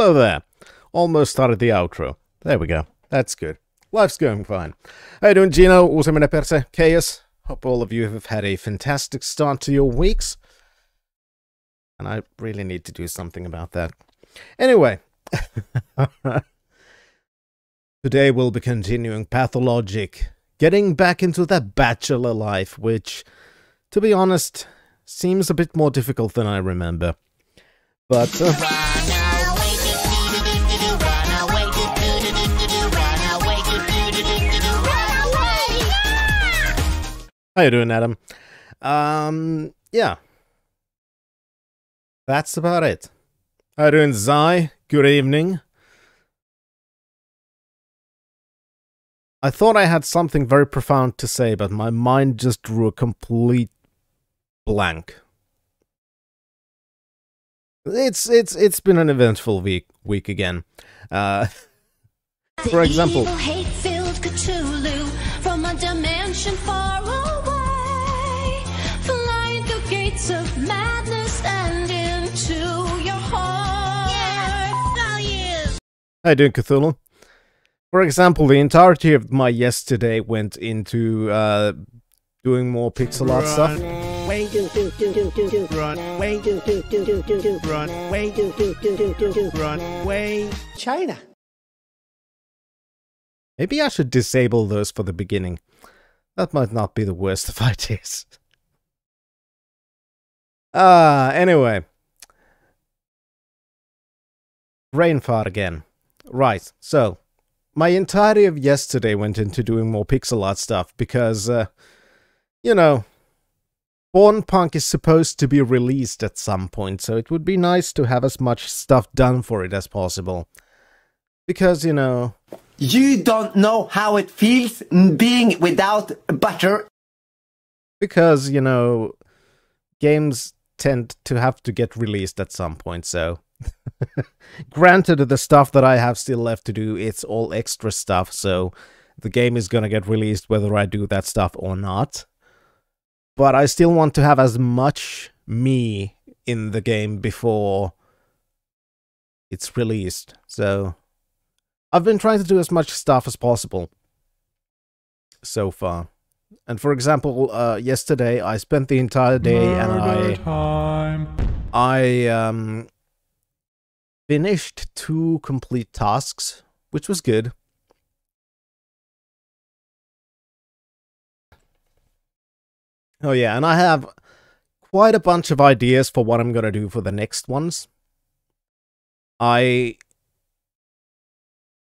Hello there. Almost started the outro. There we go. That's good. Life's going fine. How you doing, Gino? Uusiminen perse. Chaos. Hope all of you have had a fantastic start to your weeks. And I really need to do something about that. Anyway. Today we'll be continuing Pathologic. Getting back into that bachelor life, which, to be honest, seems a bit more difficult than I remember. But... Uh, How you doing, Adam? Um, yeah. That's about it. How you doing, Zai? Good evening. I thought I had something very profound to say, but my mind just drew a complete blank. It's it's it's been an eventful week week again. Uh, for example, How you doing, Cthulhu? For example, the entirety of my yesterday went into uh, doing more pixel art stuff. China. Maybe I should disable those for the beginning. That might not be the worst of ideas. Ah, uh, anyway. Brain fart again. Right, so, my entirety of yesterday went into doing more pixel art stuff because, uh, you know, Born Punk is supposed to be released at some point, so it would be nice to have as much stuff done for it as possible. Because, you know, you don't know how it feels being without butter. Because, you know, games tend to have to get released at some point, so. Granted, the stuff that I have still left to do, it's all extra stuff, so the game is gonna get released whether I do that stuff or not. But I still want to have as much me in the game before it's released, so I've been trying to do as much stuff as possible so far. And for example, uh, yesterday I spent the entire day Murder and I time. I um finished two complete tasks, which was good. Oh yeah, and I have quite a bunch of ideas for what I'm going to do for the next ones. I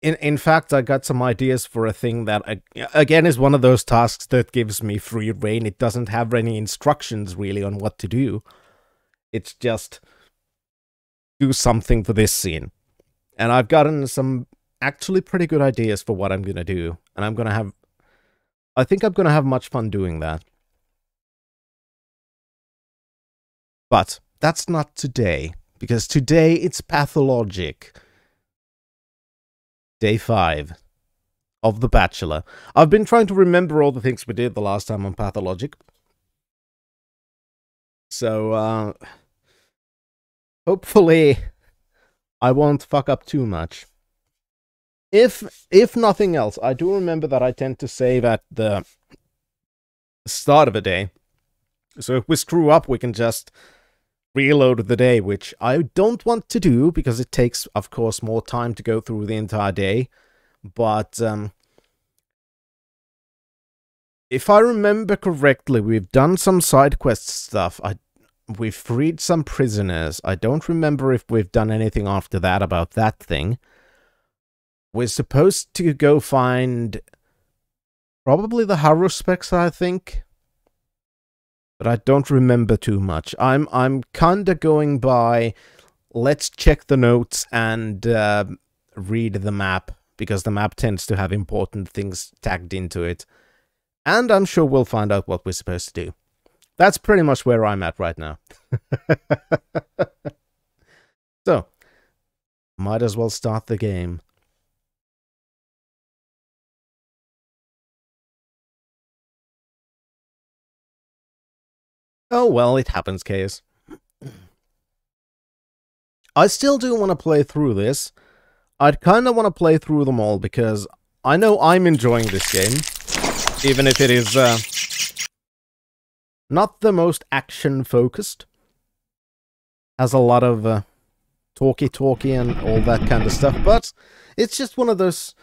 in in fact, I got some ideas for a thing that again is one of those tasks that gives me free reign. It doesn't have any instructions really on what to do. It's just do something for this scene. And I've gotten some actually pretty good ideas for what I'm going to do. And I'm going to have I think I'm going to have much fun doing that. But that's not today because today it's pathologic day five of The Bachelor. I've been trying to remember all the things we did the last time on Pathologic. So, uh, hopefully I won't fuck up too much. If, if nothing else, I do remember that I tend to save at the start of a day. So if we screw up, we can just reload the day, which I don't want to do because it takes, of course, more time to go through the entire day. But um, if I remember correctly, we've done some side quest stuff. I we've freed some prisoners. I don't remember if we've done anything after that about that thing. We're supposed to go find probably the Haruspex, I think but I don't remember too much. I'm I'm kinda going by let's check the notes and uh, read the map because the map tends to have important things tagged into it. And I'm sure we'll find out what we're supposed to do. That's pretty much where I'm at right now. so, might as well start the game. Oh well, it happens, Chaos. I still do want to play through this. I'd kind of want to play through them all because I know I'm enjoying this game, even if it is uh, not the most action-focused. Has a lot of uh, talky-talky and all that kind of stuff, but it's just one of those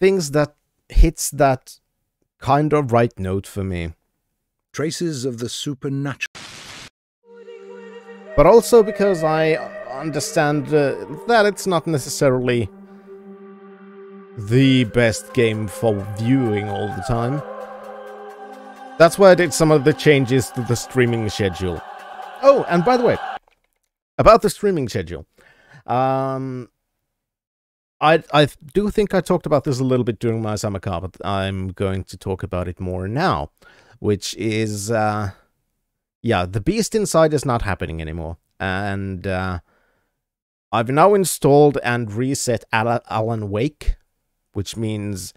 things that hits that kind of right note for me. Traces of the supernatural. But also because I understand uh, that it's not necessarily the best game for viewing all the time. That's why I did some of the changes to the streaming schedule. Oh, and by the way, about the streaming schedule. Um, I I do think I talked about this a little bit during my summer car, but I'm going to talk about it more now, which is uh, yeah, the Beast Inside is not happening anymore, and uh, I've now installed and reset Alan Wake, which means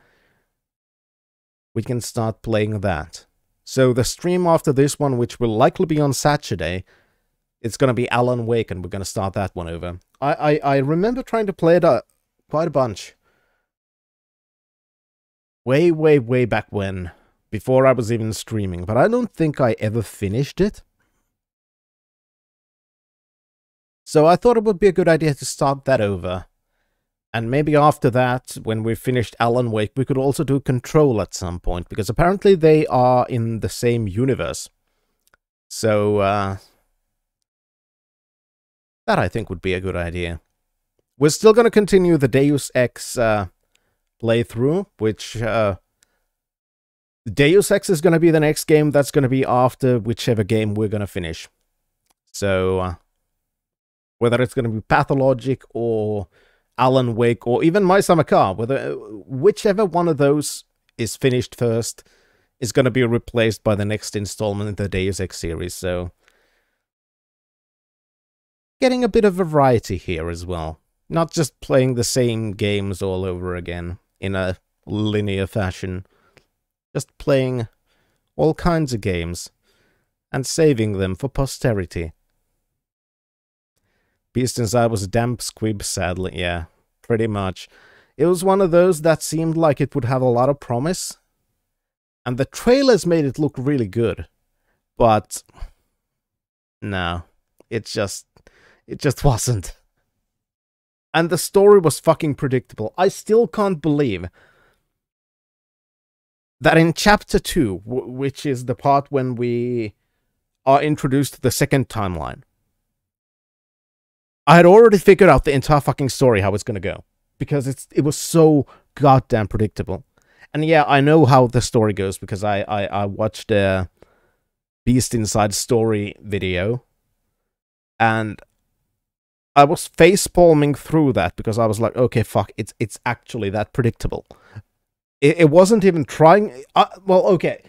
we can start playing that. So the stream after this one, which will likely be on Saturday, it's going to be Alan Wake, and we're going to start that one over. I, I, I remember trying to play it uh, quite a bunch. Way, way, way back when, before I was even streaming, but I don't think I ever finished it. So I thought it would be a good idea to start that over. And maybe after that, when we've finished Alan Wake, we could also do Control at some point, because apparently they are in the same universe. So, uh, that I think would be a good idea. We're still going to continue the Deus Ex uh, playthrough, which uh, Deus Ex is going to be the next game that's going to be after whichever game we're going to finish. So, uh, whether it's going to be Pathologic or Alan Wake or even My Summer Car, whether uh, whichever one of those is finished first is going to be replaced by the next installment in the Deus Ex series. So getting a bit of variety here as well. Not just playing the same games all over again in a linear fashion. Just playing all kinds of games and saving them for posterity. Beast Inside was a damp squib, sadly. Yeah, pretty much. It was one of those that seemed like it would have a lot of promise. And the trailers made it look really good. But... No. It just... It just wasn't. And the story was fucking predictable. I still can't believe that in chapter 2, which is the part when we are introduced to the second timeline, I had already figured out the entire fucking story how it's gonna go because it's it was so goddamn predictable. And yeah, I know how the story goes because I I, I watched a Beast Inside story video, and I was face palming through that because I was like, okay, fuck, it's it's actually that predictable. It, it wasn't even trying. Uh, well, okay,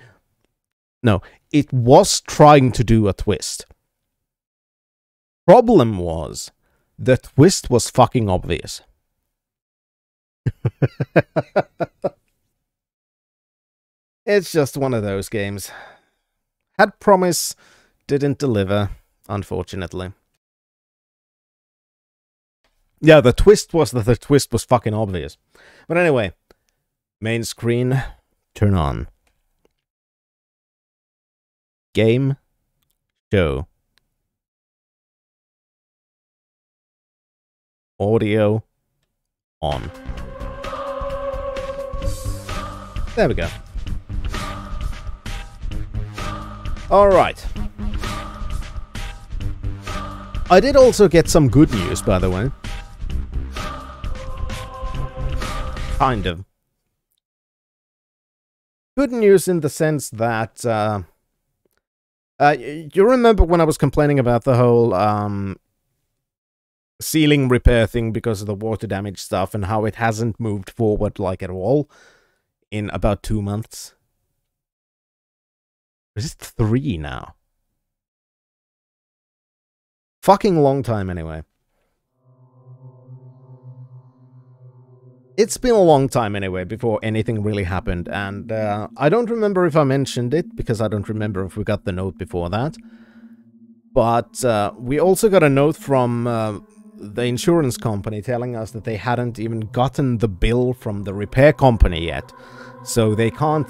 no, it was trying to do a twist. Problem was the twist was fucking obvious. it's just one of those games. Had promise, didn't deliver, unfortunately. Yeah, the twist was that the twist was fucking obvious. But anyway, main screen, turn on. Game, show. Audio on. There we go. Alright. I did also get some good news, by the way. Kind of. Good news in the sense that, uh, uh, you remember when I was complaining about the whole, um, ceiling repair thing because of the water damage stuff and how it hasn't moved forward like at all in about two months. Is it three now? Fucking long time anyway. It's been a long time anyway before anything really happened, and uh, I don't remember if I mentioned it, because I don't remember if we got the note before that. But uh, we also got a note from uh, the insurance company telling us that they hadn't even gotten the bill from the repair company yet. So they can't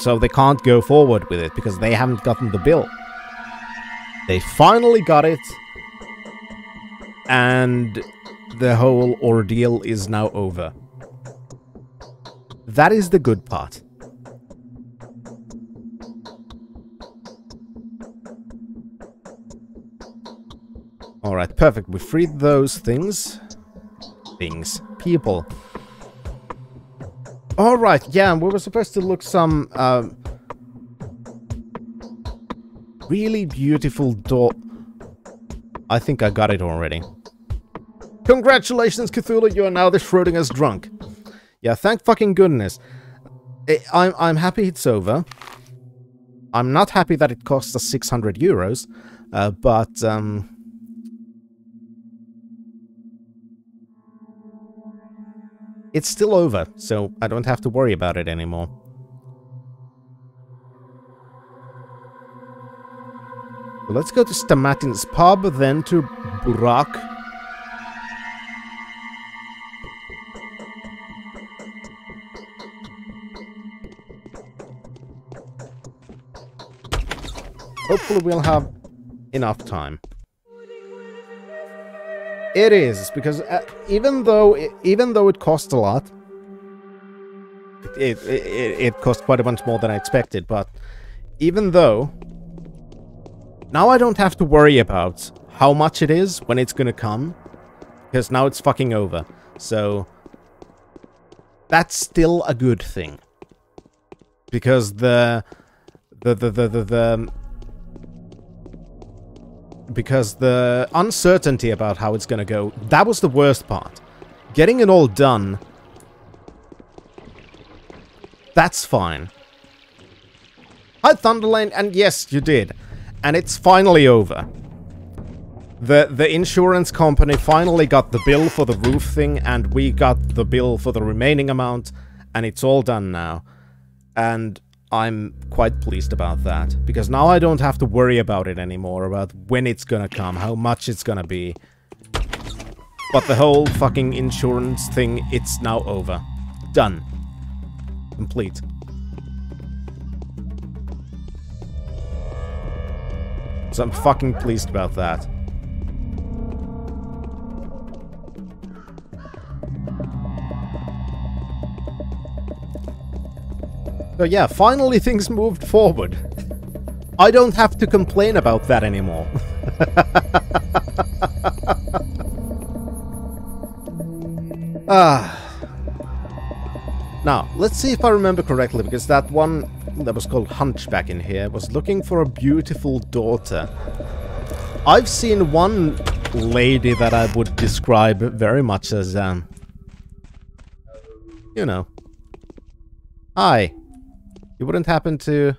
so they can't go forward with it because they haven't gotten the bill. They finally got it and the whole ordeal is now over. That is the good part. Alright, perfect. We freed those things. Things. People. Alright, yeah, we were supposed to look some, uh, really beautiful door. I think I got it already. Congratulations, Cthulhu, you are now the Schrodinger's drunk. Yeah, thank fucking goodness. I, I'm, I'm happy it's over. I'm not happy that it cost us 600 euros, uh, but, um... It's still over, so I don't have to worry about it anymore. let's go to Stamatin's pub, then to Burakh. Hopefully we'll have enough time. It is because uh, even though it, even though it costs a lot, it, it it it cost quite a bunch more than I expected. But even though now I don't have to worry about how much it is when it's gonna come, because now it's fucking over. So that's still a good thing because the the the the the, the because the uncertainty about how it's gonna go, that was the worst part. Getting it all done, that's fine. Hi Thunderlane, and yes, you did. And it's finally over. The, the insurance company finally got the bill for the roof thing, and we got the bill for the remaining amount, and it's all done now. And I'm quite pleased about that, because now I don't have to worry about it anymore, about when it's gonna come, how much it's gonna be. But the whole fucking insurance thing, it's now over. Done. Complete. So I'm fucking pleased about that. So yeah, finally things moved forward. I don't have to complain about that anymore. ah. Now, let's see if I remember correctly, because that one that was called Hunchback in here was looking for a beautiful daughter. I've seen one lady that I would describe very much as, um... You know. Hi. You wouldn't happen to...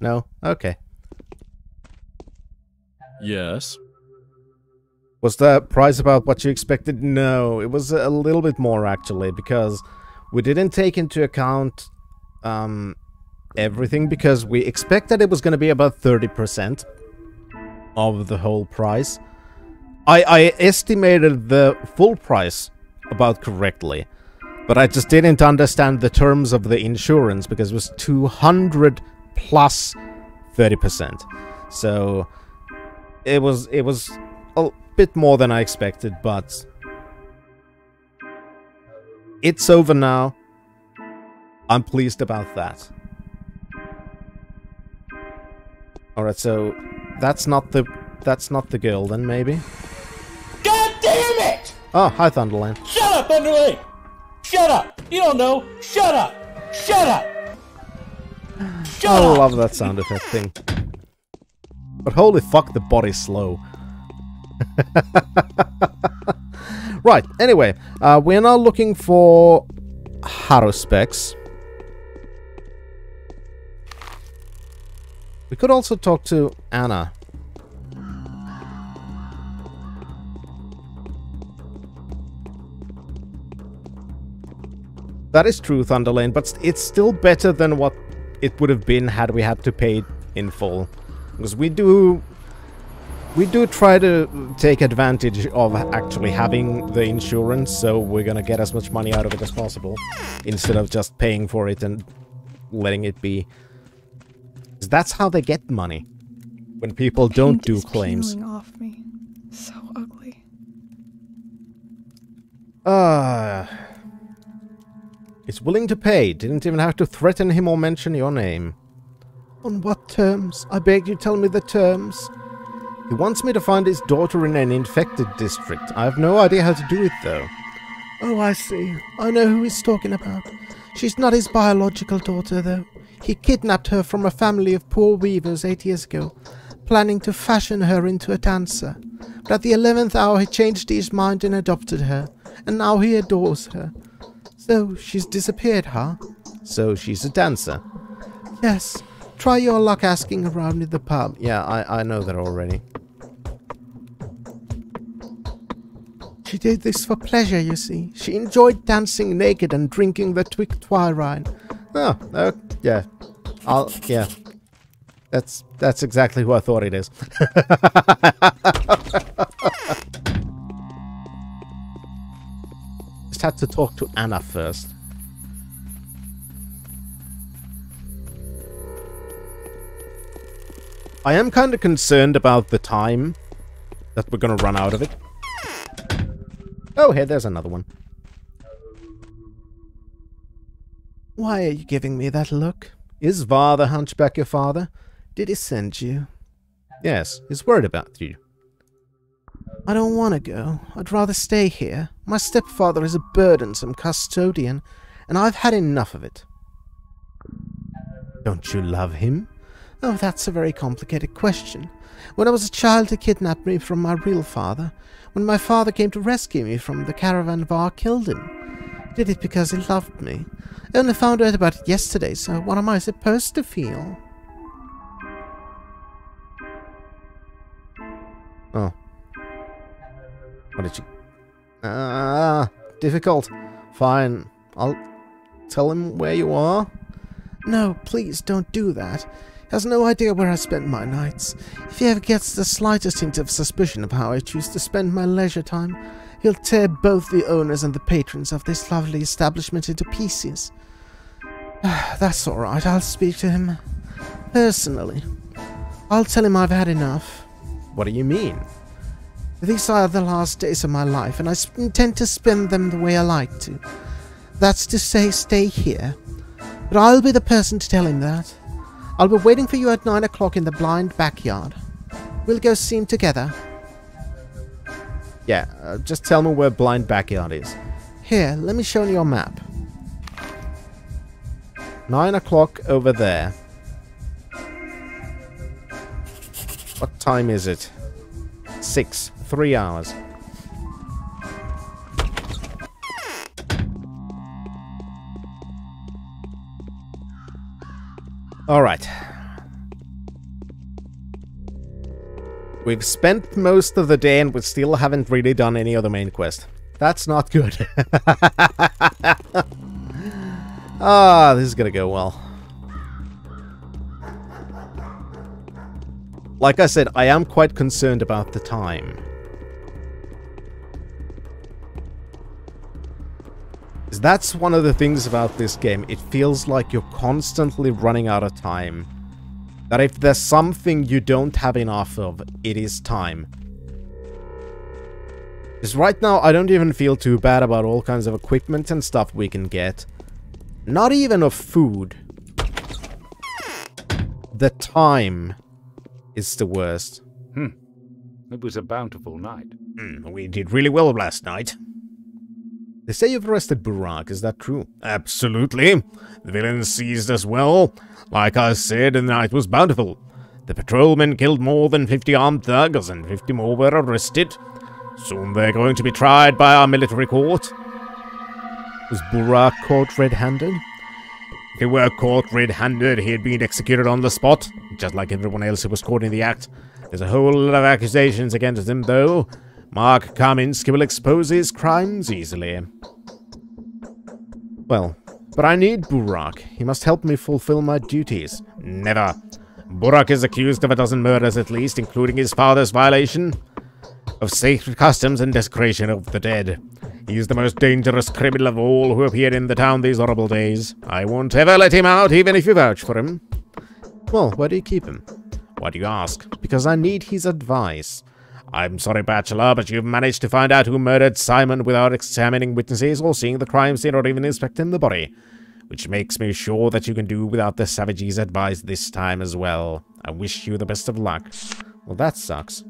No? Okay. Yes. Was the price about what you expected? No, it was a little bit more actually, because we didn't take into account um, everything, because we expected it was going to be about 30% of the whole price. I, I estimated the full price about correctly. But I just didn't understand the terms of the insurance because it was 200 plus 30%. So it was it was a bit more than I expected, but it's over now. I'm pleased about that. Alright, so that's not the that's not the girl then maybe? God damn it! Oh, hi Thunderlane. Shut up, Underlay! Shut up! You don't know! Shut up! Shut up! Shut I up! love that sound effect thing. But holy fuck, the body's slow. right, anyway, uh, we're now looking for Haruspex. We could also talk to Anna. That is true, Thunderlane, but it's still better than what it would have been had we had to pay it in full. Because we do... We do try to take advantage of actually having the insurance, so we're gonna get as much money out of it as possible, instead of just paying for it and letting it be. That's how they get money. When people don't Paint do claims. off me. So ugly. Ah. Is willing to pay. Didn't even have to threaten him or mention your name. On what terms? I beg you tell me the terms. He wants me to find his daughter in an infected district. I have no idea how to do it, though. Oh, I see. I know who he's talking about. She's not his biological daughter, though. He kidnapped her from a family of poor weavers eight years ago, planning to fashion her into a dancer. But at the eleventh hour he changed his mind and adopted her, and now he adores her. So she's disappeared, huh? So she's a dancer. Yes. Try your luck asking around in the pub. Yeah, I, I know that already. She did this for pleasure, you see. She enjoyed dancing naked and drinking the Twick Twilight. Oh, oh, yeah. I'll, yeah. That's, that's exactly who I thought it is. had to talk to Anna first. I am kind of concerned about the time that we're gonna run out of it. Oh, here, there's another one. Why are you giving me that look? Is Var the hunchback your father? Did he send you? Yes, he's worried about you. I don't want to go. I'd rather stay here. My stepfather is a burdensome custodian, and I've had enough of it. Don't you love him? Oh, that's a very complicated question. When I was a child, he kidnapped me from my real father. When my father came to rescue me from the caravan, Var killed him. He did it because he loved me. I only found out about it yesterday, so what am I supposed to feel? Oh. What did you... Ah, difficult. Fine. I'll tell him where you are. No, please don't do that. He has no idea where I spend my nights. If he ever gets the slightest hint of suspicion of how I choose to spend my leisure time, he'll tear both the owners and the patrons of this lovely establishment into pieces. That's all right. I'll speak to him personally. I'll tell him I've had enough. What do you mean? These are the last days of my life, and I intend to spend them the way I like to. That's to say, stay here. But I'll be the person to tell him that. I'll be waiting for you at nine o'clock in the blind backyard. We'll go see him together. Yeah, uh, just tell me where blind backyard is. Here, let me show you your map. Nine o'clock over there. What time is it? Six. Three hours. Alright. We've spent most of the day and we still haven't really done any other main quest. That's not good. ah, this is gonna go well. Like I said, I am quite concerned about the time. That's one of the things about this game. It feels like you're constantly running out of time. That if there's something you don't have enough of, it is time. Because right now, I don't even feel too bad about all kinds of equipment and stuff we can get. Not even of food. The time is the worst. It was a bountiful night. Hmm, we did really well last night. They say you've arrested Burakh, is that true? Absolutely. The villains seized us well. Like I said, the night was bountiful. The patrolmen killed more than 50 armed thugs, and 50 more were arrested. Soon they're going to be tried by our military court. Was Burakh caught red-handed? If he were caught red-handed, he had been executed on the spot, just like everyone else who was caught in the act. There's a whole lot of accusations against him, though. Mark Kaminsky will expose his crimes easily. Well, but I need Burakh. He must help me fulfill my duties. Never. Burakh is accused of a dozen murders at least, including his father's violation of sacred customs and desecration of the dead. He is the most dangerous criminal of all who appeared in the town these horrible days. I won't ever let him out, even if you vouch for him. Well, where do you keep him? Why do you ask? Because I need his advice. I'm sorry, Bachelor, but you've managed to find out who murdered Simon without examining witnesses or seeing the crime scene or even inspecting the body. Which makes me sure that you can do without the savage's advice this time as well. I wish you the best of luck. Well, that sucks.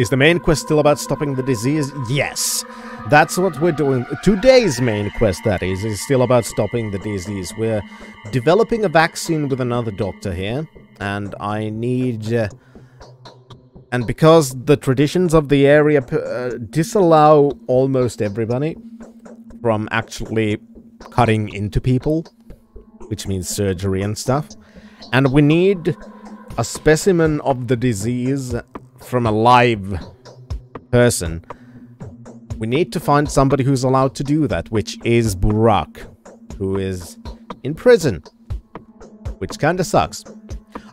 Is the main quest still about stopping the disease? Yes. That's what we're doing. Today's main quest, that is, is still about stopping the disease. We're developing a vaccine with another doctor here, and I need... Uh, and because the traditions of the area uh, disallow almost everybody from actually cutting into people, which means surgery and stuff, and we need a specimen of the disease from a live person. We need to find somebody who's allowed to do that, which is Burakh, who is in prison, which kinda sucks.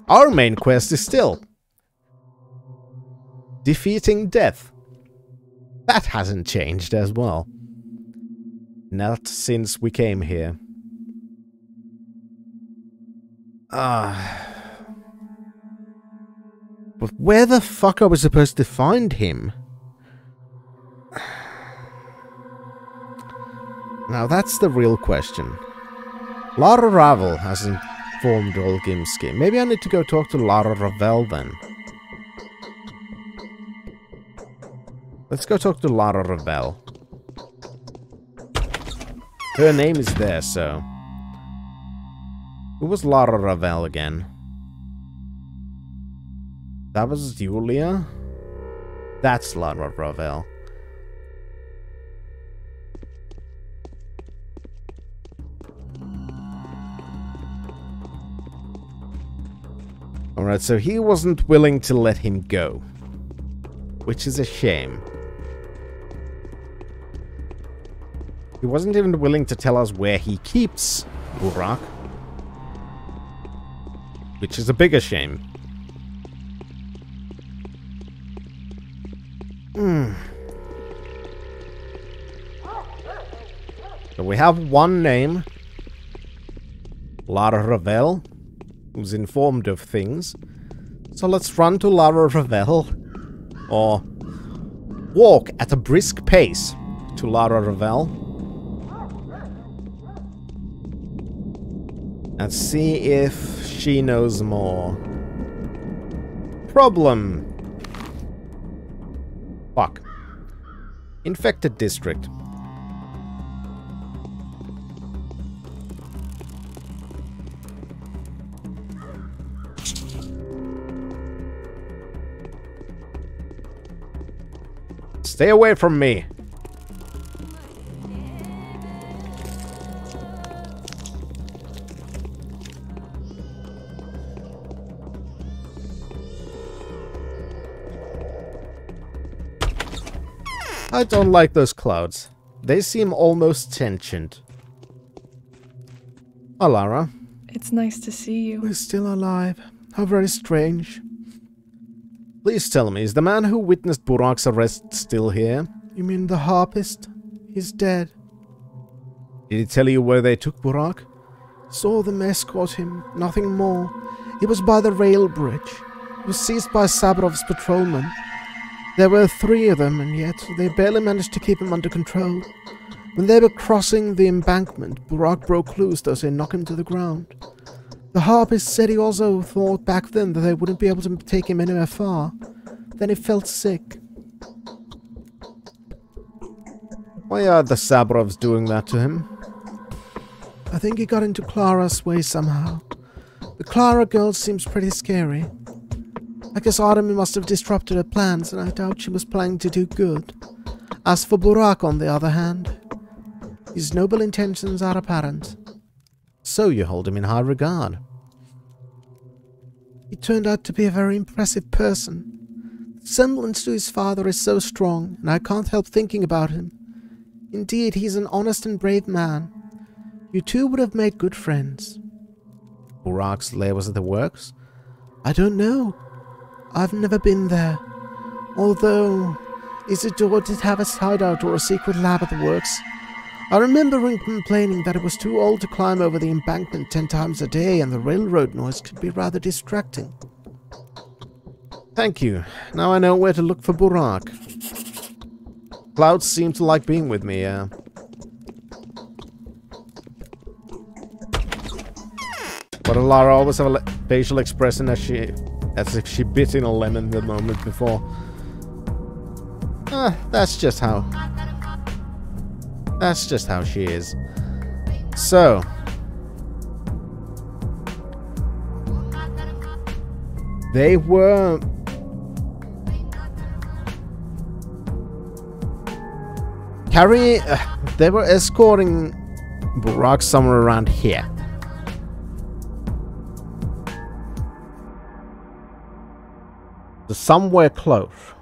Our main quest is still defeating death. That hasn't changed as well. Not since we came here. Ah. But where the fuck are we supposed to find him? Now that's the real question. Lara Ravel hasn't informed Olgimsky. Maybe I need to go talk to Lara Ravel then. Let's go talk to Lara Ravel. Her name is there, so... Who was Lara Ravel again? That was Julia? That's Lara Ravel. Alright, so he wasn't willing to let him go. Which is a shame. He wasn't even willing to tell us where he keeps Burakh. Which is a bigger shame. Hmm. So we have one name. Lara Ravel, who's informed of things. So let's run to Lara Ravel. Or walk at a brisk pace to Lara Ravel. And see if she knows more. Problem. Fuck. Infected district. Stay away from me. I don't like those clouds. They seem almost sentient. Alara. It's nice to see you. We're still alive. How very strange. Please tell me, is the man who witnessed Burakh's arrest still here? You mean the harpist? He's dead. Did he tell you where they took Burakh? Saw them escort him, nothing more. He was by the rail bridge. He was seized by Saburov's patrolmen. There were three of them, and yet they barely managed to keep him under control. When they were crossing the embankment, Burakh broke loose, thus they knocked him to the ground. The harpist said he also thought back then that they wouldn't be able to take him anywhere far. Then he felt sick. Why are the Saburovs doing that to him? I think he got into Clara's way somehow. The Clara girl seems pretty scary. I guess Artemis must have disrupted her plans, and I doubt she was planning to do good. As for Burakh, on the other hand, his noble intentions are apparent. So you hold him in high regard. He turned out to be a very impressive person. The semblance to his father is so strong, and I can't help thinking about him. Indeed, he's an honest and brave man. You two would have made good friends. Burakh's lair was at the works? I don't know. I've never been there. Although, Isidore did have a side hideout or a secret lab at the works. I remember him complaining that it was too old to climb over the embankment ten times a day and the railroad noise could be rather distracting. Thank you. Now I know where to look for Burakh. Clouds seem to like being with me, yeah. But Lara always have a facial expression as she, as if she bit in a lemon the moment before. Ah, that's just how. That's just how she is. So. They were carry. Uh, they were escorting Burakh somewhere around here. So somewhere close.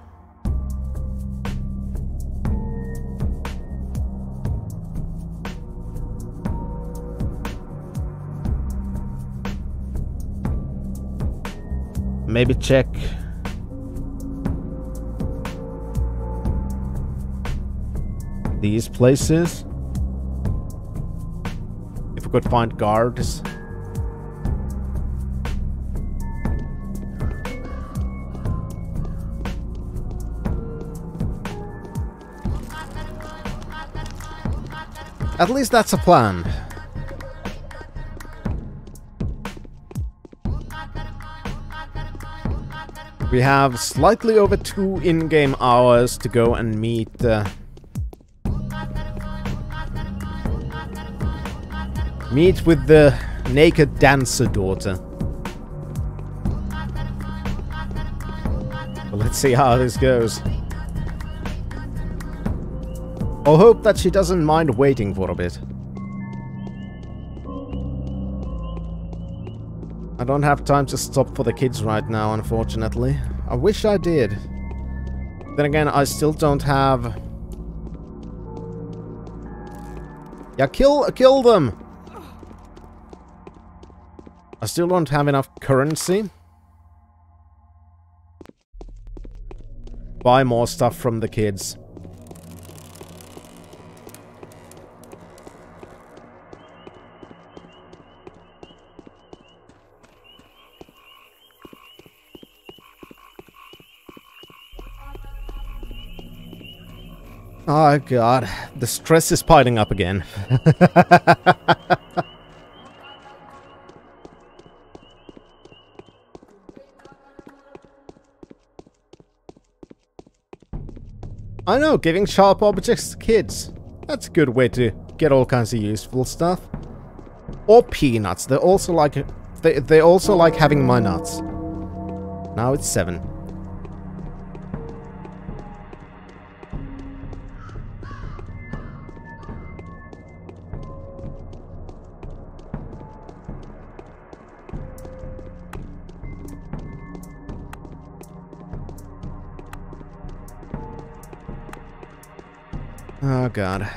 Maybe check these places. If we could find guards. At least that's a plan. We have slightly over two in-game hours to go and meet uh, Meet with the naked dancer daughter. Well, let's see how this goes. I'll hope that she doesn't mind waiting for a bit. I don't have time to stop for the kids right now, unfortunately. I wish I did. Then again, I still don't have... Yeah, kill, kill them! I still don't have enough currency. Buy more stuff from the kids. Oh god, the stress is piling up again. I know, giving sharp objects to kids. That's a good way to get all kinds of useful stuff. Or peanuts. They also like they they also like having my nuts. Now it's seven. Oh god.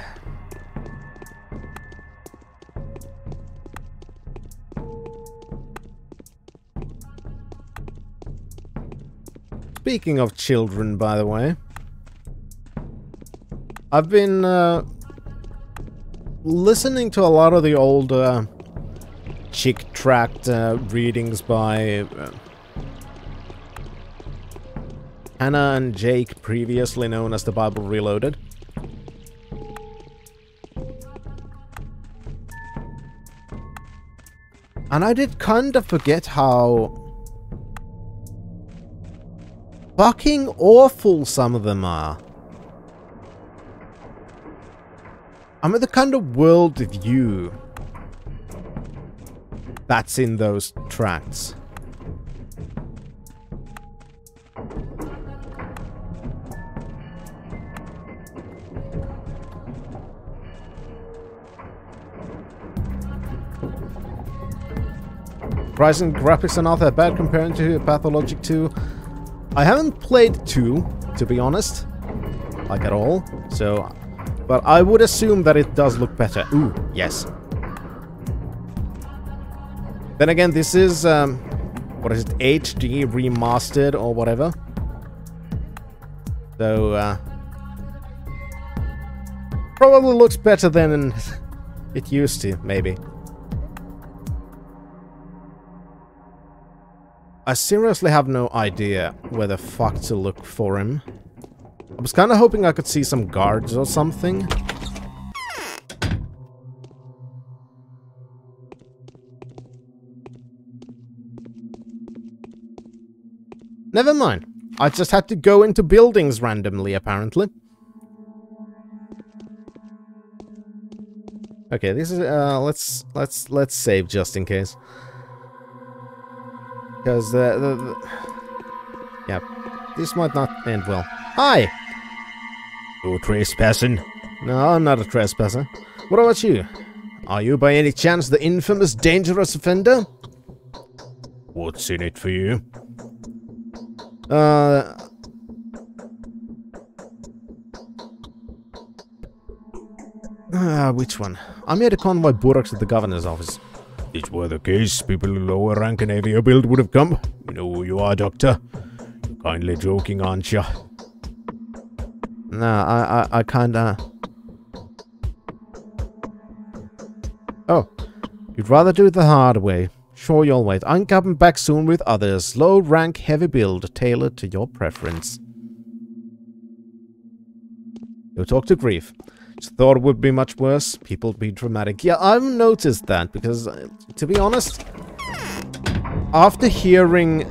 Speaking of children, by the way, I've been uh, listening to a lot of the old uh, chick tract uh, readings by uh, Hannah and Jake, previously known as the Bible Reloaded. And I did kind of forget how fucking awful some of them are. I mean, the kind of world view that's in those tracts. Rising graphics are not that bad compared to Pathologic 2. I haven't played 2, to be honest. Like at all. So But I would assume that it does look better. Ooh, yes. Then again, this is, um, what is it, HD remastered or whatever. So, uh, probably looks better than it used to, maybe. I seriously have no idea where the fuck to look for him. I was kind of hoping I could see some guards or something. Never mind. I just had to go into buildings randomly, apparently. Okay, this is uh let's let's let's save just in case. Because the, the, the yeah, this might not end well. Hi. You trespassing? No, I'm not a trespasser. What about you? Are you by any chance the infamous dangerous offender? What's in it for you? Uh. Ah, which one? I made a convoy Burakhs at the governor's office. It were the case, people of lower rank in heavier build would have come. You know who you are, Doctor. You're kindly joking, aren't you? Nah, I, I, I kinda... Oh, you'd rather do it the hard way. Sure, you'll wait. I'm coming back soon with others. Low rank, heavy build, tailored to your preference. You talk to Grief. It would be much worse. People be dramatic. Yeah, I've noticed that because, uh, to be honest, after hearing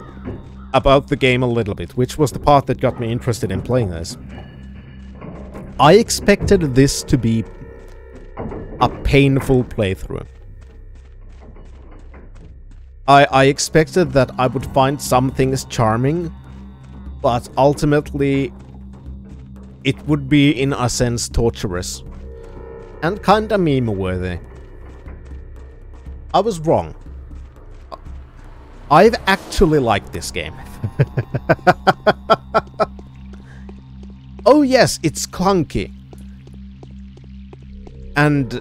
about the game a little bit, which was the part that got me interested in playing this, I expected this to be a painful playthrough. I, I expected that I would find some things charming, but ultimately it would be in a sense torturous. And kinda meme-worthy. I was wrong. I've actually liked this game. oh yes, it's clunky. And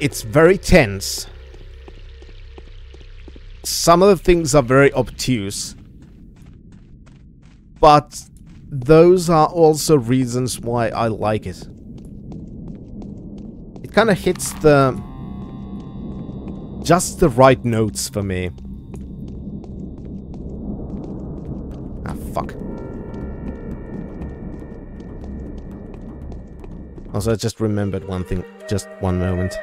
it's very tense. Some of the things are very obtuse. But those are also reasons why I like it. It kind of hits the... just the right notes for me. Ah, fuck. Also, I just remembered one thing. Just one moment.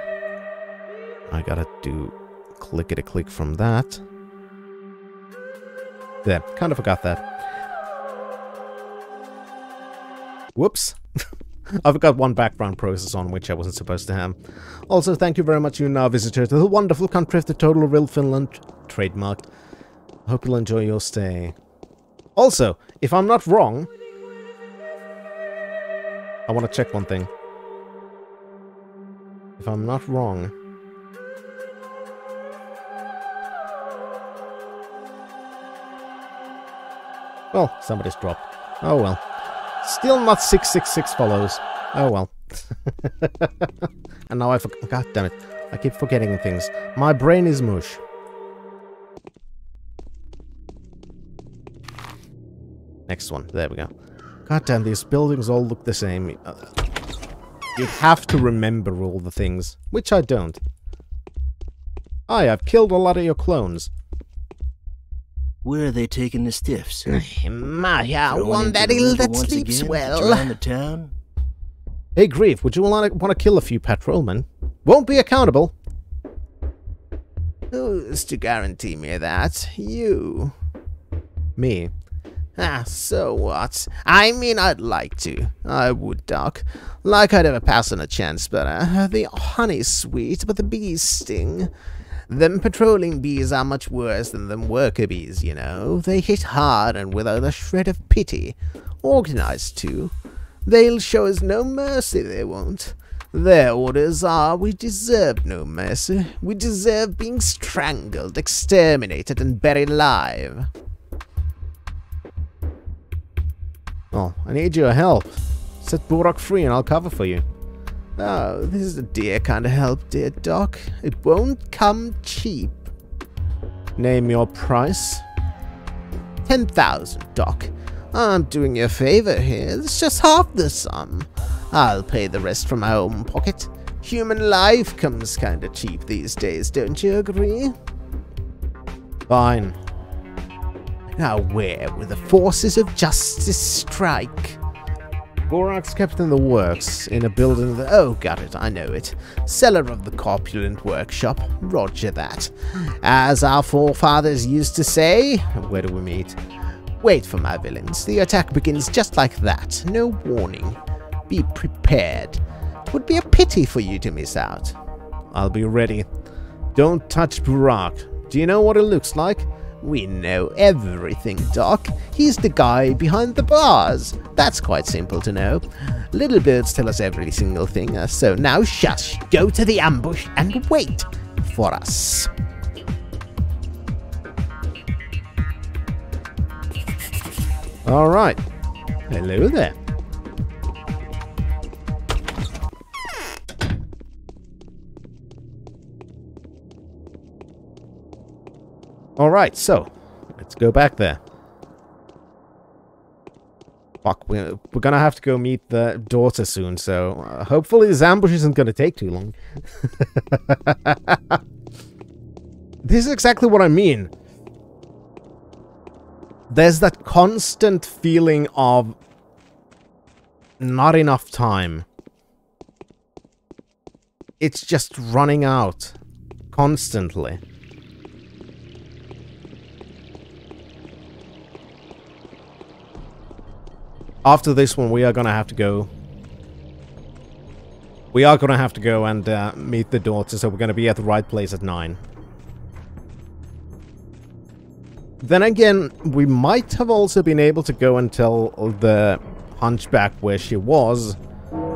I gotta do clickety-click from that. There, kind of forgot that. Whoops. I've got one background process on which I wasn't supposed to have. Also, thank you very much, you now visitor to the wonderful country of the Total Real Finland, trademarked. Hope you'll enjoy your stay. Also, if I'm not wrong, I want to check one thing. If I'm not wrong, Well, somebody's dropped. Oh well. Still not 666 follows. Oh well. and now I forgot. God damn it. I keep forgetting things. My brain is mush. Next one. There we go. God damn, these buildings all look the same. You have to remember all the things, which I don't. Aye, I've killed a lot of your clones. Where are they taking the stiffs? Maya, one that ill that sleeps again, well. Around the town? Hey, Grief, would you want to, want to kill a few patrolmen? Won't be accountable. Who's to guarantee me that? You. Me. Ah, so what? I mean, I'd like to. I would, Doc. Like I'd ever pass on a chance, but uh, the honey's sweet, but the bees sting. Them patrolling bees are much worse than them worker bees, you know. They hit hard and without a shred of pity. Organized, too. They'll show us no mercy, they won't. Their orders are, we deserve no mercy. We deserve being strangled, exterminated, and buried alive. Oh, I need your help. Set Burakh free and I'll cover for you. Oh, this is a dear kind of help, dear Doc. It won't come cheap. Name your price. 10,000, Doc. I'm doing you a favor here. It's just half the sum. I'll pay the rest from my own pocket. Human life comes kinda cheap these days, don't you agree? Fine. Now where will the forces of justice strike? Burakh's kept in the works, in a building that... Oh, got it, I know it. Cellar of the corpulent workshop. Roger that. As our forefathers used to say... Where do we meet? Wait for my villains. The attack begins just like that. No warning. Be prepared. Would be a pity for you to miss out. I'll be ready. Don't touch Burakh. Do you know what it looks like? We know everything, Doc. He's the guy behind the bars. That's quite simple to know. Little birds tell us every single thing, uh, so now shush, go to the ambush and wait for us. Alright. Hello there. Alright, so, let's go back there. Fuck, we're, we're gonna have to go meet the daughter soon, so uh, hopefully this ambush isn't gonna take too long. this is exactly what I mean. There's that constant feeling of not enough time. It's just running out constantly. After this one, we are gonna have to go. We are gonna have to go and uh, meet the daughter, so we're gonna be at the right place at 9. Then again, we might have also been able to go and tell the hunchback where she was,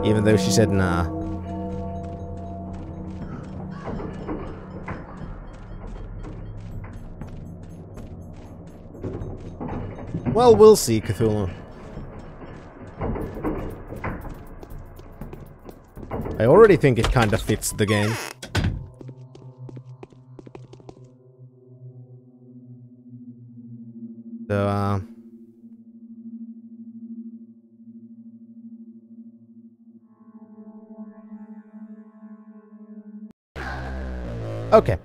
even though she said nah. Well, we'll see, Cthulhu. I already think it kind of fits the game. So, uh... Okay.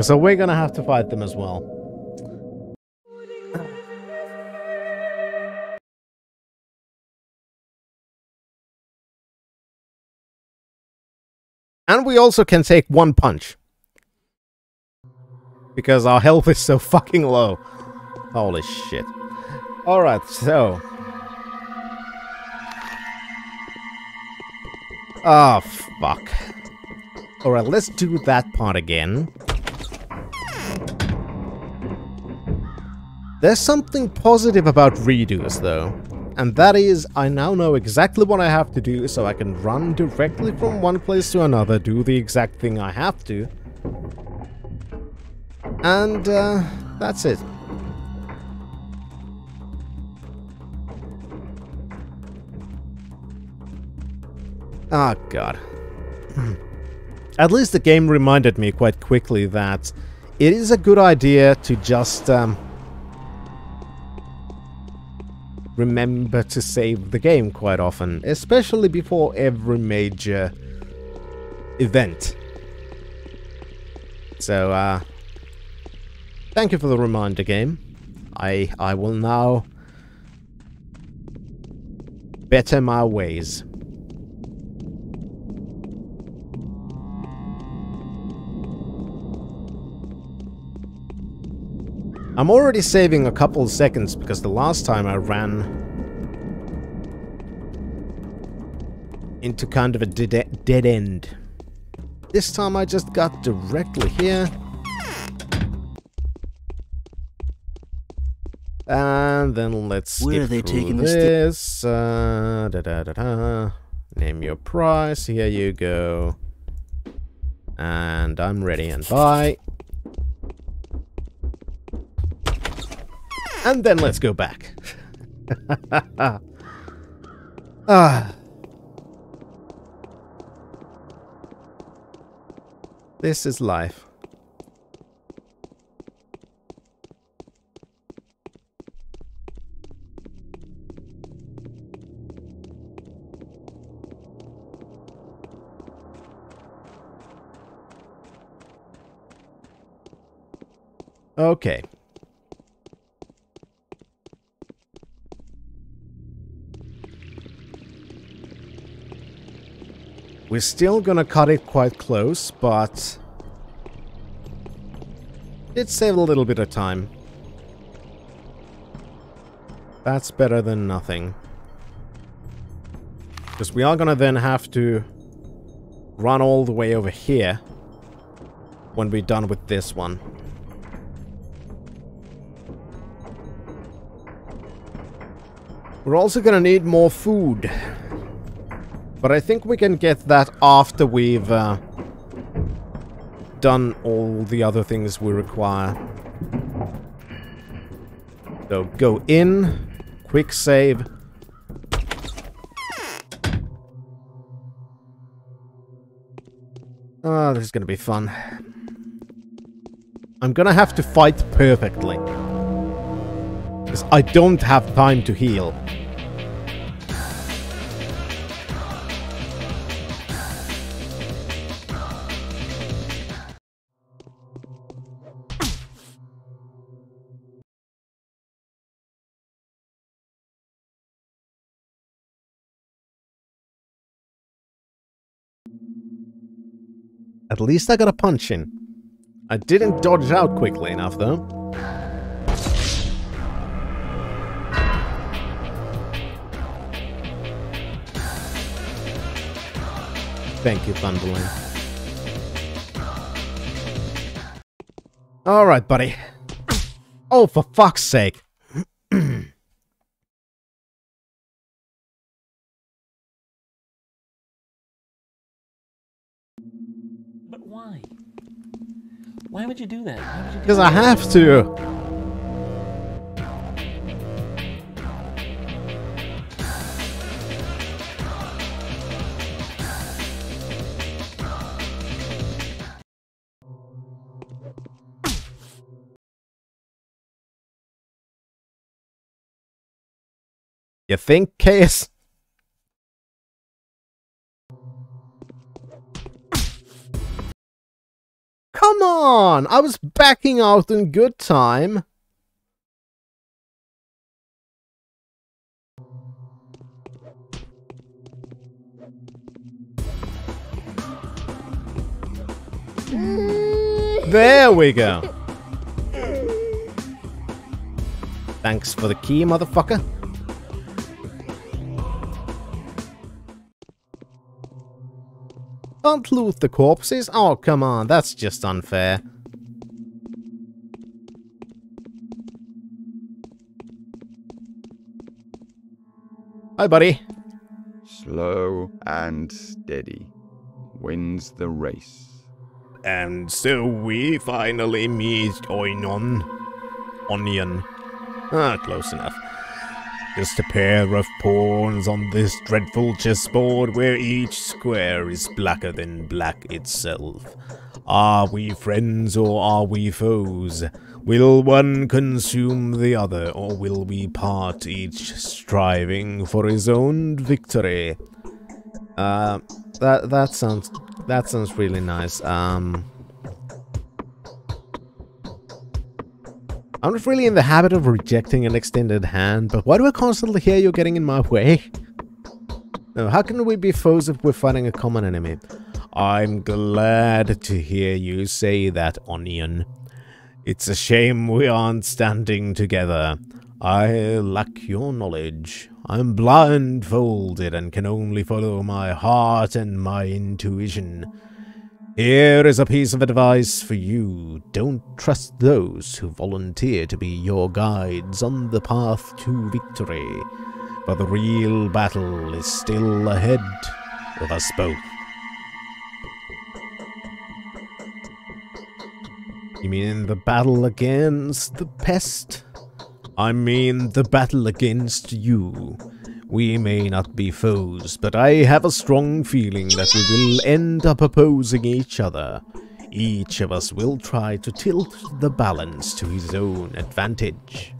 So we're gonna have to fight them as well. And we also can take one punch. Because our health is so fucking low. Holy shit. Alright, so... Oh, fuck. Alright, let's do that part again. There's something positive about redos, though. And that is, I now know exactly what I have to do, so I can run directly from one place to another, do the exact thing I have to. And, uh, that's it. Ah, oh, God. At least the game reminded me quite quickly that it is a good idea to just, um, remember to save the game quite often, especially before every major event. So, uh, thank you for the reminder game. I, I will now better my ways. I'm already saving a couple seconds because the last time I ran into kind of a dead, dead end. This time I just got directly here. And then let's skip Where are they through taking this. Uh, da, da, da. Name your price. Here you go. And I'm ready and buy. And then let's go back. ah. This is life. Okay. We're still gonna cut it quite close, but... It saved a little bit of time. That's better than nothing. Because we are gonna then have to run all the way over here when we're done with this one. We're also gonna need more food. But I think we can get that after we've uh, done all the other things we require. So go in, quick save. Oh, this is gonna be fun. I'm gonna have to fight perfectly. Because I don't have time to heal. At least I got a punch in. I didn't dodge out quickly enough, though. Thank you, Thunderlane. Alright, buddy. Oh, for fuck's sake. Why would you do that? Why would you do Because I have to. You think, Case? Come on! I was backing out in good time. There we go. Thanks for the key, motherfucker. Don't loot the corpses. Oh, come on. That's just unfair. Hi, buddy. Slow and steady wins the race. And so we finally meet Oinon. Onion. Ah, close enough. Just a pair of pawns on this dreadful chessboard where each square is blacker than black itself. Are we friends or are we foes? Will one consume the other, or will we part each striving for his own victory? Uh, that that sounds that sounds really nice. Um, I'm not really in the habit of rejecting an extended hand, but why do I constantly hear you're getting in my way? No, how can we be foes if we're fighting a common enemy? I'm glad to hear you say that, Onion. It's a shame we aren't standing together. I lack your knowledge. I'm blindfolded and can only follow my heart and my intuition. Here is a piece of advice for you. Don't trust those who volunteer to be your guides on the path to victory, for the real battle is still ahead of us both. You mean the battle against the pest? I mean the battle against you. We may not be foes, but I have a strong feeling that we will end up opposing each other. Each of us will try to tilt the balance to his own advantage.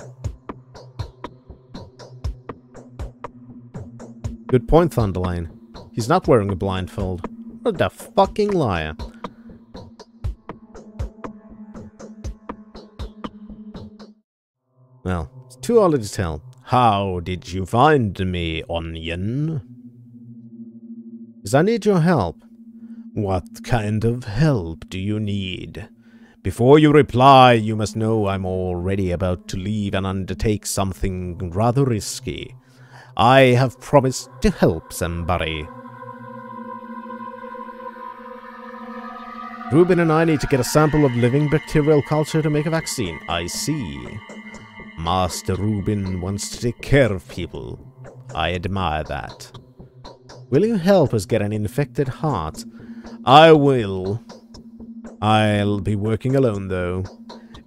Good point, Thunderlane. He's not wearing a blindfold. What a fucking liar. Well, it's too early to tell. How did you find me, Onion? I need your help. What kind of help do you need? Before you reply, you must know I'm already about to leave and undertake something rather risky. I have promised to help somebody. Rubin and I need to get a sample of living bacterial culture to make a vaccine. I see. Master Rubin wants to take care of people. I admire that. Will you help us get an infected heart? I will. I'll be working alone, though.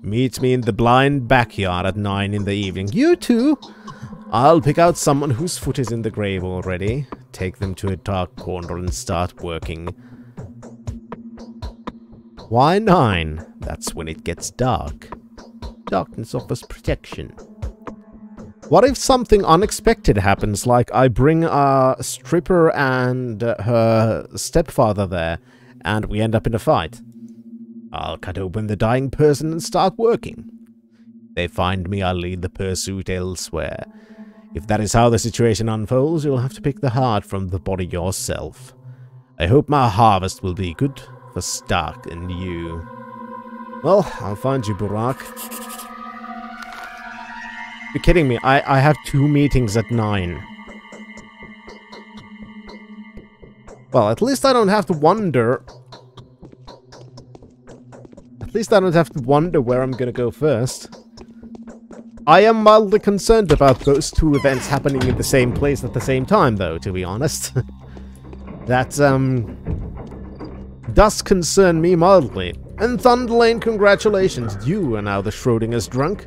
Meet me in the blind backyard at 9 in the evening. You too? I'll pick out someone whose foot is in the grave already, take them to a dark corner and start working. Why 9? That's when it gets dark. Darkness offers protection. What if something unexpected happens, like I bring a stripper and her stepfather there, and we end up in a fight? I'll cut open the dying person and start working. They find me, I'll lead the pursuit elsewhere. If that is how the situation unfolds, you'll have to pick the heart from the body yourself. I hope my harvest will be good for Stakh and you. Well, I'll find you, Burakh. You're kidding me. I, I have two meetings at 9. Well, at least I don't have to wonder... At least I don't have to wonder where I'm gonna go first. I am mildly concerned about those two events happening in the same place at the same time, though, to be honest. that, um... does concern me mildly. And Thunderlane, congratulations, you are now the Schrodinger's drunk.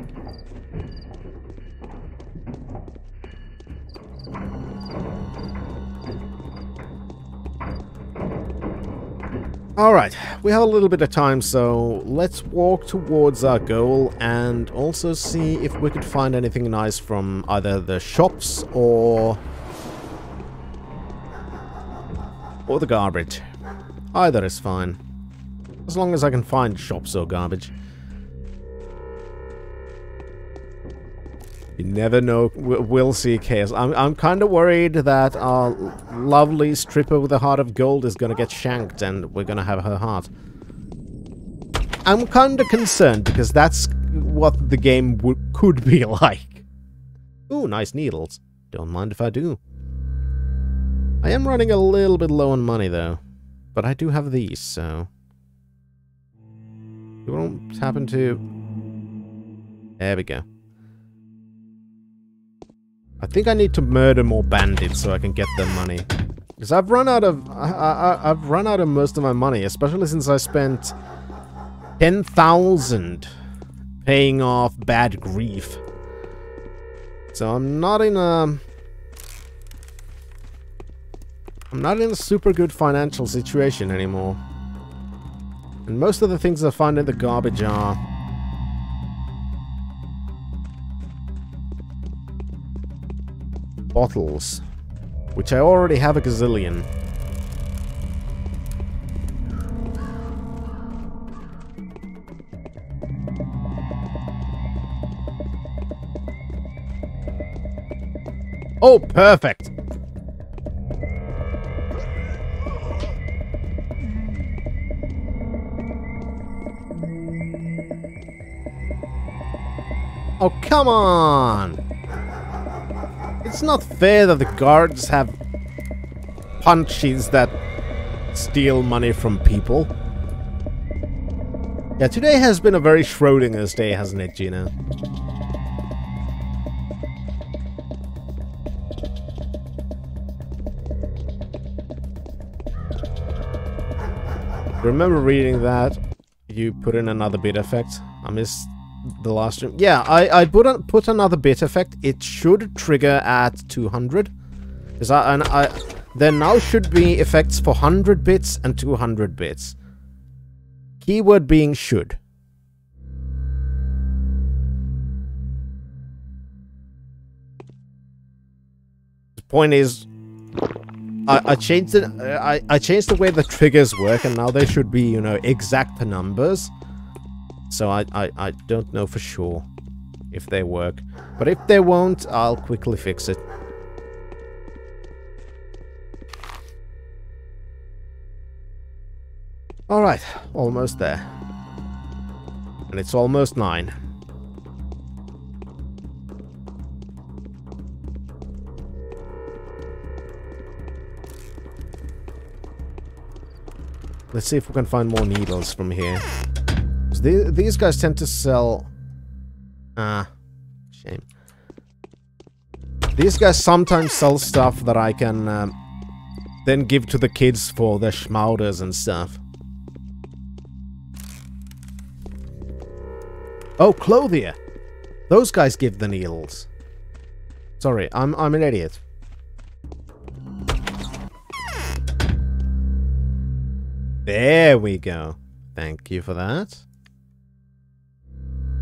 Alright, we have a little bit of time, so let's walk towards our goal and also see if we could find anything nice from either the shops or... or the garbage. Either is fine. As long as I can find shops or garbage. You never know. We'll see, Chaos. I'm, I'm kind of worried that our lovely stripper with a heart of gold is going to get shanked and we're going to have her heart. I'm kind of concerned because that's what the game could be like. Ooh, nice needles. Don't mind if I do. I am running a little bit low on money, though. But I do have these, so... You won't happen to... There we go. I think I need to murder more bandits so I can get their money. Because I've run out of... I, I've run out of most of my money, especially since I spent 10,000 paying off bad grief. So I'm not in a... I'm not in a super good financial situation anymore. And most of the things I find in the garbage are... Bottles. Which I already have a gazillion. Oh, perfect! Oh, come on! It's not fair that the guards have punchies that steal money from people. Yeah, today has been a very Schrodinger's day, hasn't it, Gina? Remember reading that? You put in another bit effect. I missed the last room. Yeah, I, I put, an, put another bit effect. It should trigger at 200. Is I, and I, there now should be effects for 100 bits and 200 bits. Keyword being should. The point is, I, I changed it. I, I changed the way the triggers work, and now they should be, you know, exact numbers. So I, I, I don't know for sure if they work. But if they won't, I'll quickly fix it. Alright, almost there. And it's almost 9. Let's see if we can find more needles from here. The, these guys tend to sell... Ah, shame. These guys sometimes sell stuff that I can um, then give to the kids for their schmauders and stuff. Oh, Clothier! Those guys give the needles. Sorry, I'm I'm an idiot. There we go. Thank you for that.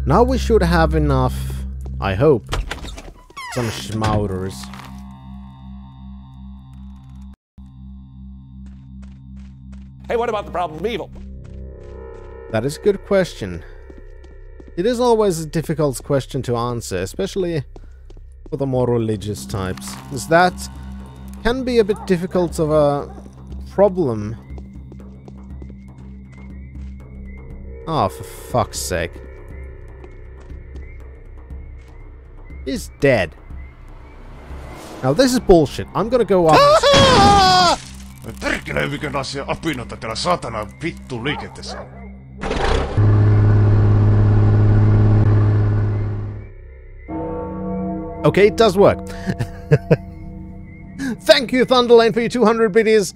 Now we should have enough, I hope, some schmauders. Hey, what about the problem of evil? That is a good question. It is always a difficult question to answer, especially for the more religious types. Is that can be a bit difficult of a problem. Oh, for fuck's sake. He's dead. Now this is bullshit. I'm gonna go up. Perkele mikä asia apinota tällä satana vittu liikenteessä. Okay, it does work. Thank you, Thunderlane, for your 200 biddies.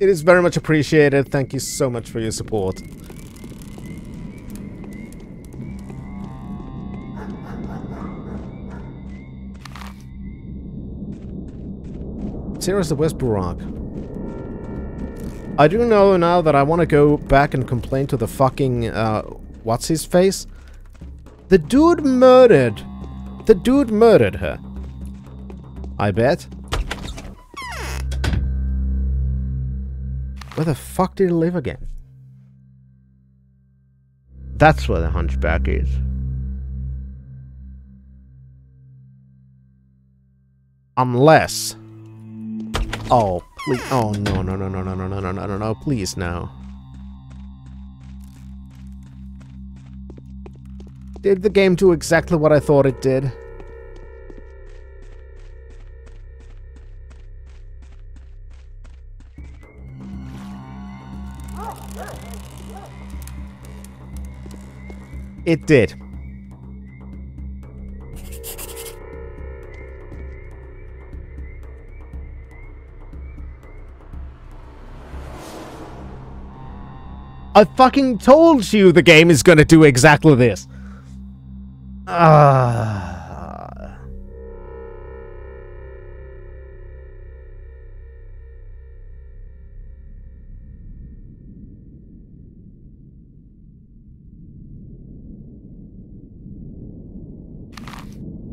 It is very much appreciated. Thank you so much for your support. Here's the West Burakh. I do know now that I want to go back and complain to the fucking, uh, what's his face? The dude murdered. The dude murdered her. I bet. Where the fuck did he live again? That's where the hunchback is. Unless... Oh, please. Oh, no, no, no, no, no, no, no, no, no, no, no, please, no. Did the game do exactly what I thought it did? It did. I fucking told you the game is gonna do exactly this. Ah.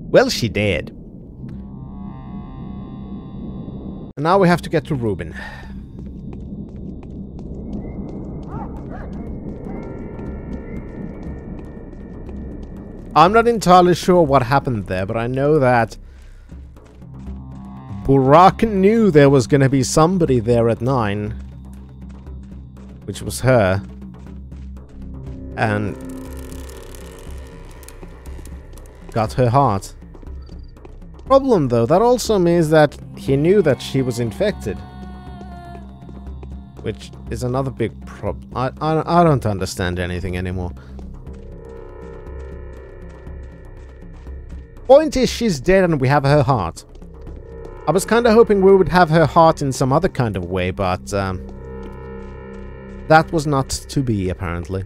Well, she did. And now we have to get to Rubin. I'm not entirely sure what happened there, but I know that Burakh knew there was going to be somebody there at 9. Which was her. And got her heart. Problem though, that also means that he knew that she was infected. Which is another big problem. I, I, I don't understand anything anymore. Point is, she's dead and we have her heart. I was kind of hoping we would have her heart in some other kind of way, but um, that was not to be, apparently.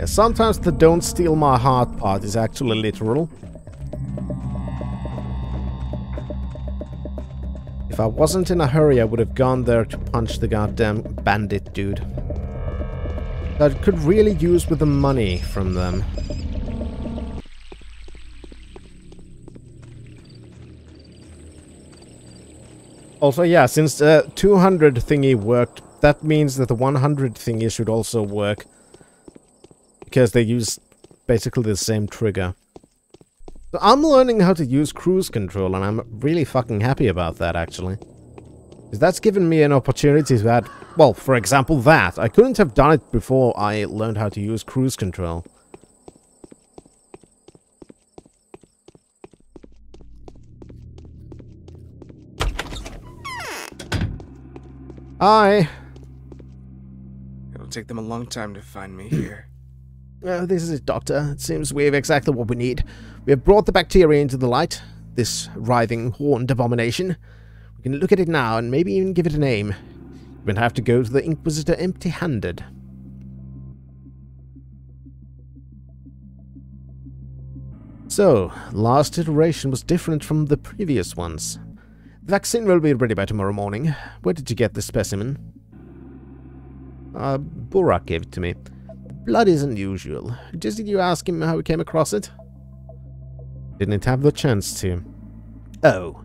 Yeah, sometimes the don't steal my heart part is actually literal. If I wasn't in a hurry, I would have gone there to punch the goddamn bandit dude. That could really use with the money from them. Also, yeah, since uh, the 200 thingy worked, that means that the 100 thingy should also work because they use basically the same trigger. So I'm learning how to use cruise control, and I'm really fucking happy about that, actually. Because that's given me an opportunity to add... Well, for example, that. I couldn't have done it before I learned how to use cruise control. Hi. It'll take them a long time to find me here. Uh, this is it, Doctor. It seems we have exactly what we need. We have brought the bacteria into the light, this writhing, horned abomination. We can look at it now and maybe even give it a name. We'll have to go to the Inquisitor empty-handed. So, last iteration was different from the previous ones. The vaccine will be ready by tomorrow morning. Where did you get this specimen? Uh, Burakh gave it to me. Blood is unusual. Just did you ask him how he came across it? Didn't have the chance to. Oh.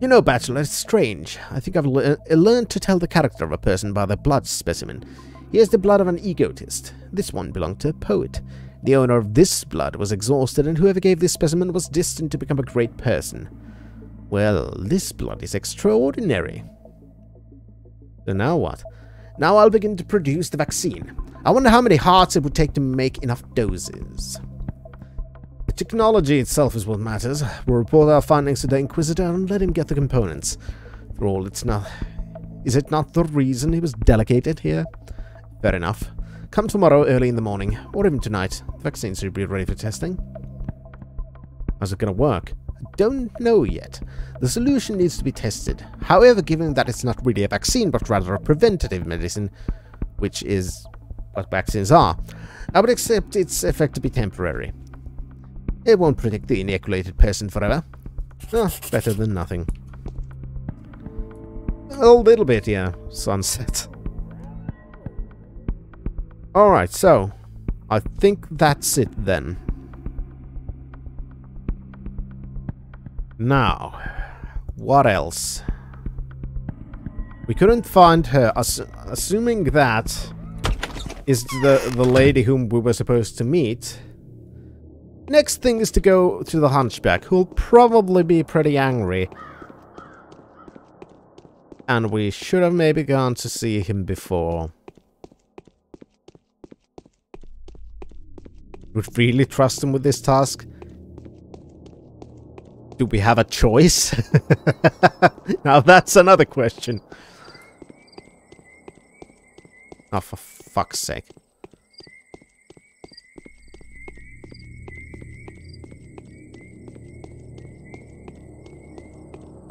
You know, Bachelor, it's strange. I think I've le uh, learned to tell the character of a person by the blood specimen. Here's the blood of an egotist. This one belonged to a poet. The owner of this blood was exhausted, and whoever gave this specimen was destined to become a great person. Well, this blood is extraordinary. So now what? Now I'll begin to produce the vaccine. I wonder how many hearts it would take to make enough doses. The technology itself is what matters. We'll report our findings to the Inquisitor and let him get the components. For all it's not... Is it not the reason he was delegated here? Fair enough. Come tomorrow early in the morning, or even tonight. The vaccine should be ready for testing. How's it gonna work? I don't know yet. The solution needs to be tested. However, given that it's not really a vaccine, but rather a preventative medicine, which is what vaccines are, I would accept its effect to be temporary. It won't protect the inoculated person forever. Oh, better than nothing. A little bit, yeah. Sunset. Alright, so... I think that's it then. Now, what else? We couldn't find her, ass assuming that is the, the lady whom we were supposed to meet. Next thing is to go to the Hunchback, who'll probably be pretty angry. And we should have maybe gone to see him before. Would really trust him with this task? Do we have a choice? now that's another question. Oh, for fuck's sake.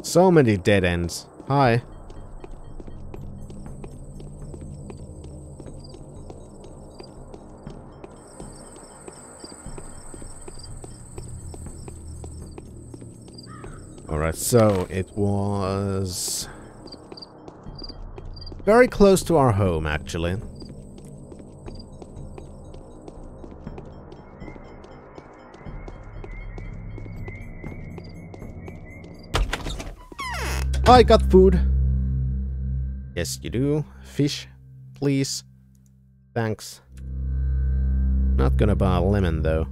So many dead ends. Hi. Alright, so it was... Very close to our home, actually. I got food. Yes, you do. Fish, please. Thanks. Not gonna buy a lemon, though.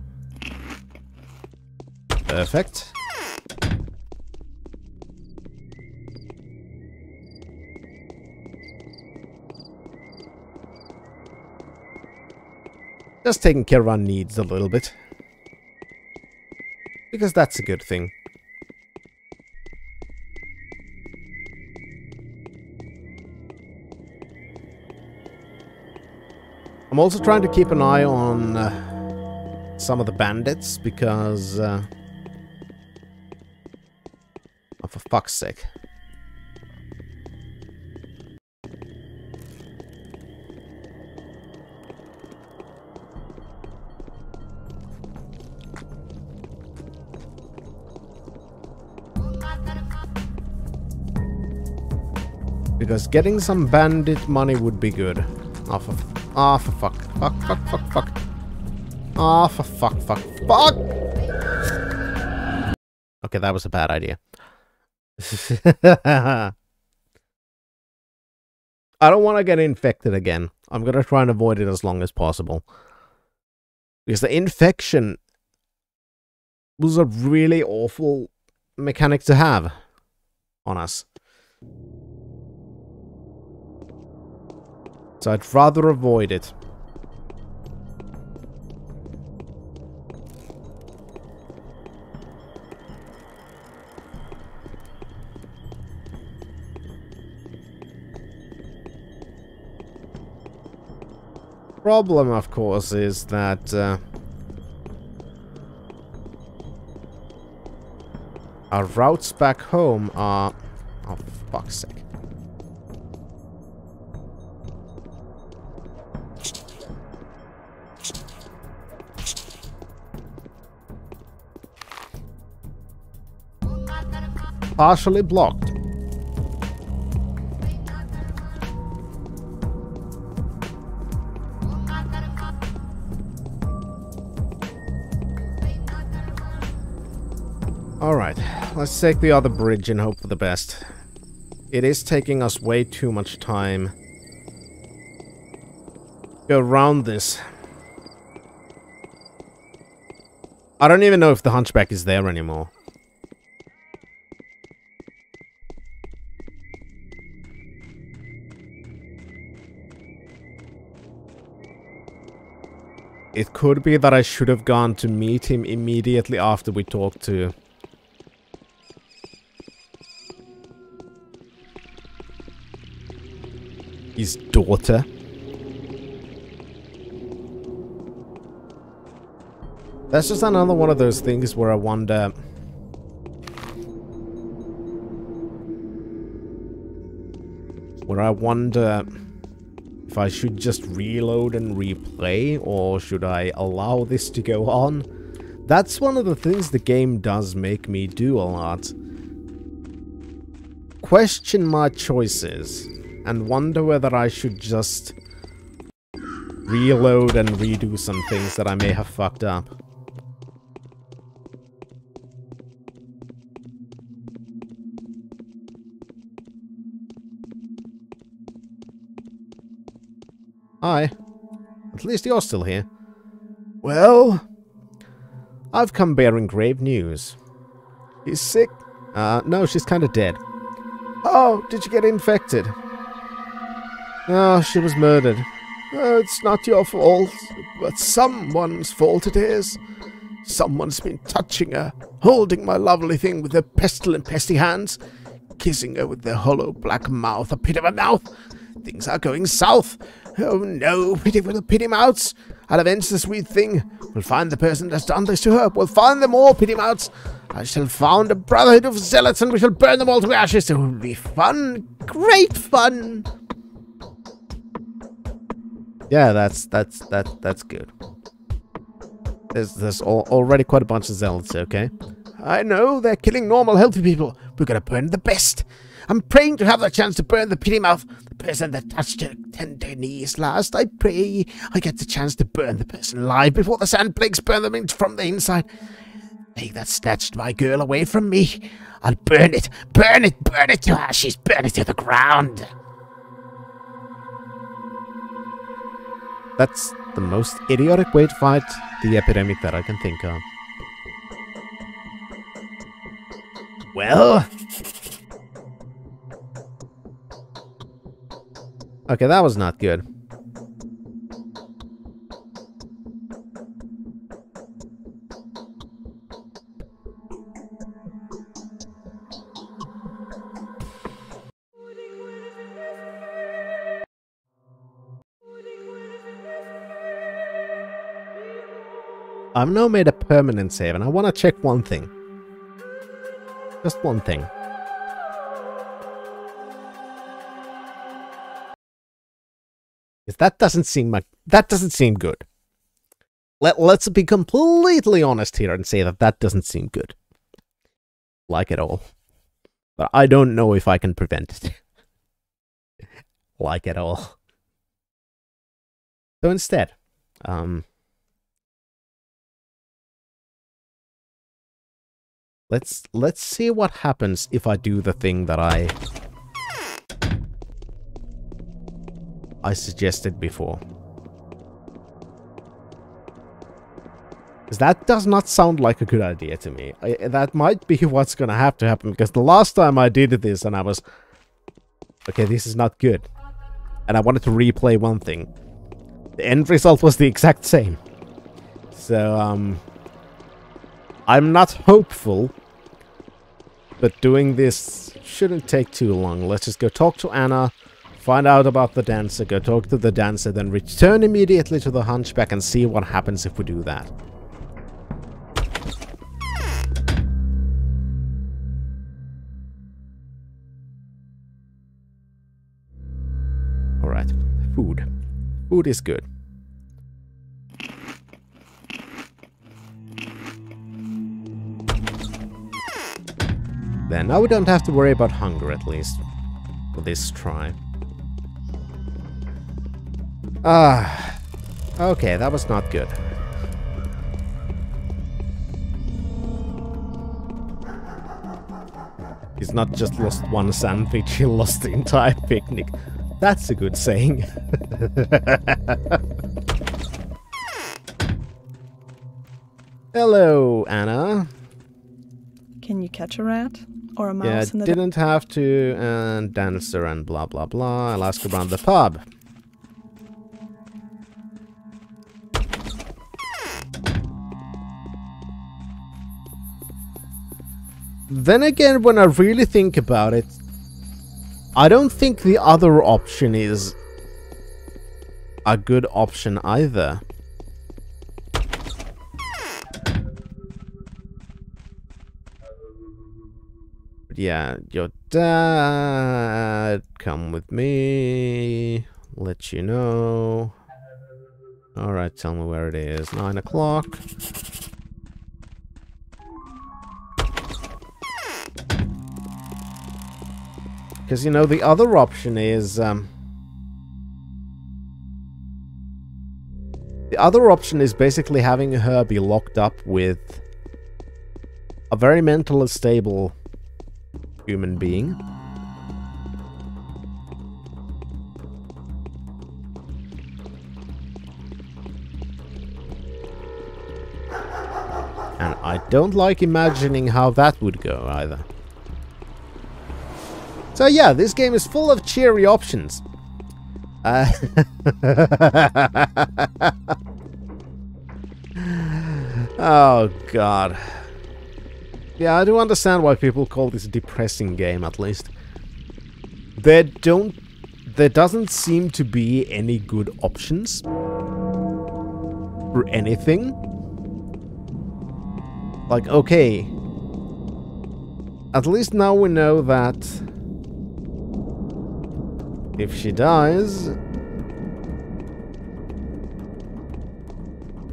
Perfect. Just taking care of our needs a little bit. Because that's a good thing. I'm also trying to keep an eye on uh, some of the bandits because... Uh, oh, for fuck's sake. Because getting some bandit money would be good. Oh, for, oh, for fuck. Fuck, fuck, fuck, fuck. Oh, for fuck, fuck, fuck! Okay, that was a bad idea. I don't want to get infected again. I'm going to try and avoid it as long as possible. Because the infection was a really awful mechanic to have on us. So I'd rather avoid it. Problem, of course, is that uh, our routes back home are... Oh, fuck's sake. Partially blocked. Alright, let's take the other bridge and hope for the best. It is taking us way too much time. Go around this. I don't even know if the hunchback is there anymore. It could be that I should have gone to meet him immediately after we talked to... His daughter. That's just another one of those things where I wonder... Where I wonder if I should just reload and replay, or should I allow this to go on? That's one of the things the game does make me do a lot. Question my choices, and wonder whether I should just reload and redo some things that I may have fucked up. Hi. At least you're still here. Well, I've come bearing grave news. He's sick? Uh, no, she's kind of dead. Oh, did you get infected? Oh, she was murdered. Oh, it's not your fault, but someone's fault it is. Someone's been touching her, holding my lovely thing with their pestilent pesty hands, kissing her with their hollow black mouth, a pit of a mouth. Things are going south. Oh no, pity for the pity mouths. I'll avenge the sweet thing. We'll find the person that's done this to her. We'll find them all, pity mouths. I shall found a brotherhood of zealots and we shall burn them all to ashes. It will be fun. Great fun. Yeah, that's that's that that's good. There's there's al already quite a bunch of zealots, okay? I know, they're killing normal, healthy people. We're gonna burn the best. I'm praying to have the chance to burn the pity mouth, the person that touched her tender knees last. I pray I get the chance to burn the person alive before the sand plagues burn them in from the inside. Take that snatched my girl away from me. I'll burn it, burn it, burn it to ashes, burn it to the ground. That's the most idiotic way to fight the epidemic that I can think of. Well, Okay, that was not good. I've now made a permanent save and I want to check one thing. Just one thing. Because that doesn't seem like that doesn't seem good. Let let's be completely honest here and say that that doesn't seem good. Like at all. But I don't know if I can prevent it. like at all. So instead, um Let's let's see what happens if I do the thing that I I suggested before. That does not sound like a good idea to me. I, that might be what's gonna have to happen, because the last time I did this and I was... Okay, this is not good. And I wanted to replay one thing. The end result was the exact same. So, um... I'm not hopeful, but doing this shouldn't take too long. Let's just go talk to Anna, find out about the dancer, go talk to the dancer, then return immediately to the hunchback and see what happens if we do that. Alright, food. Food is good. Then now we don't have to worry about hunger at least. For this try. Ah. Okay, that was not good. He's not just lost one sandwich, he lost the entire picnic. That's a good saying. Hello, Anna. Can you catch a rat? Or a mouse Yeah, in the didn't have to, and dancer and blah blah blah. I'll ask around the pub. Then again, when I really think about it, I don't think the other option is a good option either. Yeah, your dad, come with me, let you know. Alright, tell me where it is. Nine o'clock. Because, you know, the other option is... Um, the other option is basically having her be locked up with a very mentally stable human being. And I don't like imagining how that would go either. So yeah, this game is full of cheery options. Uh, oh god. Yeah, I do understand why people call this a depressing game, at least. There don't... There doesn't seem to be any good options. For anything. Like, okay. At least now we know that... If she dies...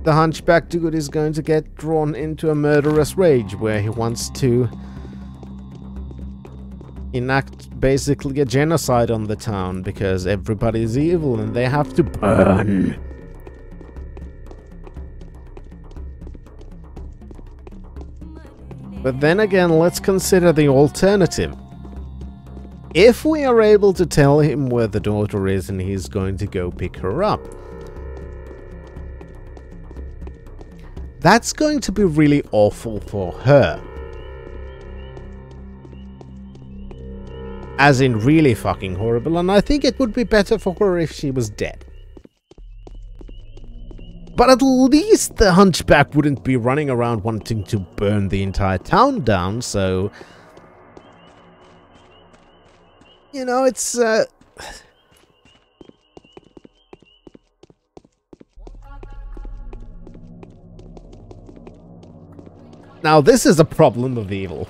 The hunchback dude is going to get drawn into a murderous rage where he wants to enact basically a genocide on the town because everybody is evil and they have to burn. But then again, let's consider the alternative. If we are able to tell him where the daughter is and he's going to go pick her up, that's going to be really awful for her. As in really fucking horrible, and I think it would be better for her if she was dead. But at least the hunchback wouldn't be running around wanting to burn the entire town down, so... You know, it's, uh... Now this is a problem of evil.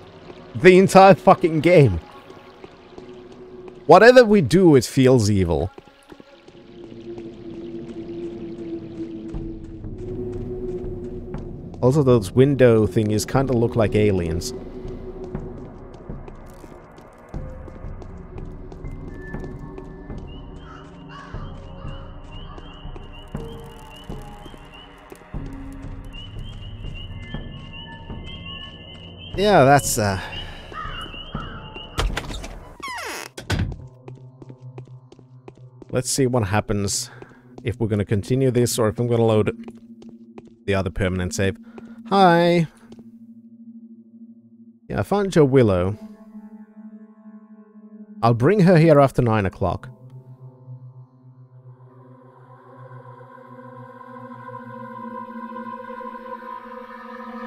the entire fucking game. Whatever we do, it feels evil. Also, those window thingies kind of look like aliens. Yeah, that's, uh... Let's see what happens if we're to continue this or if I'm to load the other permanent save. Hi! Yeah, I found your Willow. I'll bring her here after 9 o'clock.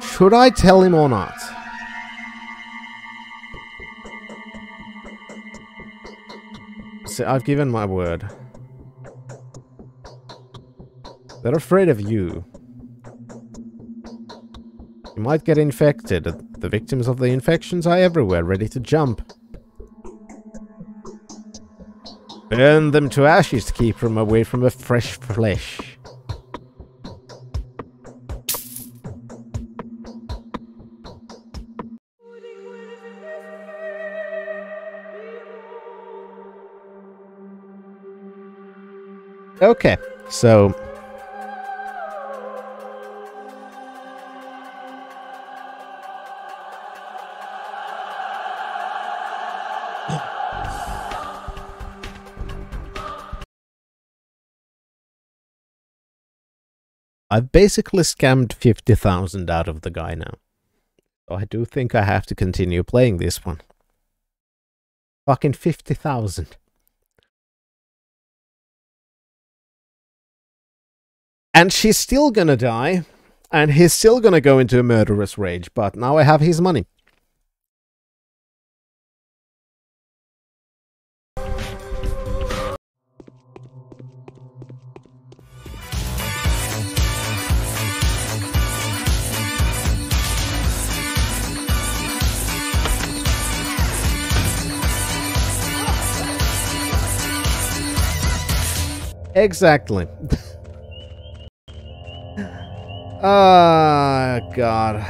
Should I tell him or not? I've given my word. They're afraid of you. You might get infected. The victims of the infections are everywhere, ready to jump. Burn them to ashes to keep them away from the fresh flesh. Okay, so... I've basically scammed 50,000 out of the guy now. So I do think I have to continue playing this one. Fucking 50,000. And she's still gonna die, and he's still gonna go into a murderous rage, but now I have his money. Exactly. Ah, God.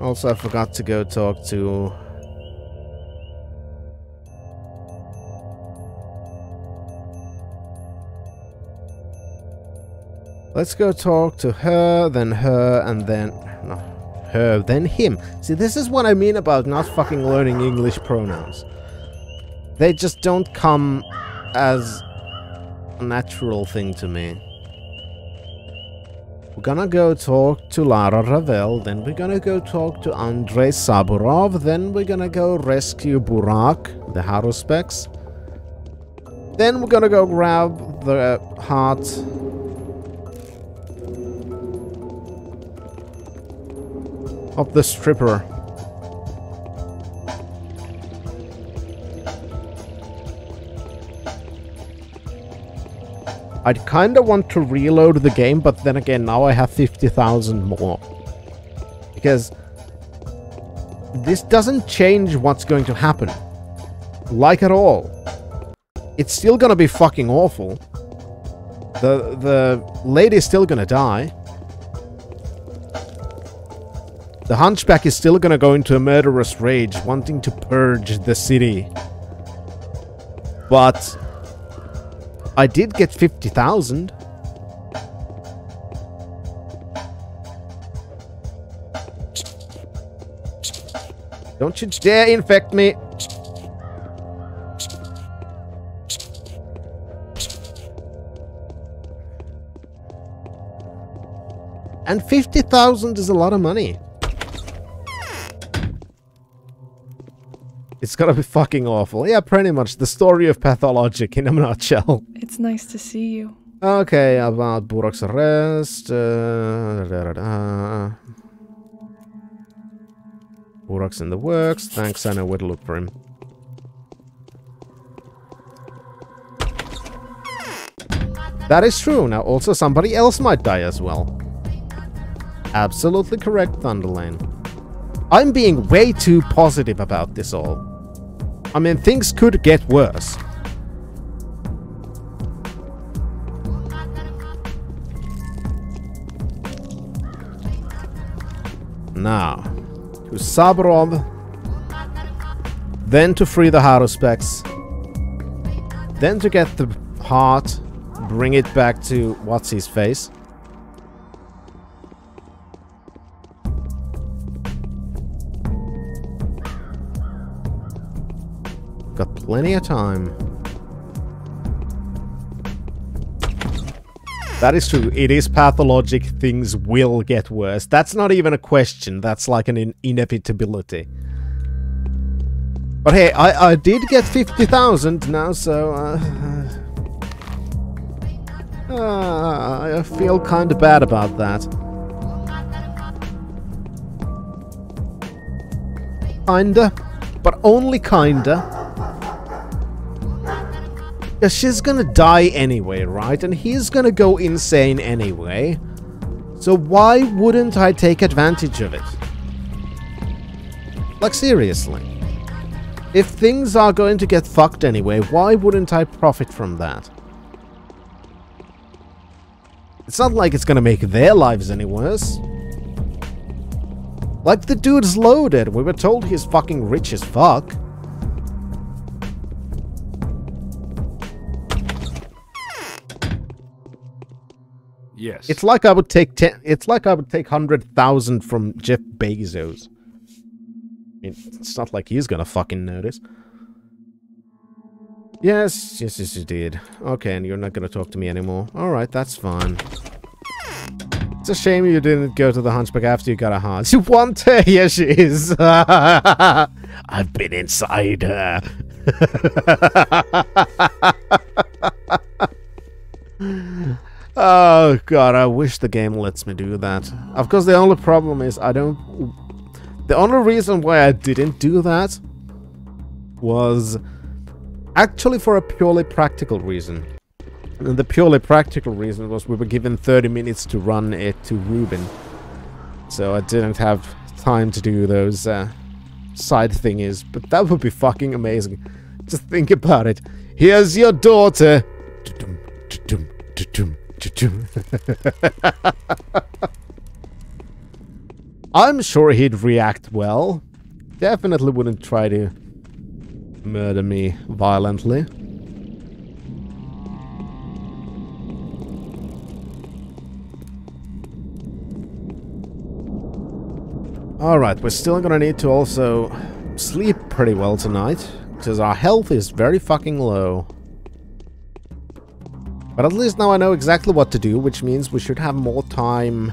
Also, I forgot to go talk to... Let's go talk to her, then her, and then... No, her, then him. See, this is what I mean about not fucking learning English pronouns. They just don't come as a natural thing to me. We're gonna go talk to Lara Ravel, then we're gonna go talk to Andrei Saburov, then we're gonna go rescue Burakh, the Haruspex. Then we're gonna go grab the heart of the stripper. I'd kinda want to reload the game, but then again, now I have 50,000 more. Because this doesn't change what's going to happen. Like at all. It's still gonna be fucking awful. The, the lady's still gonna die. The hunchback is still gonna go into a murderous rage, wanting to purge the city. But I did get 50,000. Don't you dare infect me! And 50,000 is a lot of money. Gonna be fucking awful. Yeah, pretty much the story of Pathologic in a nutshell. It's nice to see you. Okay, about Burakh's arrest. Uh, da, da, da. Burakh's in the works. Thanks, I know where to look for him. That is true. Now, also somebody else might die as well. Absolutely correct, Thunderlane. I'm being way too positive about this all. I mean, things could get worse. Now, to Saburov, then to free the Haruspex, then to get the heart, bring it back to what's his face. Plenty of time. That is true. It is pathologic. Things will get worse. That's not even a question. That's like an in inevitability. But hey, I, I did get 50,000 now, so... Uh, uh, I feel kind of bad about that. Kinda. But only kinda. Because she's gonna die anyway, right? And he's gonna go insane anyway. So why wouldn't I take advantage of it? Like, seriously. If things are going to get fucked anyway, why wouldn't I profit from that? It's not like it's gonna make their lives any worse. Like, the dude's loaded. We were told he's fucking rich as fuck. Yes. It's like I would take ten. It's like I would take hundred thousand from Jeff Bezos. I mean, it's not like he's gonna fucking notice. Yes, yes, yes, you did. Okay, and you're not gonna talk to me anymore. All right, that's fine. It's a shame you didn't go to the Hunchback after you got a heart. You want her? Here she is. I've been inside her. Oh god, I wish the game lets me do that. Of course, the only problem is I don't... The only reason why I didn't do that was actually for a purely practical reason. And the purely practical reason was we were given 30 minutes to run it to Rubin. So I didn't have time to do those uh, side thingies. But that would be fucking amazing. Just think about it. Here's your daughter. I'm sure he'd react well. Definitely wouldn't try to murder me violently. Alright, we're still gonna need to also sleep pretty well tonight, because our health is very fucking low. But at least now I know exactly what to do, which means we should have more time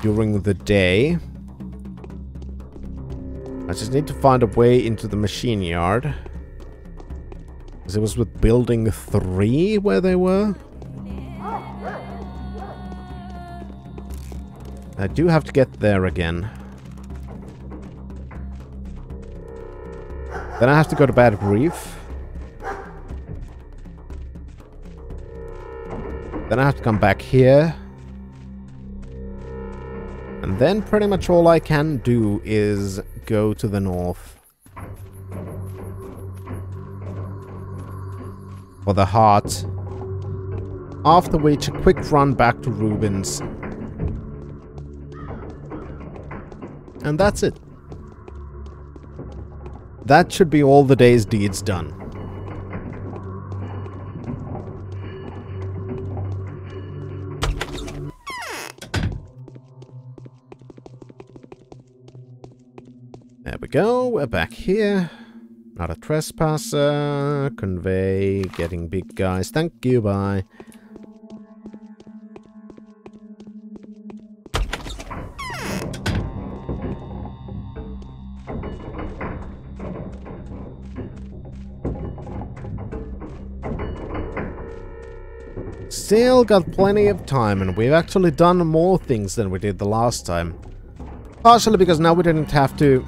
during the day. I just need to find a way into the machine yard. Because it was with building 3 where they were. I do have to get there again. Then I have to go to Bad Grief. Then I have to come back here. And then pretty much all I can do is go to the north. For the heart. After which, a quick run back to Rubin's. And that's it. That should be all the day's deeds done. There we go, we're back here. Not a trespasser. Convey, getting big guys. Thank you, bye. Still got plenty of time, and we've actually done more things than we did the last time. Partially because now we didn't have to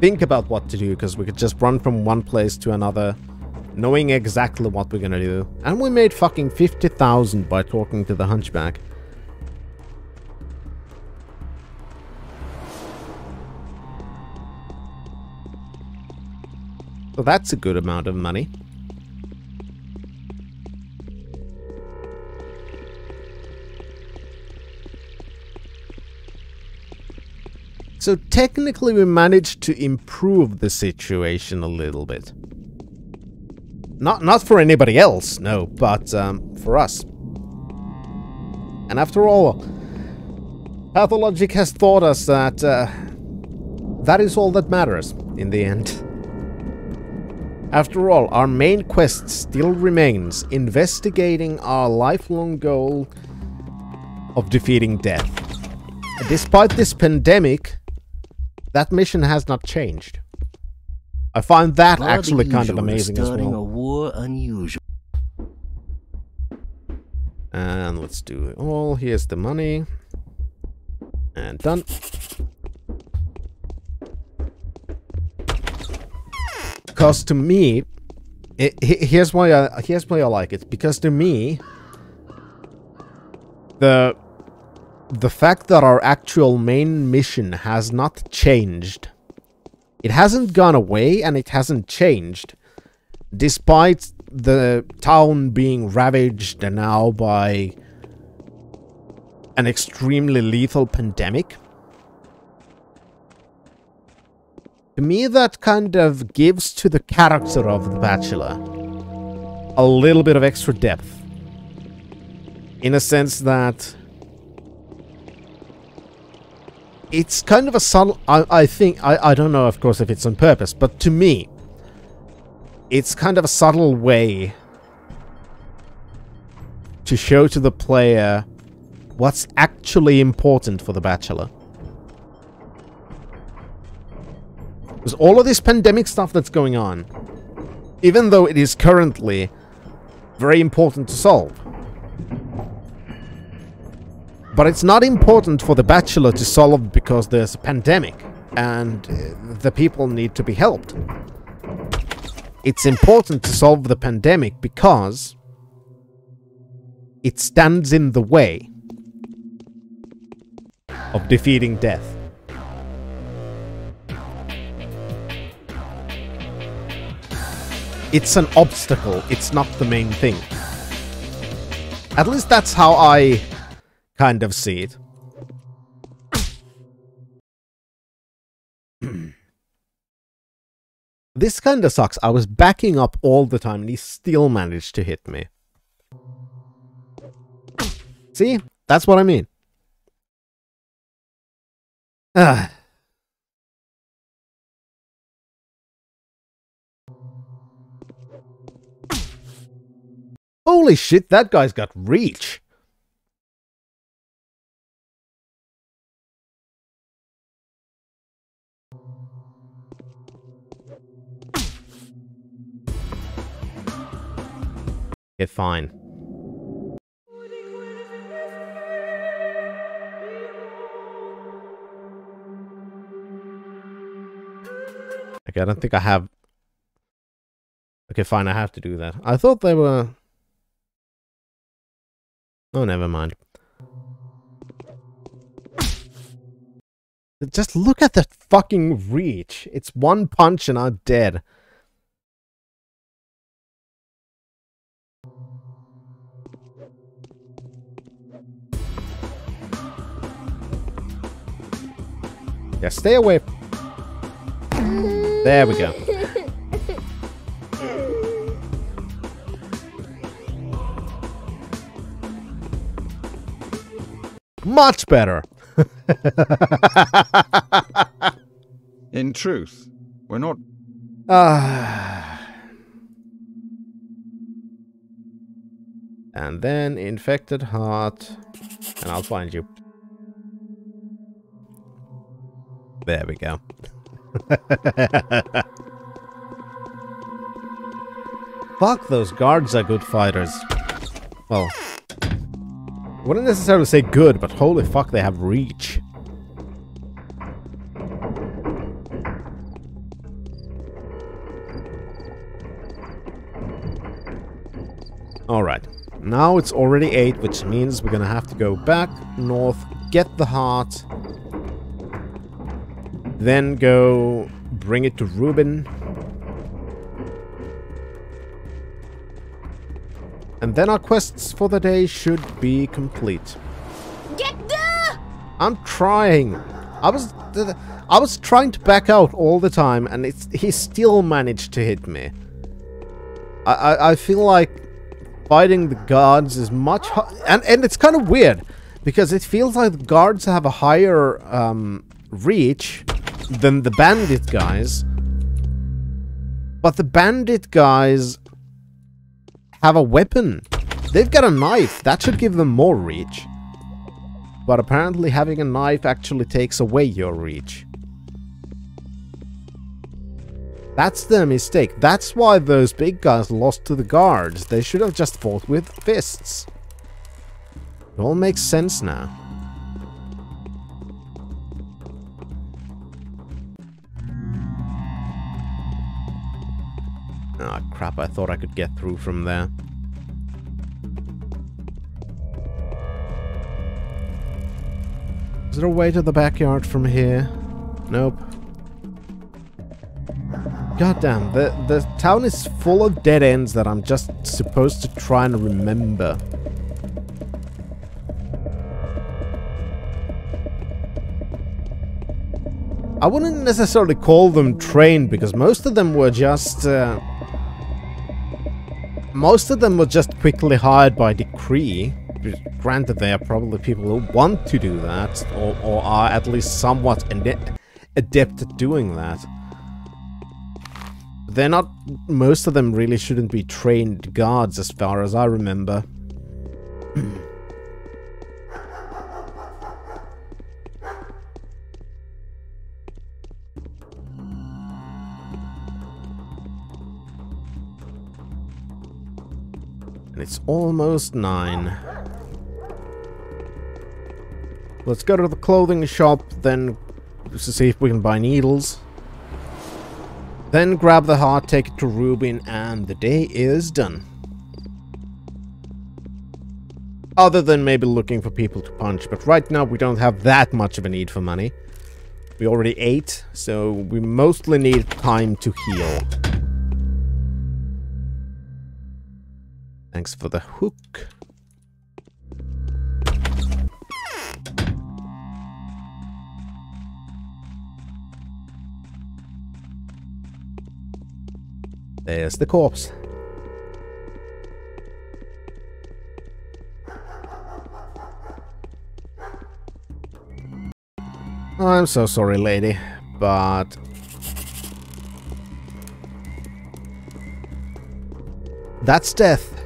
think about what to do, because we could just run from one place to another, knowing exactly what we're gonna do. And we made fucking 50,000 by talking to the hunchback. So that's a good amount of money. So technically we managed to improve the situation a little bit. Not not for anybody else, no, but um, for us. And after all, Pathologic has taught us that uh, that is all that matters in the end. After all, our main quest still remains investigating our lifelong goal of defeating death. Despite this pandemic, that mission has not changed. I find that actually kind of amazing as starting well. a war unusual. And let's do it all. Here's the money. And done. Because to me, it, here's why I here's why I like it. Because to me, the the fact that our actual main mission has not changed. It hasn't gone away and it hasn't changed. Despite the town being ravaged now by an extremely lethal pandemic. To me, that kind of gives to the character of the Bachelor a little bit of extra depth. In a sense that it's kind of a subtle... I, I think... I, I don't know, of course, if it's on purpose, but to me, it's kind of a subtle way to show to the player what's actually important for the Bachelor. Because all of this pandemic stuff that's going on, even though it is currently very important to solve, but it's not important for the Bachelor to solve because there's a pandemic and uh, the people need to be helped. It's important to solve the pandemic because it stands in the way of defeating death. It's an obstacle, it's not the main thing. At least that's how I kind of see it. this kind of sucks. I was backing up all the time and he still managed to hit me. See? That's what I mean. Ah. Holy shit, that guy's got reach. Okay, fine. Okay, I don't think I have... Okay, fine, I have to do that. I thought they were... Oh, never mind. Just look at that fucking reach. It's one punch and I'm dead. Yeah, stay away. There we go. Much better. In truth, we're not. Ah. and then infected heart. And I'll find you. There we go. Fuck, those guards are good fighters. Well, wouldn't necessarily say good, but holy fuck, they have reach. Alright, now it's already 8, which means we're gonna have to go back north, get the heart, then go bring it to Rubin. And then our quests for the day should be complete. Get there! I'm trying. I was I was trying to back out all the time and it's he still managed to hit me. I, I, I feel like fighting the guards is much and and it's kind of weird because it feels like the guards have a higher um, reach than the bandit guys. But the bandit guys have a weapon. They've got a knife. That should give them more reach. But apparently having a knife actually takes away your reach. That's their mistake. That's why those big guys lost to the guards. They should have just fought with fists. It all makes sense now. Ah, crap, I thought I could get through from there. Is there a way to the backyard from here? Nope. Goddamn, the, the town is full of dead ends that I'm just supposed to try and remember. I wouldn't necessarily call them trained because most of them were just... Uh, most of them were just quickly hired by decree. Granted, they are probably people who want to do that, or, or are at least somewhat adept at doing that. They're not... Most of them really shouldn't be trained guards as far as I remember. It's almost nine. Let's go to the clothing shop, then to see if we can buy needles. Then grab the heart, take it to Rubin, and the day is done. Other than maybe looking for people to punch, but right now we don't have that much of a need for money. We already ate, so we mostly need time to heal. Thanks for the hook. There's the corpse. I'm so sorry, lady, but that's death.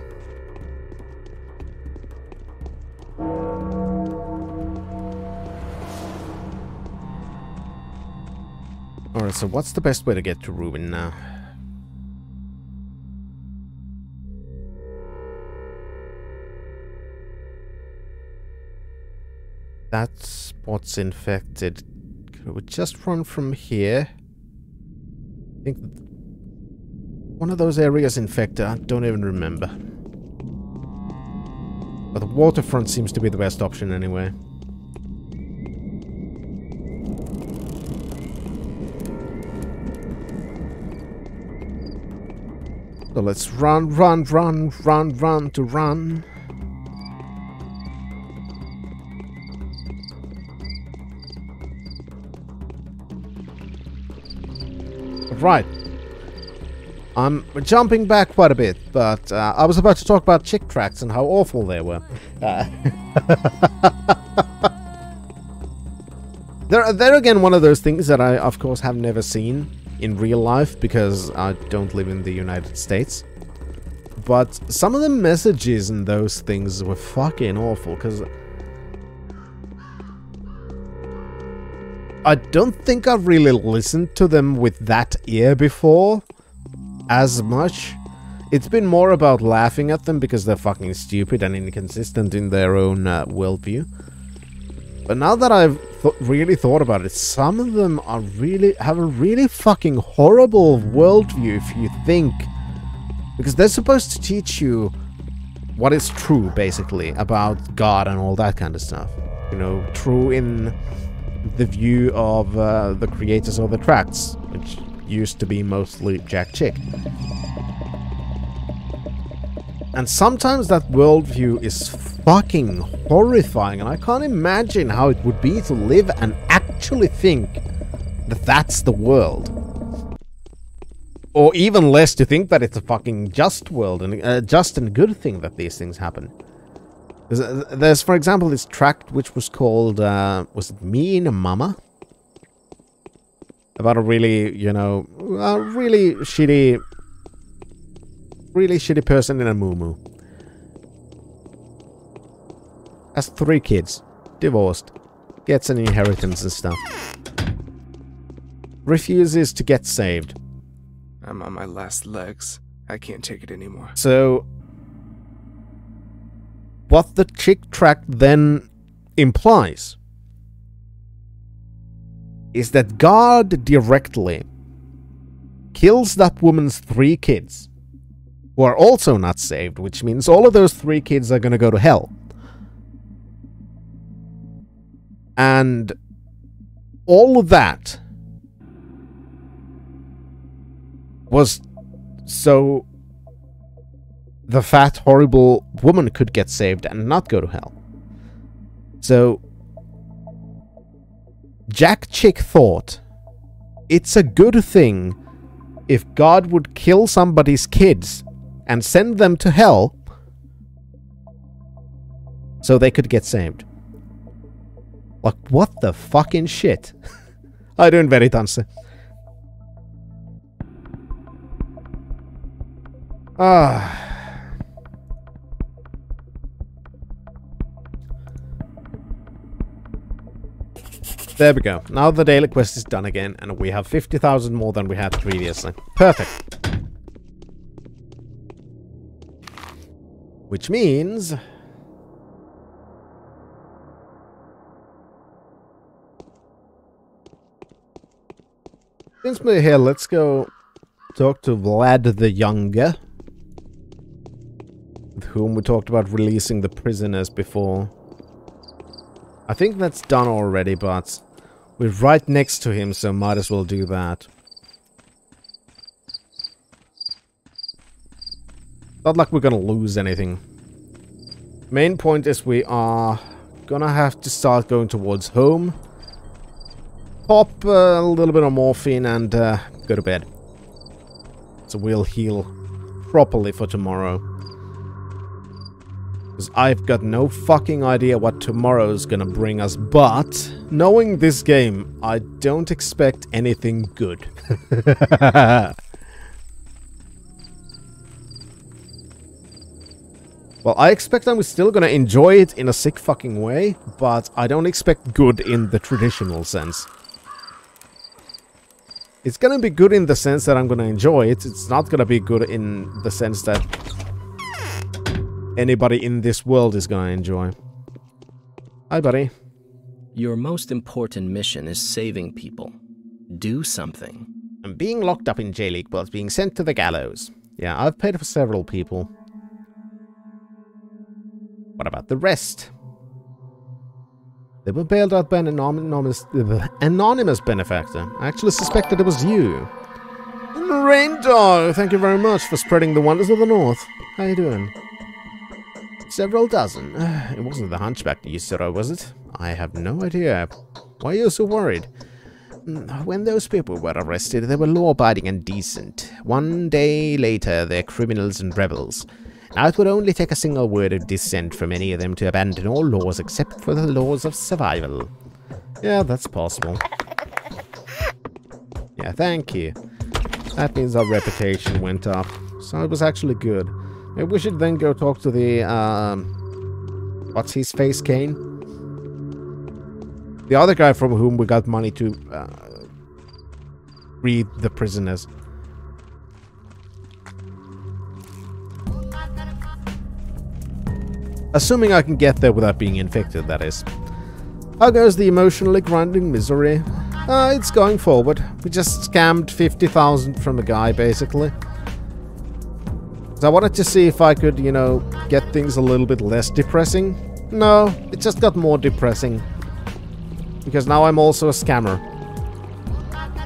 So what's the best way to get to Rubin now? That spot's infected. Could we just run from here? I think one of those areas infected. I don't even remember. But the waterfront seems to be the best option anyway. So let's run, run, run, run, run to run. Right. I'm jumping back quite a bit, but uh, I was about to talk about Chick tracts and how awful they were. Uh, They're, they're again one of those things that I, of course, have never seen in real life because I don't live in the United States. But some of the messages in those things were fucking awful because I don't think I've really listened to them with that ear before as much. It's been more about laughing at them because they're fucking stupid and inconsistent in their own uh, worldview. But now that I've th really thought about it, some of them are really have a really fucking horrible worldview if you think. Because they're supposed to teach you what is true, basically, about God and all that kind of stuff. You know, true in the view of uh, the creators of the tracts, which used to be mostly Jack Chick. And sometimes that worldview is fucking horrifying, and I can't imagine how it would be to live and actually think that that's the world. Or even less to think that it's a fucking just world and a uh, just and good thing that these things happen. There's, uh, there's, for example, this tract which was called, uh, was it Me and a Mama? About a really, you know, a really shitty, really shitty person in a moo Has three kids, divorced, gets an inheritance and stuff. Refuses to get saved. I'm on my last legs. I can't take it anymore. So, what the Chick tract then implies is that God directly kills that woman's three kids, who are also not saved, which means all of those three kids are going to go to hell. And all of that was so the fat, horrible woman could get saved and not go to hell. So, Jack Chick thought it's a good thing if God would kill somebody's kids and send them to hell so they could get saved. Like, what the fucking shit? I don't very danse. Ah. There we go. Now the daily quest is done again, and we have 50,000 more than we had previously. Perfect. Which means... Since we're here, let's go talk to Vlad the Younger. With whom we talked about releasing the prisoners before. I think that's done already, but we're right next to him, so might as well do that. Not like we're gonna lose anything. Main point is we are gonna have to start going towards home. Pop uh, a little bit of morphine and uh, go to bed. So we'll heal properly for tomorrow. Because I've got no fucking idea what tomorrow's gonna bring us, but knowing this game, I don't expect anything good. well, I expect I'm still gonna enjoy it in a sick fucking way, but I don't expect good in the traditional sense. It's gonna be good in the sense that I'm gonna enjoy it, it's not gonna be good in the sense that anybody in this world is gonna enjoy. Hi, buddy. Your most important mission is saving people. Do something. I'm being locked up in jail equals being sent to the gallows. Yeah, I've paid for several people. What about the rest? They were bailed out by an anonymous, anonymous benefactor. I actually suspected it was you. And thank you very much for spreading the wonders of the North. How you doing? Several dozen. It wasn't the hunchback you saw, was it? I have no idea. Why are you so worried? Mm, when those people were arrested, they were law-abiding and decent. One day later, they're criminals and rebels. Now, it would only take a single word of dissent from any of them to abandon all laws except for the laws of survival. Yeah, that's possible. Yeah, thank you. That means our reputation went up. So it was actually good. Maybe we should then go talk to the, um... What's his face, Kain? The other guy from whom we got money to uh, read the prisoners. Assuming I can get there without being infected, that is. How goes the emotionally grinding misery? Uh, it's going forward. We just scammed 50,000 from a guy, basically. So I wanted to see if I could, you know, get things a little bit less depressing. No, it just got more depressing. Because now I'm also a scammer.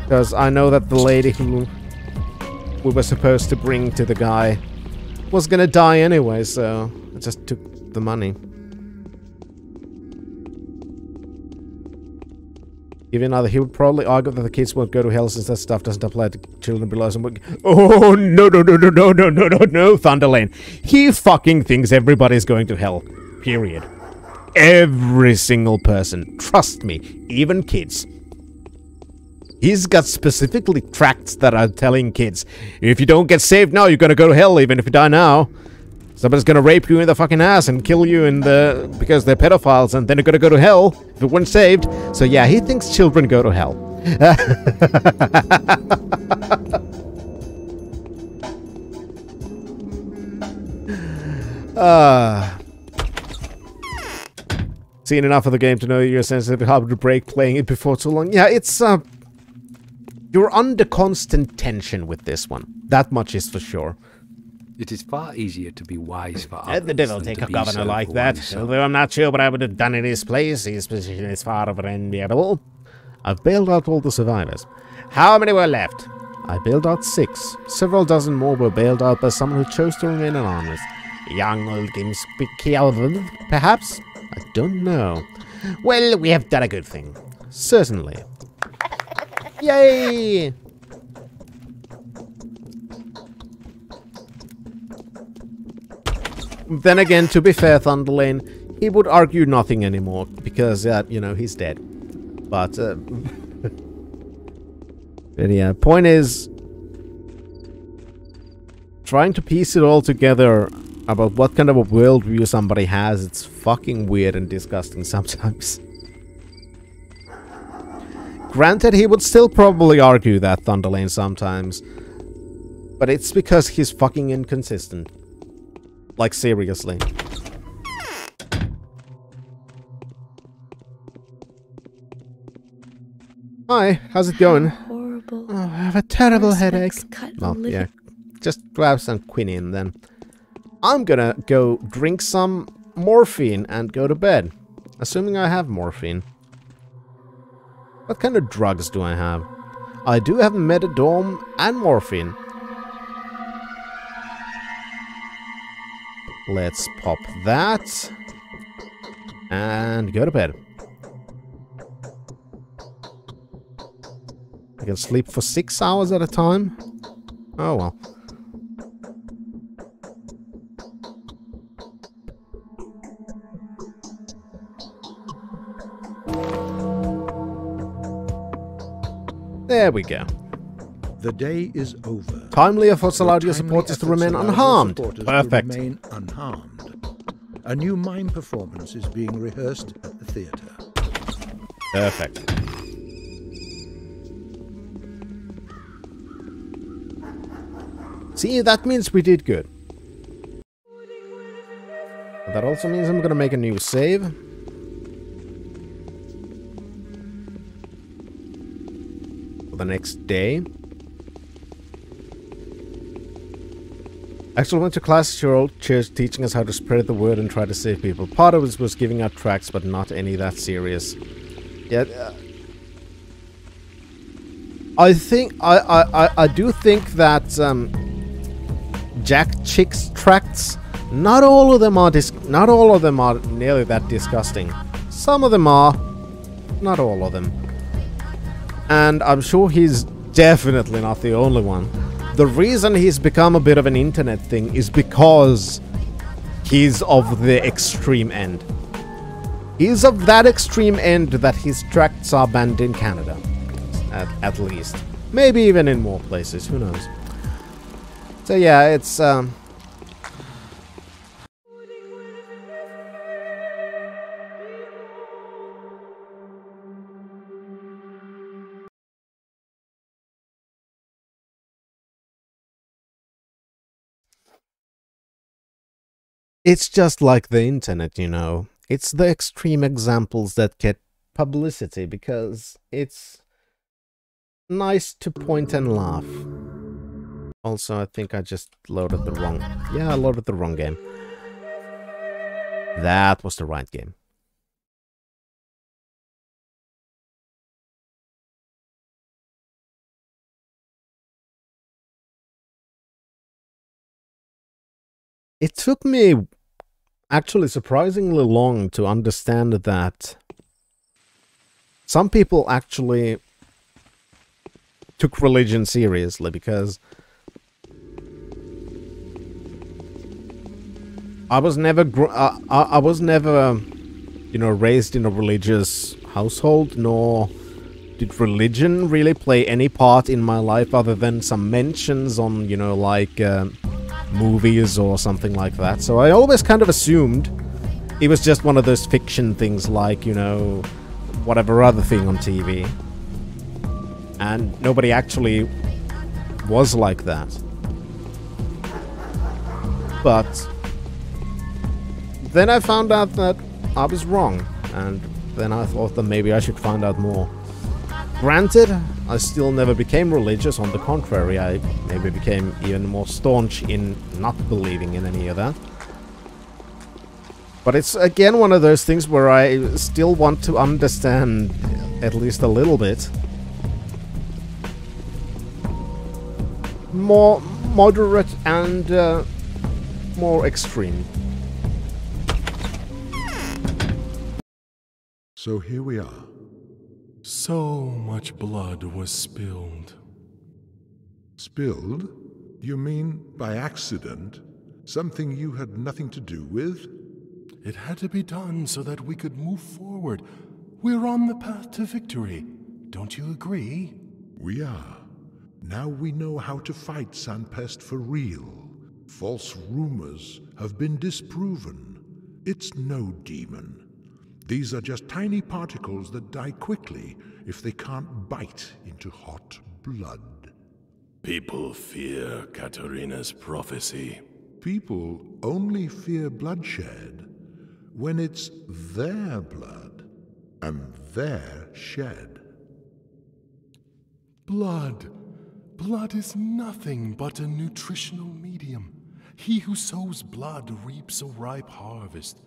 Because I know that the lady who we were supposed to bring to the guy was gonna die anyway, so I just took the money. Even other, he would probably argue that the kids won't go to hell since that stuff doesn't apply to children below some. Oh no no no no no no no no no Thunderlane! He fucking thinks everybody's going to hell. Period. Every single person. Trust me, even kids. He's got specifically tracts that are telling kids, if you don't get saved now, you're gonna go to hell even if you die now. Somebody's gonna rape you in the fucking ass and kill you in the because they're pedophiles, and then you're gonna go to hell if you weren't saved. So yeah, he thinks children go to hell. Uh, seen enough of the game to know you're sensitive how to break playing it before too long. Yeah, it's uh you're under constant tension with this one. That much is for sure. It is far easier to be wise for others. Let the devil take a governor like that. Although I'm not sure what I would have done in his place. His position is far from enviable. I've bailed out all the survivors. How many were left? I bailed out six. Several dozen more were bailed out by someone who chose to remain anonymous. Young Olgimsky perhaps? I don't know. Well, we have done a good thing. Certainly. Yay! Then again, to be fair, Thunderlane, he would argue nothing anymore, because, uh, you know, he's dead. But, uh, but yeah, point is, trying to piece it all together about what kind of a worldview somebody has, it's fucking weird and disgusting sometimes. Granted, he would still probably argue that Thunderlane sometimes. But it's because he's fucking inconsistent. Like, seriously. Hi, how's it going? Horrible. Oh, I have a terrible headache. Well, yeah. Just grab some quinine then. I'm gonna go drink some morphine and go to bed. Assuming I have morphine. What kind of drugs do I have? I do have Metadorm and morphine. Let's pop that. And go to bed. I can sleep for six hours at a time? Oh well. There we go. The day is over. Timely for Saladio supporters to remain unharmed. Perfect. Remain unharmed. A new mime performance is being rehearsed at the theatre. Perfect. See, that means we did good. That also means I'm gonna make a new save. the next day. Actually went to class your old church teaching us how to spread the word and try to save people. Part of it was giving out tracts, but not any that serious. Yeah, uh, I think I, I, I do think that um, Jack Chick's tracts, not all of them are dis not all of them are nearly that disgusting. Some of them are, not all of them. And I'm sure he's definitely not the only one. The reason he's become a bit of an internet thing is because he's of the extreme end. He's of that extreme end that his tracts are banned in Canada. At, at least. Maybe even in more places, who knows. So yeah, it's um It's just like the internet, you know. It's the extreme examples that get publicity because it's nice to point and laugh. Also, I think I just loaded the wrong... Yeah, I loaded the wrong game. That was the right game. It took me actually surprisingly long to understand that some people actually took religion seriously because I was never uh, I, I was never you know raised in a religious household nor did religion really play any part in my life other than some mentions on you know like uh, movies or something like that. So I always kind of assumed it was just one of those fiction things like, you know, whatever other thing on TV. And nobody actually was like that. But then I found out that I was wrong. And then I thought that maybe I should find out more. Granted, I still never became religious, on the contrary, I maybe became even more staunch in not believing in any of that. But it's again one of those things where I still want to understand at least a little bit. More moderate and uh, more extreme. So here we are so much blood was spilled. Spilled? You mean by accident? Something you had nothing to do with? It had to be done so that we could move forward. We're on the path to victory. Don't you agree? We are. Now we know how to fight Sand Pest for real. False rumors have been disproven. It's no demon. These are just tiny particles that die quickly if they can't bite into hot blood. People fear Katarina's prophecy. People only fear bloodshed when it's their blood and their shed. Blood. Blood is nothing but a nutritional medium. He who sows blood reaps a ripe harvest.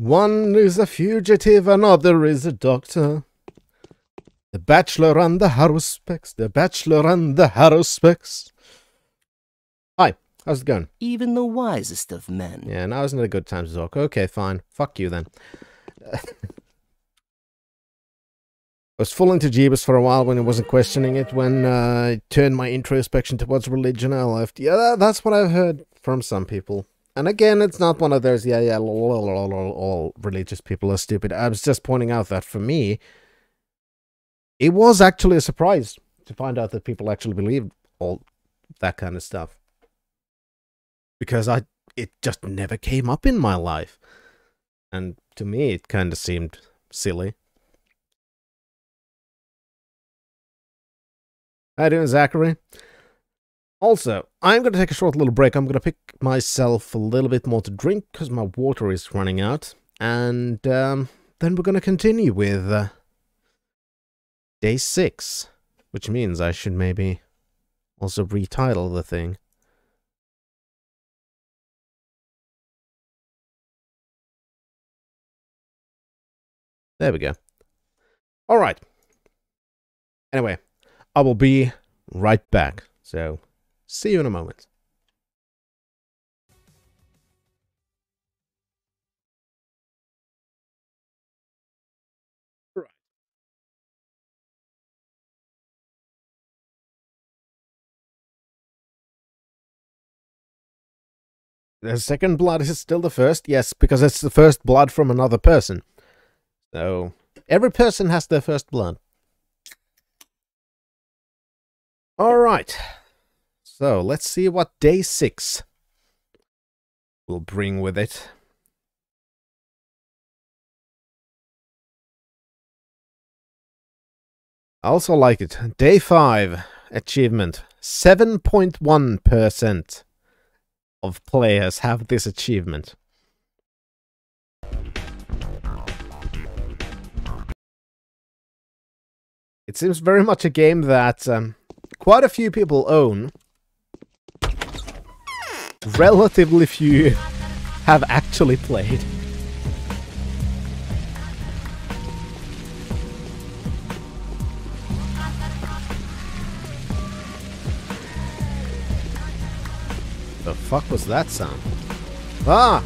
One is a fugitive, another is a doctor. The Bachelor and the Haruspex, the Bachelor and the Haruspex. Hi, how's it going? Even the wisest of men. Yeah, now isn't it a good time to talk? Okay, fine. Fuck you then. I was full into Jeebus for a while when I wasn't questioning it. When uh, I turned my introspection towards religion, I left. Yeah, that's what I've heard from some people. And again, it's not one of those, yeah, yeah, all religious people are stupid. I was just pointing out that for me, it was actually a surprise to find out that people actually believed all that kind of stuff. Because I, it just never came up in my life. And to me, it kind of seemed silly. How you doing, Zachary? Also, I'm going to take a short little break. I'm going to pick myself a little bit more to drink because my water is running out. And um, then we're going to continue with uh, day six Which means I should maybe also retitle the thing. There we go. All right. Anyway, I will be right back. So, see you in a moment. The second blood is still the first? Yes, because it's the first blood from another person. So, every person has their first blood. Alright. So, let's see what day 6 will bring with it. I also like it. Day 5 achievement 7.1% of players have this achievement. It seems very much a game that um, quite a few people own. Relatively few have actually played. The fuck was that sound? Ah!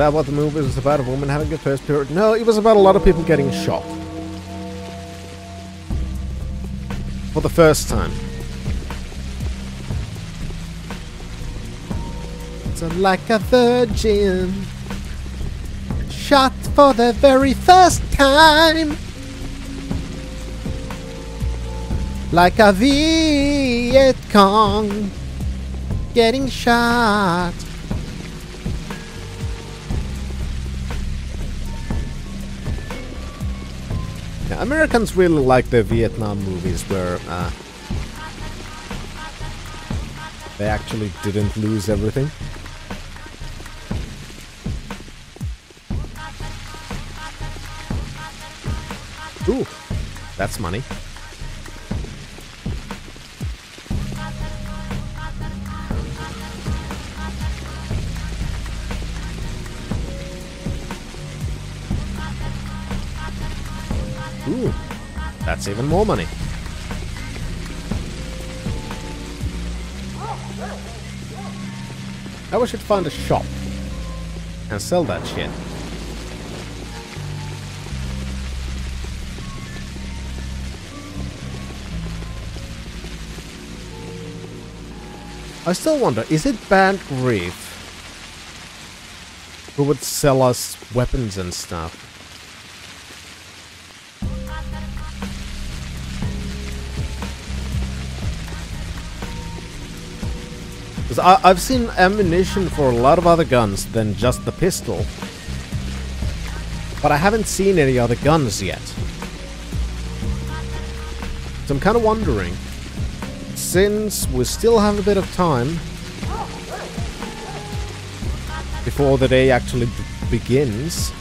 That what the movie was about? A woman having a first period? No, it was about a lot of people getting shot. For the first time. So like a virgin Shot for the very first time Like a Viet Cong Getting shot Americans really like the Vietnam movies where uh, they actually didn't lose everything. Ooh, that's money. That's even more money. I wish I'd find a shop and sell that shit. I still wonder, is it Grief who would sell us weapons and stuff? Because I've seen ammunition for a lot of other guns than just the pistol. But I haven't seen any other guns yet. So I'm kind of wondering, since we still have a bit of time before the day actually begins,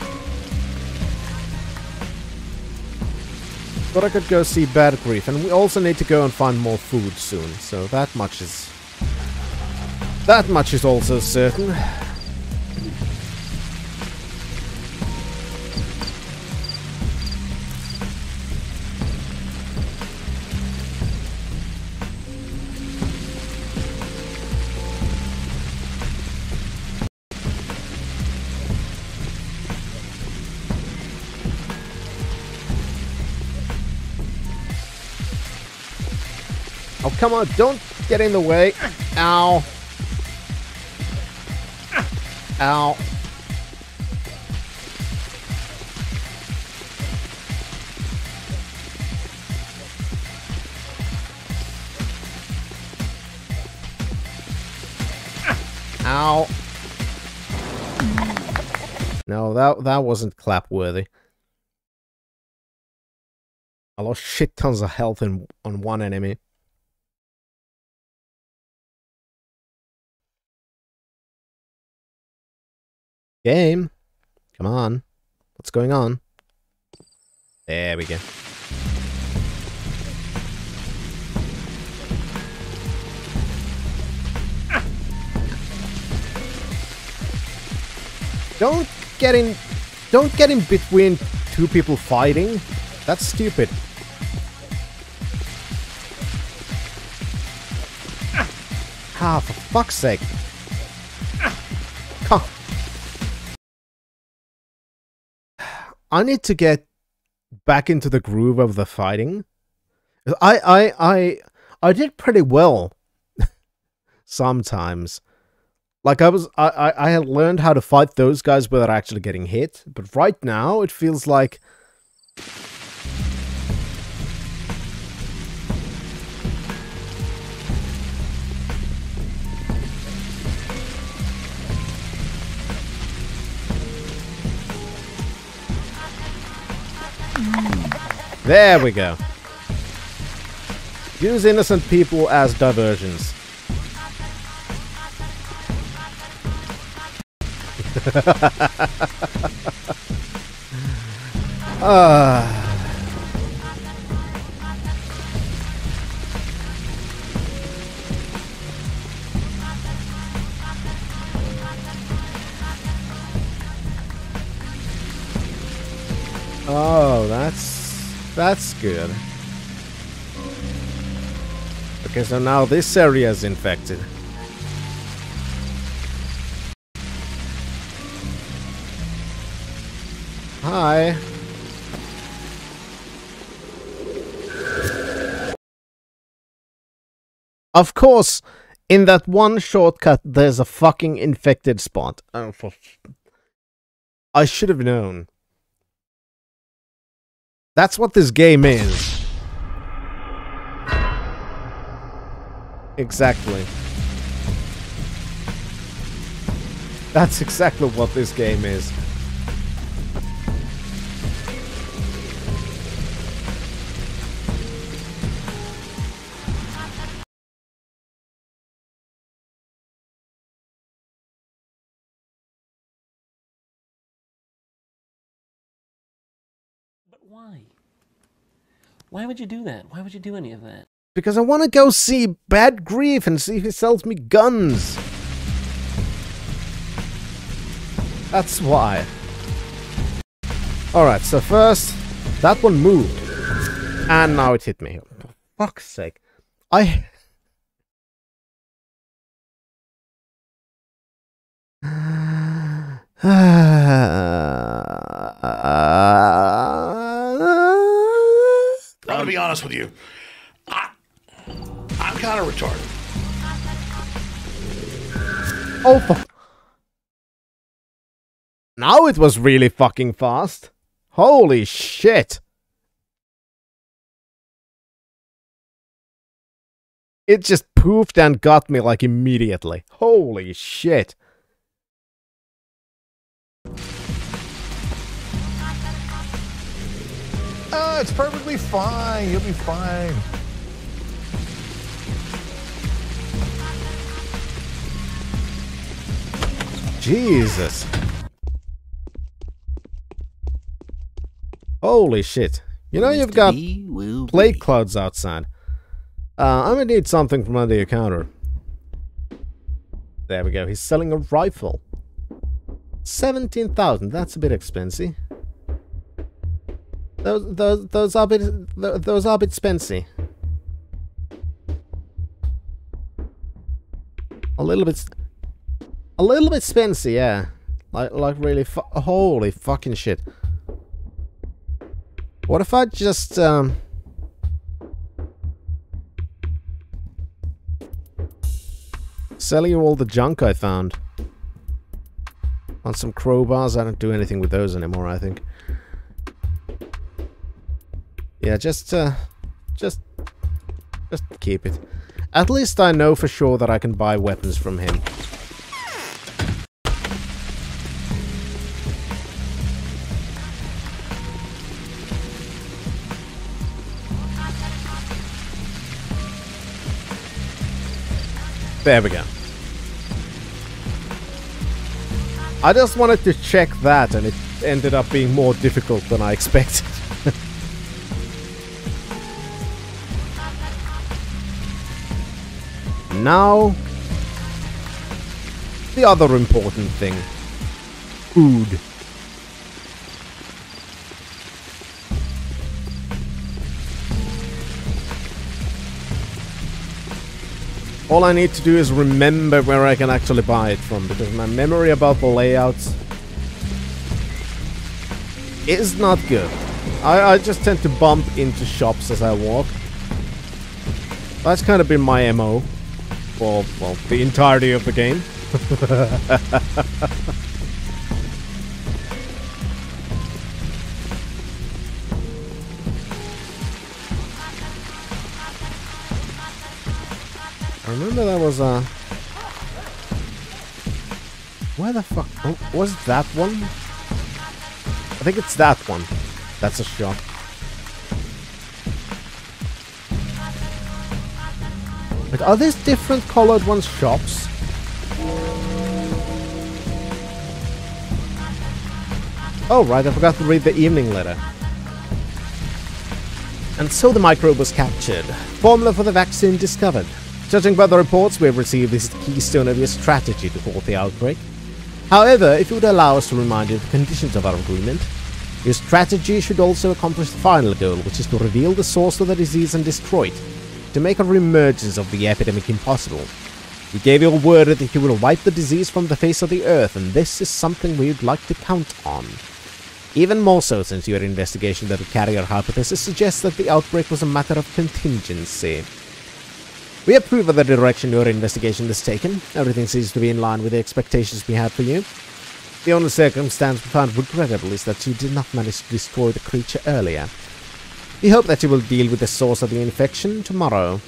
but I could go see Bad Grief, and we also need to go and find more food soon, so that much is... That much is also certain. Oh, come on, don't get in the way. Ow. Ow. Ow. No, that that wasn't clap worthy. I lost shit tons of health in, on one enemy. Game. Come on. What's going on? There we go. Don't get in don't get in between two people fighting. That's stupid. Ah, for fuck's sake. Come. I need to get back into the groove of the fighting. I I I I did pretty well sometimes. Like I was I, I I had learned how to fight those guys without actually getting hit, but right now it feels like There we go. Use innocent people as diversions. Ah. Oh, that's that's good. Okay, so now this area is infected. Hi. Of course, in that one shortcut, there's a fucking infected spot. Oh, for... I should have known. That's what this game is. Exactly. That's exactly what this game is. Why would you do that? Why would you do any of that? Because I want to go see Bad Grief and see if he sells me guns. That's why. Alright, so first, that one moved. And now it hit me. For fuck's sake. I... I'm gonna be honest with you. I, I'm kind of retarded. Oh, fu- Now it was really fucking fast. Holy shit. It just poofed and got me like immediately. Holy shit. Oh, it's perfectly fine. You'll be fine. Jesus. Holy shit. You know you've got plague clouds outside. Uh, I'm gonna need something from under your counter. There we go. He's selling a rifle. 17,000. That's a bit expensive. Those, those, those are a bit, those are a bit spency. A little bit, a little bit spency, yeah. Like, like really, fu holy fucking shit. What if I just, um... Sell you all the junk I found. On some crowbars, I don't do anything with those anymore, I think. Yeah, just, uh, just, just keep it. At least I know for sure that I can buy weapons from him. There we go. I just wanted to check that, and it ended up being more difficult than I expected. now, the other important thing. Food. All I need to do is remember where I can actually buy it from, because my memory about the layouts is not good. I, I just tend to bump into shops as I walk. That's kind of been my MO for, well, the entirety of the game. I remember that was uh Where the fuck oh, was that one? I think it's that one. That's a shop. But are these different colored ones shops? Oh right, I forgot to read the evening letter. And so the microbe was captured. Formula for the vaccine discovered. Judging by the reports we have received, this is the keystone of your strategy to halt the outbreak. However, if you would allow us to remind you of the conditions of our agreement, your strategy should also accomplish the final goal, which is to reveal the source of the disease and destroy it, to make a reemergence of the epidemic impossible. You gave your word that you will wipe the disease from the face of the earth, and this is something we would like to count on. Even more so since your investigation of the carrier hypothesis suggests that the outbreak was a matter of contingency. We approve of the direction your investigation has taken. Everything seems to be in line with the expectations we had for you. The only circumstance we find regrettable is that you did not manage to destroy the creature earlier. We hope that you will deal with the source of the infection tomorrow.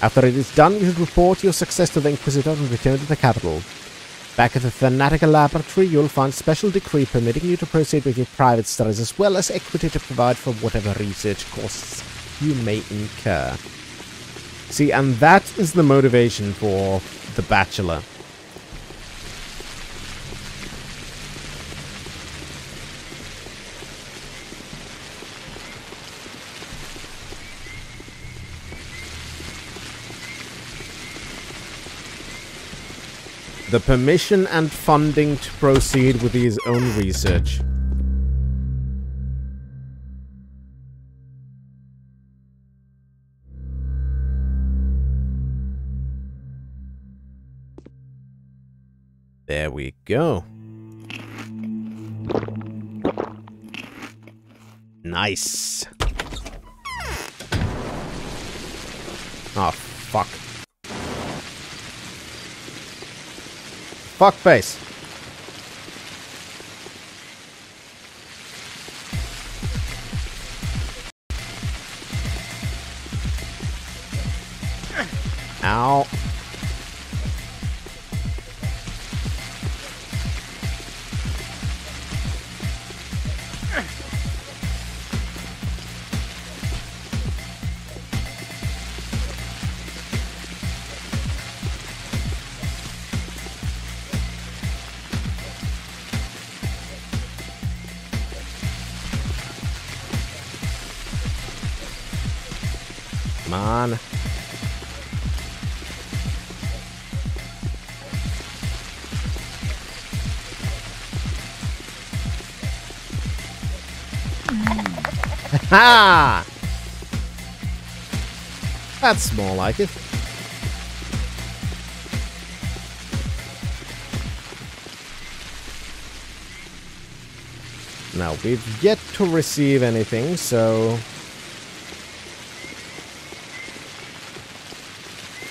After it is done, you should report your success to the Inquisitor and return to the capital. Back at the Thanatica Laboratory, you'll find special decree permitting you to proceed with your private studies as well as equity to provide for whatever research costs you may incur. See, and that is the motivation for The Bachelor. The permission and funding to proceed with his own research. There we go. Nice. Oh, fuck. Fuck face. Ow. Come on. Ha! That's more like it. Now, we've yet to receive anything, so...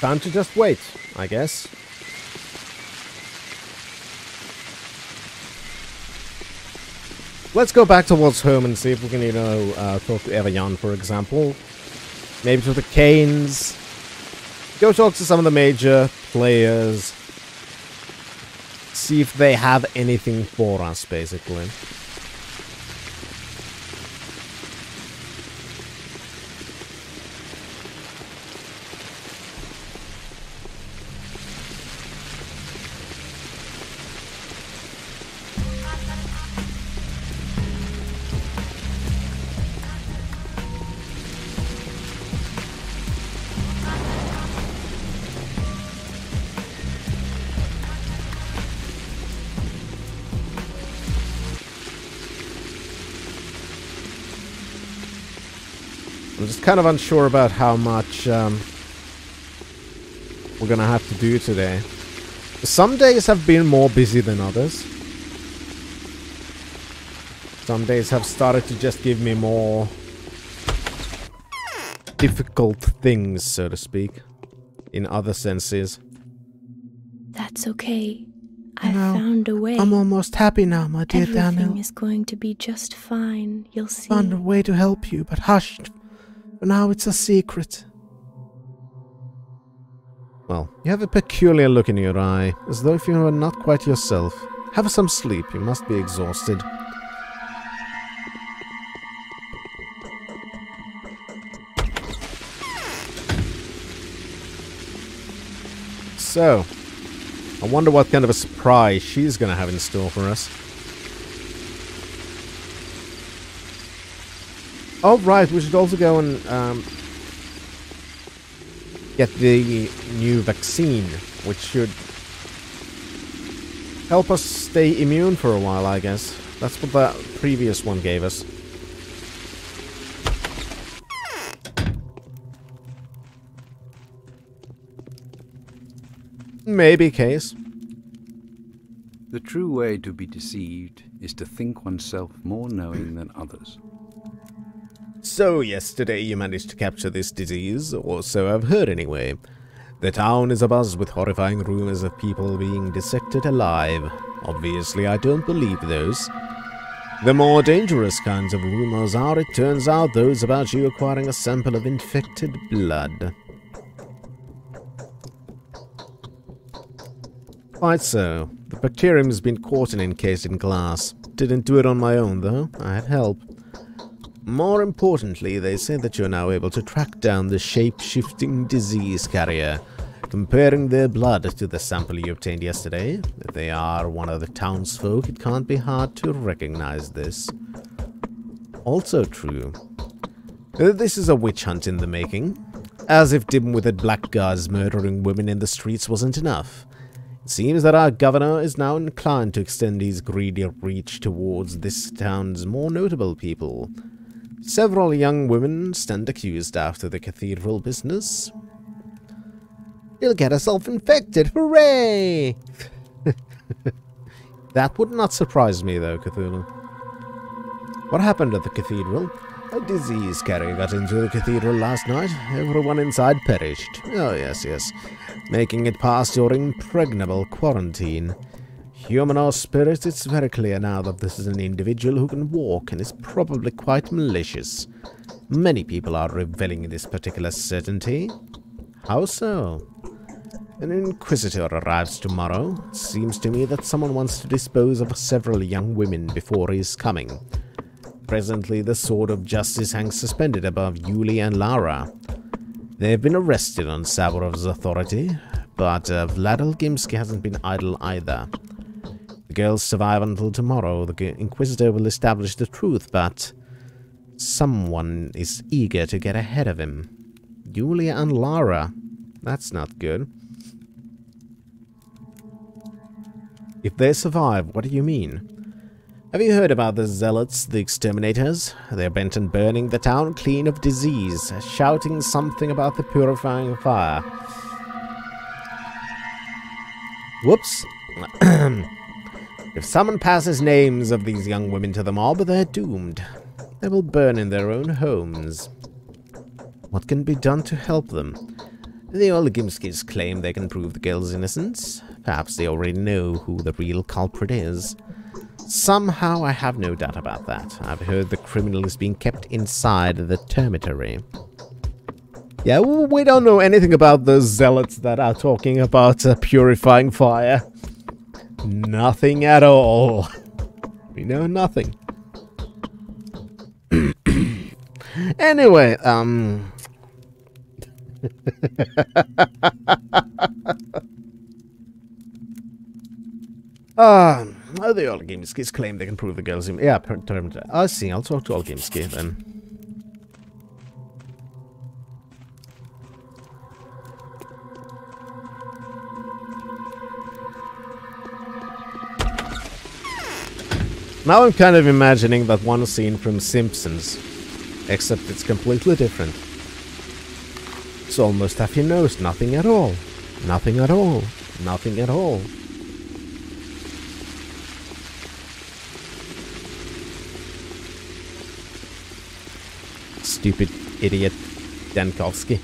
Time to just wait, I guess. Let's go back towards home and see if we can, you know, uh, talk to Eva Yan, for example. Maybe to the Kains. Go talk to some of the major players. See if they have anything for us, basically. Kind of unsure about how much um, we're gonna have to do today. Some days have been more busy than others. Some days have started to just give me more difficult things, so to speak, in other senses. That's okay. I No, found a way. I'm almost happy now, my dear Everything Daniil. is going to be just fine. You'll see. Found a way to help you, but hush. For now, it's a secret. Well, you have a peculiar look in your eye, as though if you were not quite yourself. Have some sleep, you must be exhausted. So, I wonder what kind of a surprise she's gonna have in store for us. Oh, right, we should also go and um, get the new vaccine, which should help us stay immune for a while, I guess. That's what the previous one gave us. Maybe case. The true way to be deceived is to think oneself more knowing than others. So, yesterday you managed to capture this disease, or so I've heard anyway. The town is abuzz with horrifying rumors of people being dissected alive. Obviously, I don't believe those. The more dangerous kinds of rumors are, it turns out, those about you acquiring a sample of infected blood. Quite so. The bacterium has been caught and encased in glass. Didn't do it on my own, though. I had help. More importantly, they say that you're now able to track down the shape-shifting disease carrier. Comparing their blood to the sample you obtained yesterday, if they are one of the townsfolk, it can't be hard to recognize this. Also true. This is a witch hunt in the making. As if dim-witted blackguards murdering women in the streets wasn't enough. It seems that our governor is now inclined to extend his greedy reach towards this town's more notable people. Several young women stand accused after the cathedral business. He'll get herself infected, hooray! that would not surprise me, though, Cthulhu. What happened at the cathedral? A disease carrier got into the cathedral last night. Everyone inside perished. Oh, yes, yes. Making it past your impregnable quarantine. Human or spirit, it's very clear now that this is an individual who can walk and is probably quite malicious. Many people are reveling in this particular certainty. How so? An inquisitor arrives tomorrow. It seems to me that someone wants to dispose of several young women before he is coming. Presently, the sword of justice hangs suspended above Yuli and Lara. They have been arrested on Saburov's authority, but uh, Vlad Olgimsky hasn't been idle either. The girls survive until tomorrow. The Inquisitor will establish the truth, but someone is eager to get ahead of him. Julia and Lara. That's not good. If they survive, what do you mean? Have you heard about the Zealots, the Exterminators? They're bent on burning the town clean of disease, shouting something about the purifying fire. Whoops. if someone passes names of these young women to the mob, they're doomed. They will burn in their own homes. What can be done to help them? The Olgimskys claim they can prove the girl's innocence. Perhaps they already know who the real culprit is. Somehow I have no doubt about that. I've heard the criminal is being kept inside the termitary. Yeah, we don't know anything about the zealots that are talking about uh, purifying fire. Nothing at all. We know nothing. anyway, um... Ah, uh, the Olgimskys claim they can prove the girls. Yeah, I see, I'll talk to Olgimsky then. Now I'm kind of imagining that one scene from Simpsons Except it's completely different. It's almost half your nose, nothing at all. Nothing at all. Nothing at all. Stupid idiot Dankovsky.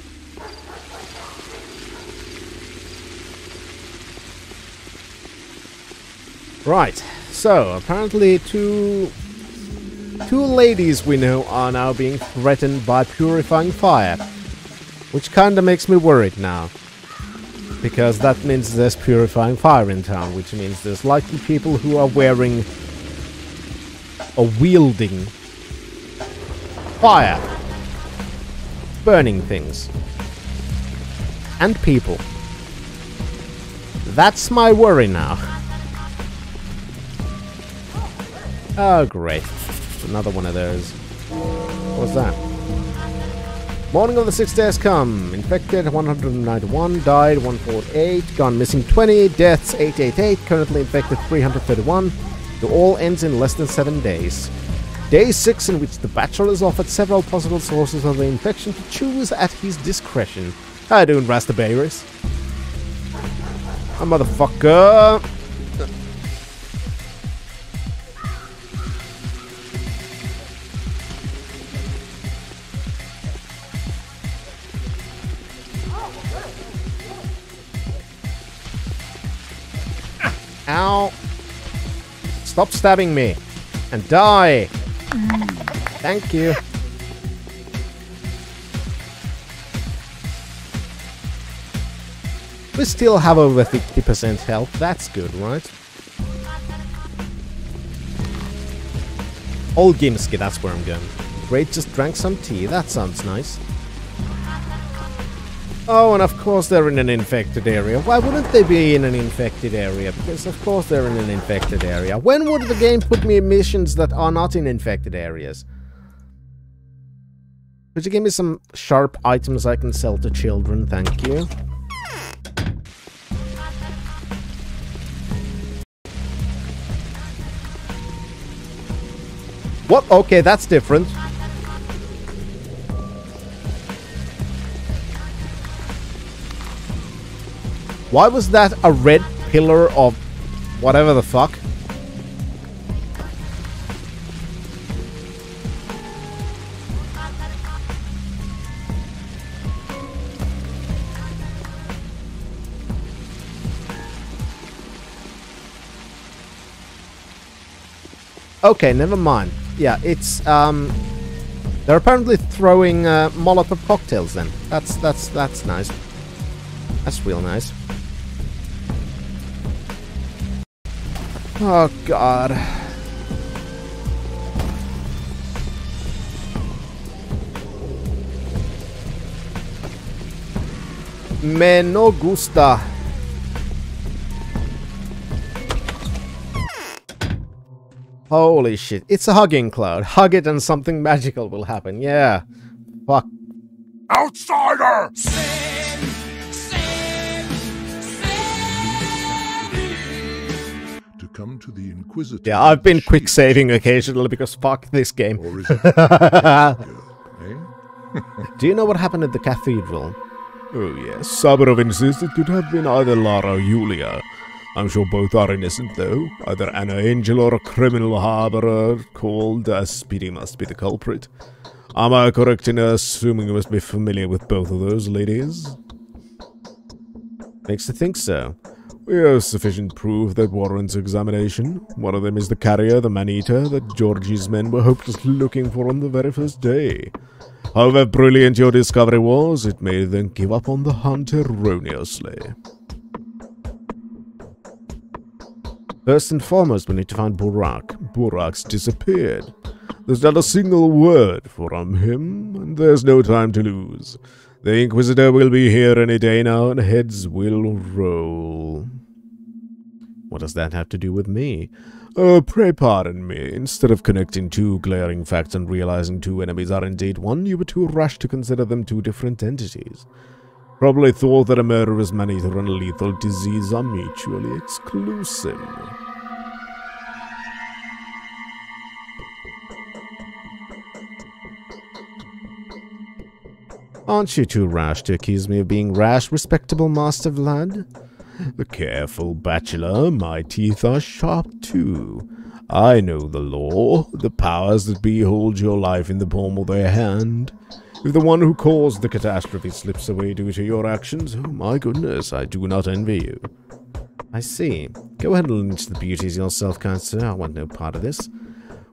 Right, so apparently two two ladies we know are now being threatened by purifying fire. Which kinda makes me worried now. Because that means there's purifying fire in town, which means there's likely people who are wearing or wielding fire. Burning things. And people. That's my worry now. Oh, great. Another one of those. What's that? Morning of the sixth day has come. Infected 191, died 148, gone missing 20, deaths 888, currently infected 331. The all ends in less than 7 days. Day 6 in which the Bachelor is offered several possible sources of the infection to choose at his discretion. How you doing, Rastaberries? A motherfucker! Stop stabbing me! And die! Thank you. We still have over 50% health, that's good, right? Olgimsky, that's where I'm going. Great, just drank some tea, that sounds nice. Oh, and of course they're in an infected area. Why wouldn't they be in an infected area? Because of course they're in an infected area. When would the game put me in missions that are not in infected areas? Could you give me some sharp items I can sell to children? Thank you. What? Okay, that's different. Why was that a red pillar of whatever the fuck? Okay, never mind. Yeah, it's um they're apparently throwing uh, Molotov cocktails then. That's that's that's nice. That's real nice. Oh god. Me no gusta. Holy shit. It's a hugging cloud. Hug it and something magical will happen. Yeah. Fuck. Outsider! Come to the Inquisitor. Yeah, I've been quick saving occasionally because fuck this game. Do you know what happened at the cathedral? Oh yes, Saburov insists it could have been either Lara or Yulia. I'm sure both are innocent though. Either Anna Angel or a criminal harborer called uh, Speedy must be the culprit. Am I correct in assuming you must be familiar with both of those ladies? Makes you think so. We have sufficient proof that warrants examination. One of them is the carrier, the man-eater, that Georgie's men were hopelessly looking for on the very first day. However brilliant your discovery was, it made them give up on the hunt erroneously. First and foremost, we need to find Burakh. Burakh's disappeared. There's not a single word from him, and there's no time to lose. The Inquisitor will be here any day now, and heads will roll. What does that have to do with me? Oh, pray pardon me. Instead of connecting two glaring facts and realizing two enemies are indeed one, you were too rash to consider them two different entities. Probably thought that a murderous man-eater and a lethal disease are mutually exclusive. Aren't you too rash to accuse me of being rash, respectable Master Vlad? The careful, bachelor, my teeth are sharp too. I know the law. The powers that be hold your life in the palm of their hand. If the one who caused the catastrophe slips away due to your actions, oh my goodness, I do not envy you. I see. Go ahead and lynch the beauties yourself, kind sir. I want no part of this.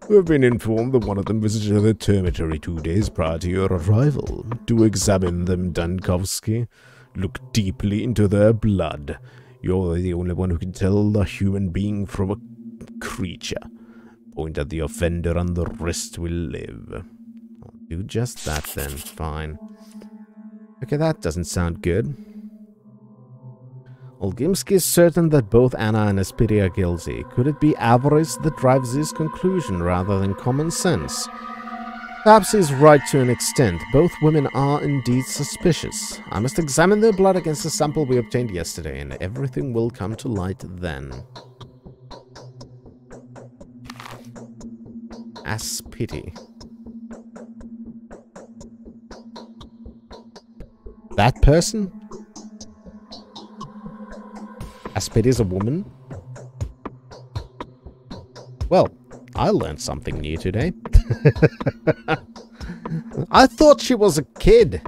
We have been informed that one of them visited the termitary two days prior to your arrival. To examine them, Dankovsky. Look deeply into their blood. You're the only one who can tell a human being from a creature. Point at the offender and the rest will live. I'll do just that then. Fine. Okay, that doesn't sound good. Olgimsky is certain that both Anna and Aspity are guilty. Could it be avarice that drives his conclusion rather than common sense? Perhaps he's right to an extent. Both women are indeed suspicious. I must examine their blood against the sample we obtained yesterday, and everything will come to light then. As pity. That person? Aspid is a woman? Well, I learned something new today. I thought she was a kid.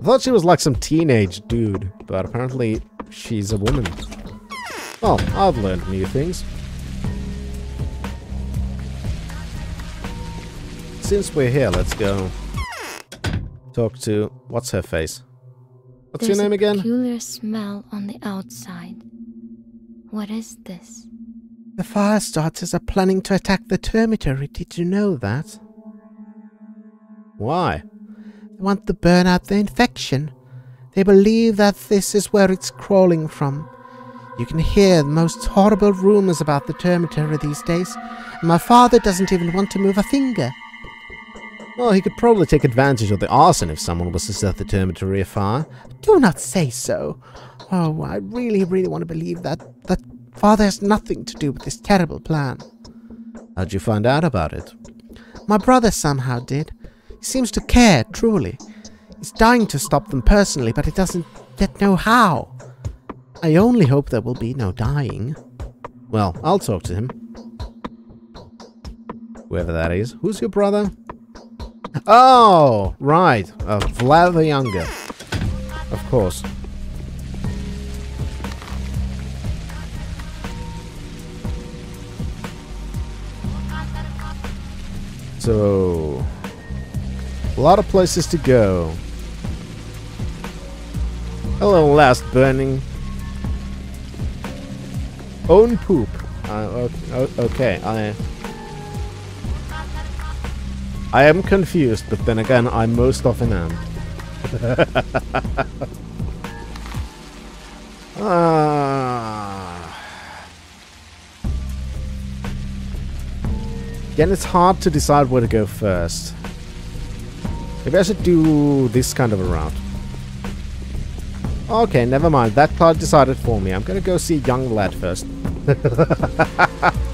I thought she was like some teenage dude, but apparently she's a woman. Well, I've learned new things. Since we're here, let's go talk to... What's her face? What's There's your name a again? peculiar smell on the outside. What is this? The fire starters are planning to attack the termitary. Did you know that? Why? They want to burn out the infection. They believe that this is where it's crawling from. You can hear the most horrible rumors about the termitory these days, and my father doesn't even want to move a finger. Well, he could probably take advantage of the arson if someone was to set the termitary afire. Do not say so. Oh, I really, really want to believe that that father has nothing to do with this terrible plan. How'd you find out about it? My brother somehow did. He seems to care, truly. He's dying to stop them personally, but he doesn't yet know how. I only hope there will be no dying. Well, I'll talk to him. Whoever that is. Who's your brother? Oh, right. Uh, Vlad the Younger. Of course. So, a lot of places to go. Hello, last burning. Own poop. Uh, okay, okay, I. I am confused, but then again, I most often am. ah. Again, it's hard to decide where to go first. Maybe I should do this kind of a route. Okay, never mind. That cloud decided for me. I'm gonna go see young lad first.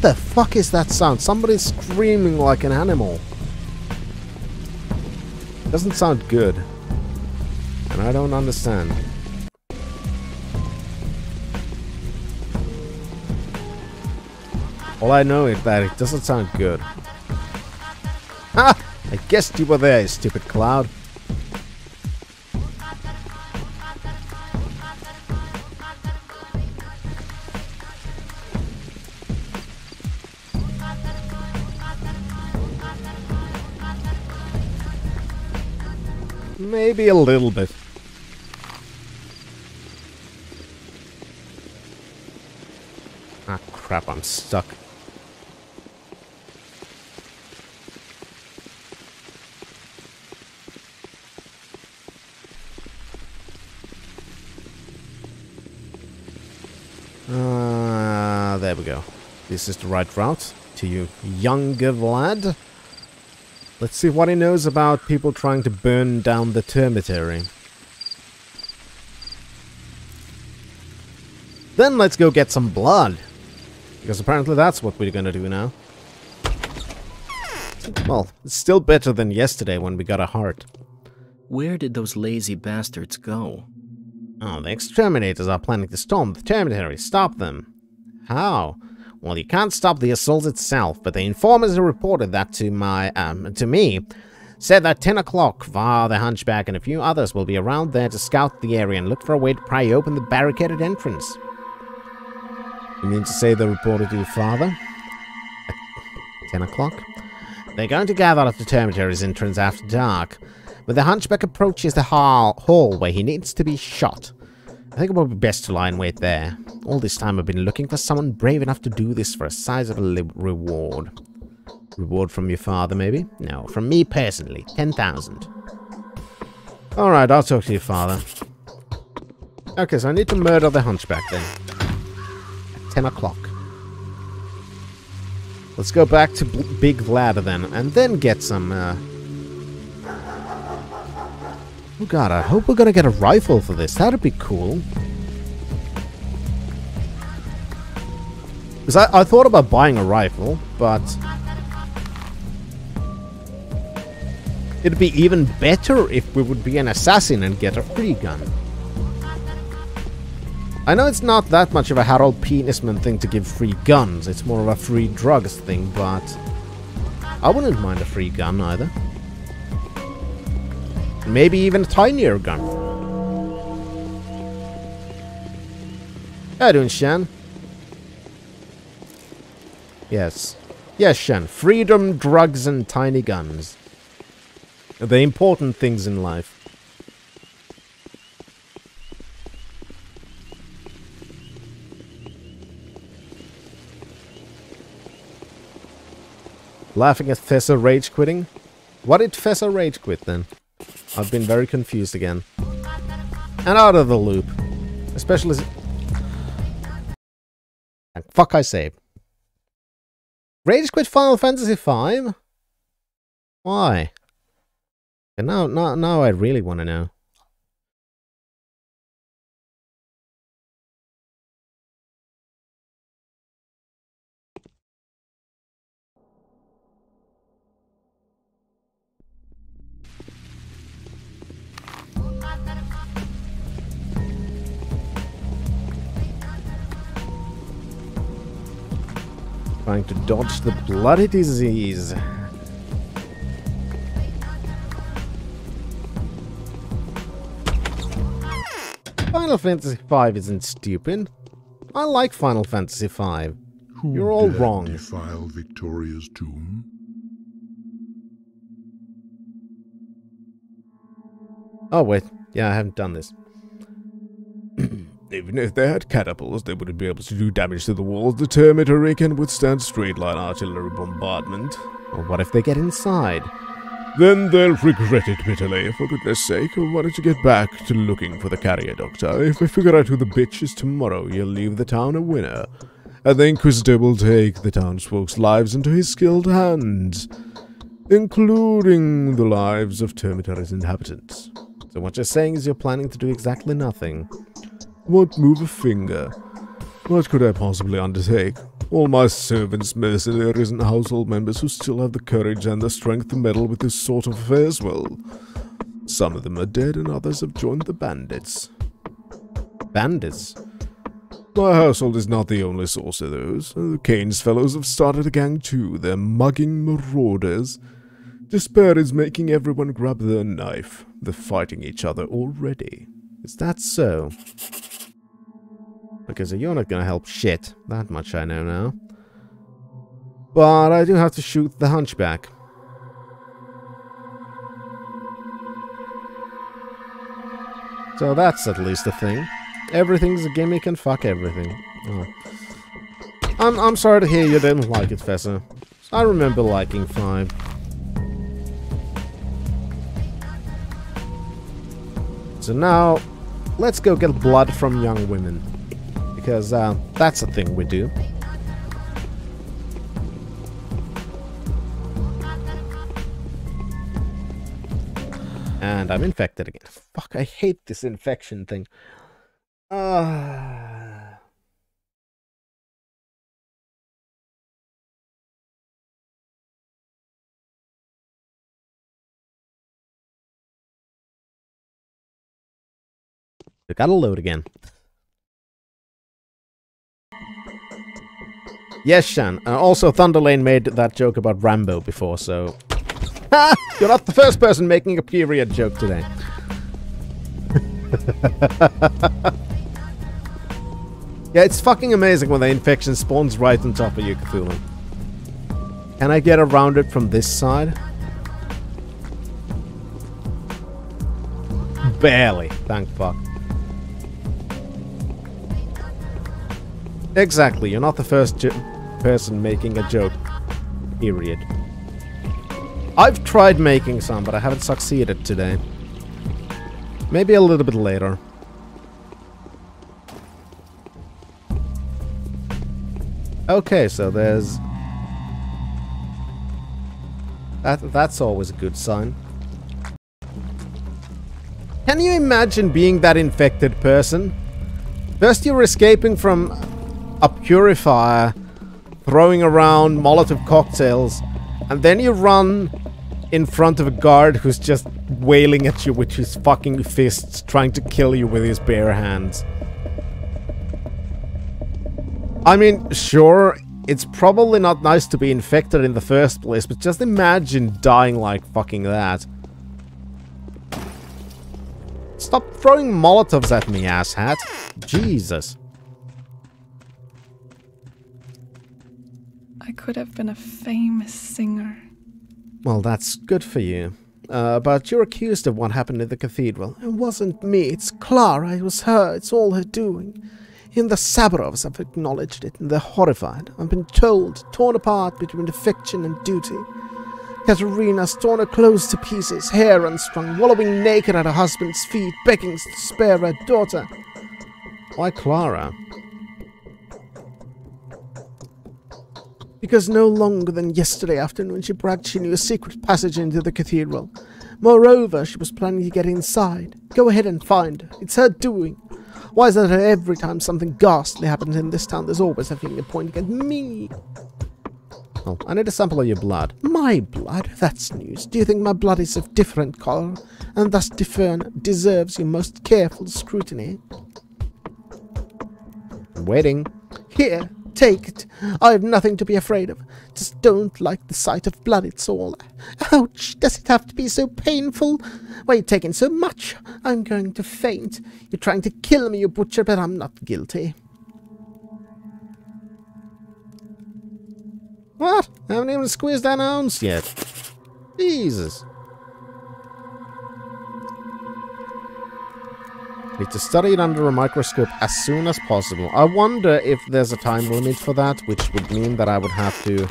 What the fuck is that sound? Somebody's screaming like an animal. Doesn't sound good. And I don't understand. All I know is that it doesn't sound good. Ha! I guessed you were there, stupid cloud. Maybe a little bit. Ah, crap, I'm stuck. Ah, there we go. This is the right route to you, younger Vlad. Let's see what he knows about people trying to burn down the termitary. Then let's go get some blood. Because apparently that's what we're gonna do now. Well, it's still better than yesterday when we got a heart. Where did those lazy bastards go? Oh, the exterminators are planning to storm the termitary. Stop them. How? Well, you can't stop the assault itself, but the informers who reported that to my, um, to me, said that 10 o'clock, Va, the Hunchback, and a few others will be around there to scout the area and look for a way to pry open the barricaded entrance. You mean to say they reported to your father? At 10 o'clock? They're going to gather at the termitary's entrance after dark. When the hunchback approaches the hall, hall where he needs to be shot, I think it would be best to lie in wait there. All this time I've been looking for someone brave enough to do this for a sizable reward. Reward from your father, maybe? No, from me personally. 10,000. Alright, I'll talk to your father. Okay, so I need to murder the hunchback then. At 10 o'clock. Let's go back to B Big Vlad then, and then get some, uh... Oh god, I hope we're gonna get a rifle for this. That'd be cool. Because I, I thought about buying a rifle, but... It'd be even better if we would be an assassin and get a free gun. I know it's not that much of a Harold Penisman thing to give free guns, it's more of a free drugs thing, but I wouldn't mind a free gun either. Maybe even a tinier gun. Doing, Shan? Yes. Yes, Shan. Freedom, drugs, and tiny guns. The important things in life. Laughing at Fessa rage quitting? What did Fessa rage quit then? I've been very confused again. And out of the loop. Especially... Fuck I say. Rage quit Final Fantasy V? Why? And now, now, now I really want to know. Trying to dodge the bloody disease. Final Fantasy V isn't stupid. I like Final Fantasy V. Who You're all wrong. defile Victoria's tomb? Oh, wait. Yeah, I haven't done this. Even if they had catapults, they wouldn't be able to do damage to the walls. The Termitary can withstand straight-line artillery bombardment. Or what if they get inside? Then they'll regret it bitterly. For goodness sake, why don't you get back to looking for the carrier doctor? If we figure out who the bitch is tomorrow, you'll leave the town a winner. And the Inquisitor will take the townsfolk's lives into his skilled hands, including the lives of Termitary's inhabitants. So what you're saying is you're planning to do exactly nothing. Won't move a finger. What could I possibly undertake? All my servants, mercenaries, and household members who still have the courage and the strength to meddle with this sort of affairs, well, some of them are dead and others have joined the bandits. Bandits? My household is not the only source of those. The Kain's fellows have started a gang too. They're mugging marauders. Despair is making everyone grab their knife. They're fighting each other already. Is that so? So you're not gonna help shit. That much I know now. But I do have to shoot the hunchback. So that's at least a thing. Everything's a gimmick and fuck everything. Oh. I'm, I'm sorry to hear you didn't like it, Fessa. I remember liking 5. So now, let's go get blood from young women because uh, that's a thing we do. And I'm infected again. Fuck, I hate this infection thing. Uh... Gotta load again. Yes, Shan. Uh, also, Thunderlane made that joke about Rambo before, so... Ha! You're not the first person making a period joke today. yeah, it's fucking amazing when the infection spawns right on top of you, Cthulhu. Can I get around it from this side? Barely, thank fuck. Exactly, you're not the first person making a joke. Period. I've tried making some, but I haven't succeeded today. Maybe a little bit later. Okay, so there's... That, that's always a good sign. Can you imagine being that infected person? First you're escaping from a purifier, throwing around Molotov cocktails, and then you run in front of a guard who's just wailing at you with his fucking fists, trying to kill you with his bare hands. I mean, sure, it's probably not nice to be infected in the first place, but just imagine dying like fucking that. Stop throwing molotovs at me, asshat. Jesus. I could have been a famous singer. Well, that's good for you. Uh, but you're accused of what happened in the cathedral. It wasn't me, it's Clara, it was her, it's all her doing. In the Saburovs have acknowledged it, and they're horrified. I've been told, torn apart between fiction and duty. Katerina's torn her clothes to pieces, hair unstrung, wallowing naked at her husband's feet, begging to spare her daughter. Why Clara? Because no longer than yesterday afternoon she bragged she knew a secret passage into the cathedral. Moreover, she was planning to get inside. Go ahead and find her. It's her doing. Why is it that every time something ghastly happens in this town, there's always a finger pointing at me? Oh, I need a sample of your blood. My blood? That's news. Do you think my blood is of different color, and thus different deserves your most careful scrutiny? I'm waiting. Here, take it. I have nothing to be afraid of. Just don't like the sight of blood, it's all. Ouch! Does it have to be so painful? Why are you taking so much? I'm going to faint. You're trying to kill me, you butcher, but I'm not guilty. What? I haven't even squeezed an ounce yet. Jesus. Need to study it under a microscope as soon as possible. I wonder if there's a time limit for that, which would mean that I would have to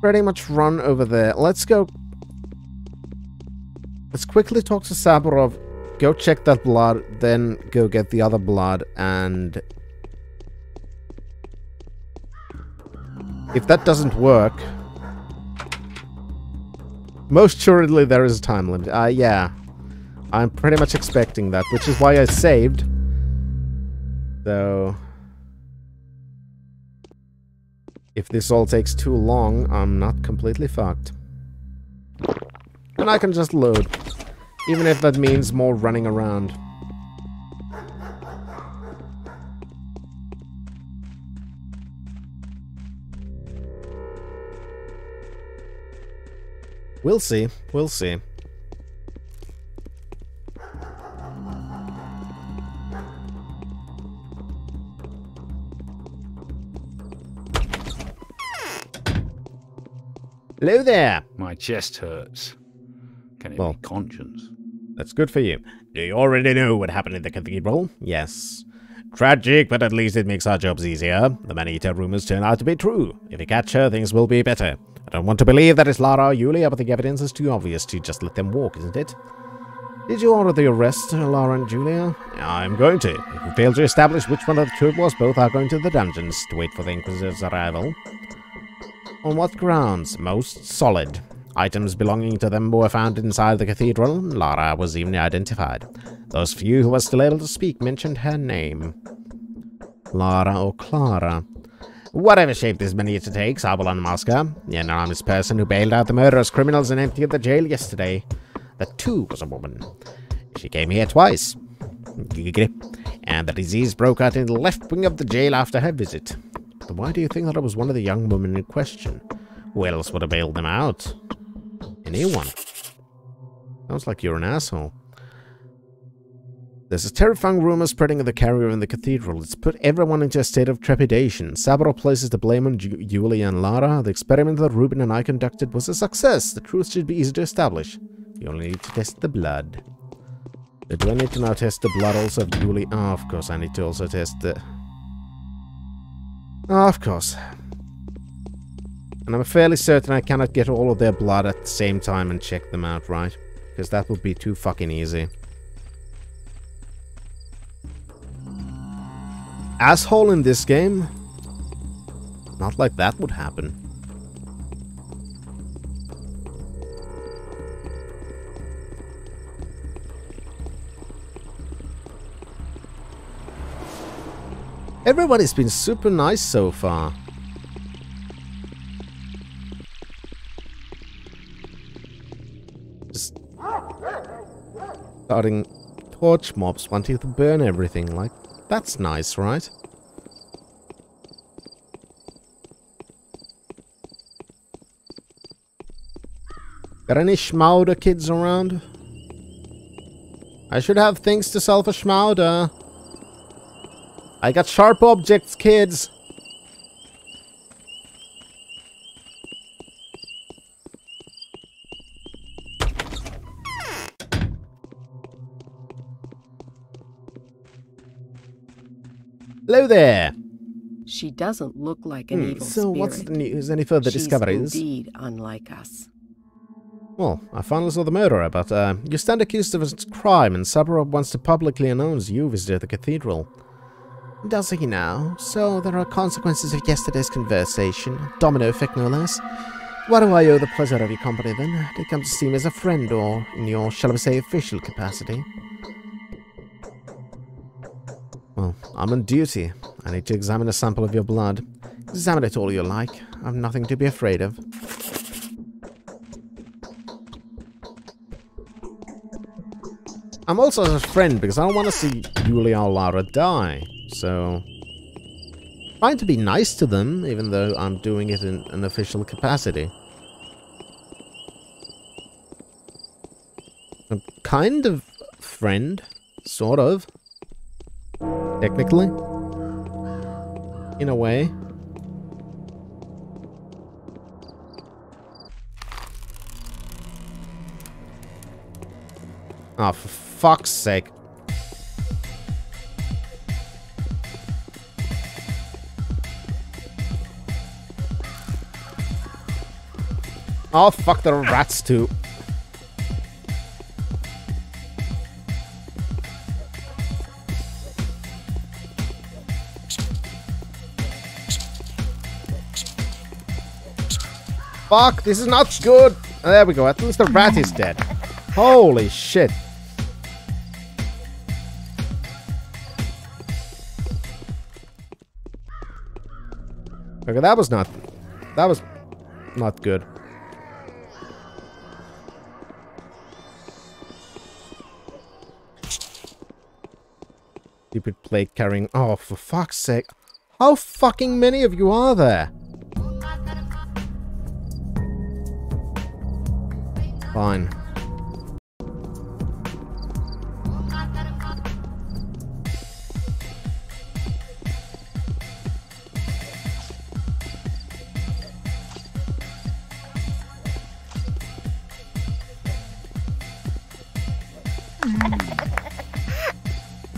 pretty much run over there. Let's go. Let's quickly talk to Saburov, go check that blood, then go get the other blood, and If that doesn't work... Most assuredly there is a time limit. Uh, yeah. I'm pretty much expecting that, which is why I saved. So... If this all takes too long, I'm not completely fucked. And I can just load. Even if that means more running around. We'll see. We'll see. Hello there. My chest hurts. Can it Well. be conscience? That's good for you. Do you already know what happened in the cathedral? Yes. Tragic, but at least it makes our jobs easier. The man-eater rumors turn out to be true. If you catch her, things will be better. I don't want to believe that it's Lara or Yulia, but the evidence is too obvious to just let them walk, isn't it? Did you order the arrest, Lara and Julia? I'm going to. If you fail to establish which one of the two it was, both are going to the dungeons to wait for the Inquisitor's arrival. On what grounds? Most solid. Items belonging to them were found inside the cathedral. Lara was even identified. Those few who were still able to speak mentioned her name. Lara or Clara. Whatever shape this miniature takes, I will unmask her. The anonymous person who bailed out the murderous criminals and emptied the jail yesterday. That too was a woman. She came here twice. And the disease broke out in the left wing of the jail after her visit. But why do you think that I was one of the young women in question? Who else would have bailed them out? Anyone. Sounds like you're an asshole. There's a terrifying rumor spreading of the carrier in the cathedral. It's put everyone into a state of trepidation. Saburov places the blame on Ju Julia and Lara. The experiment that Rubin and I conducted was a success. The truth should be easy to establish. You only need to test the blood. Do I need to now test the blood also of Julie? Oh, ah, of course, I need to also test the... Oh, of course. And I'm fairly certain I cannot get all of their blood at the same time and check them out, right? Because that would be too fucking easy. Asshole in this game? Not like that would happen. Everybody's been super nice so far. Just starting torch mobs wanting to burn everything, like, that's nice, right? Got any Schmauder kids around? I should have things to sell for Schmauder. I got sharp objects, kids. Hello there. She doesn't look like an Hmm, evil so spirit. what's the news? Any further She's discoveries? indeed unlike us. Well, I finally saw the murderer, but uh, you stand accused of a crime and Saburov wants to publicly announce you visited the cathedral. Does he now? So there are consequences of yesterday's conversation. Domino effect, no less. What do I owe the pleasure of your company, then? Did come to see me as a friend, or in your, shall we say, official capacity? Well, I'm on duty. I need to examine a sample of your blood. Examine it all you like. I've nothing to be afraid of. I'm also a friend because I don't want to see Julia or Lara die. So, trying to be nice to them, even though I'm doing it in an official capacity. I'm kind of friend, sort of. Technically. In a way. Oh, for fuck's sake. Oh, fuck, the rats too. Fuck, this is not good. There we go, at least the rat is dead. Holy shit. Okay, that was not... That was not good. Stupid plate carrying... Oh, for fuck's sake. How fucking many of you are there? Fine.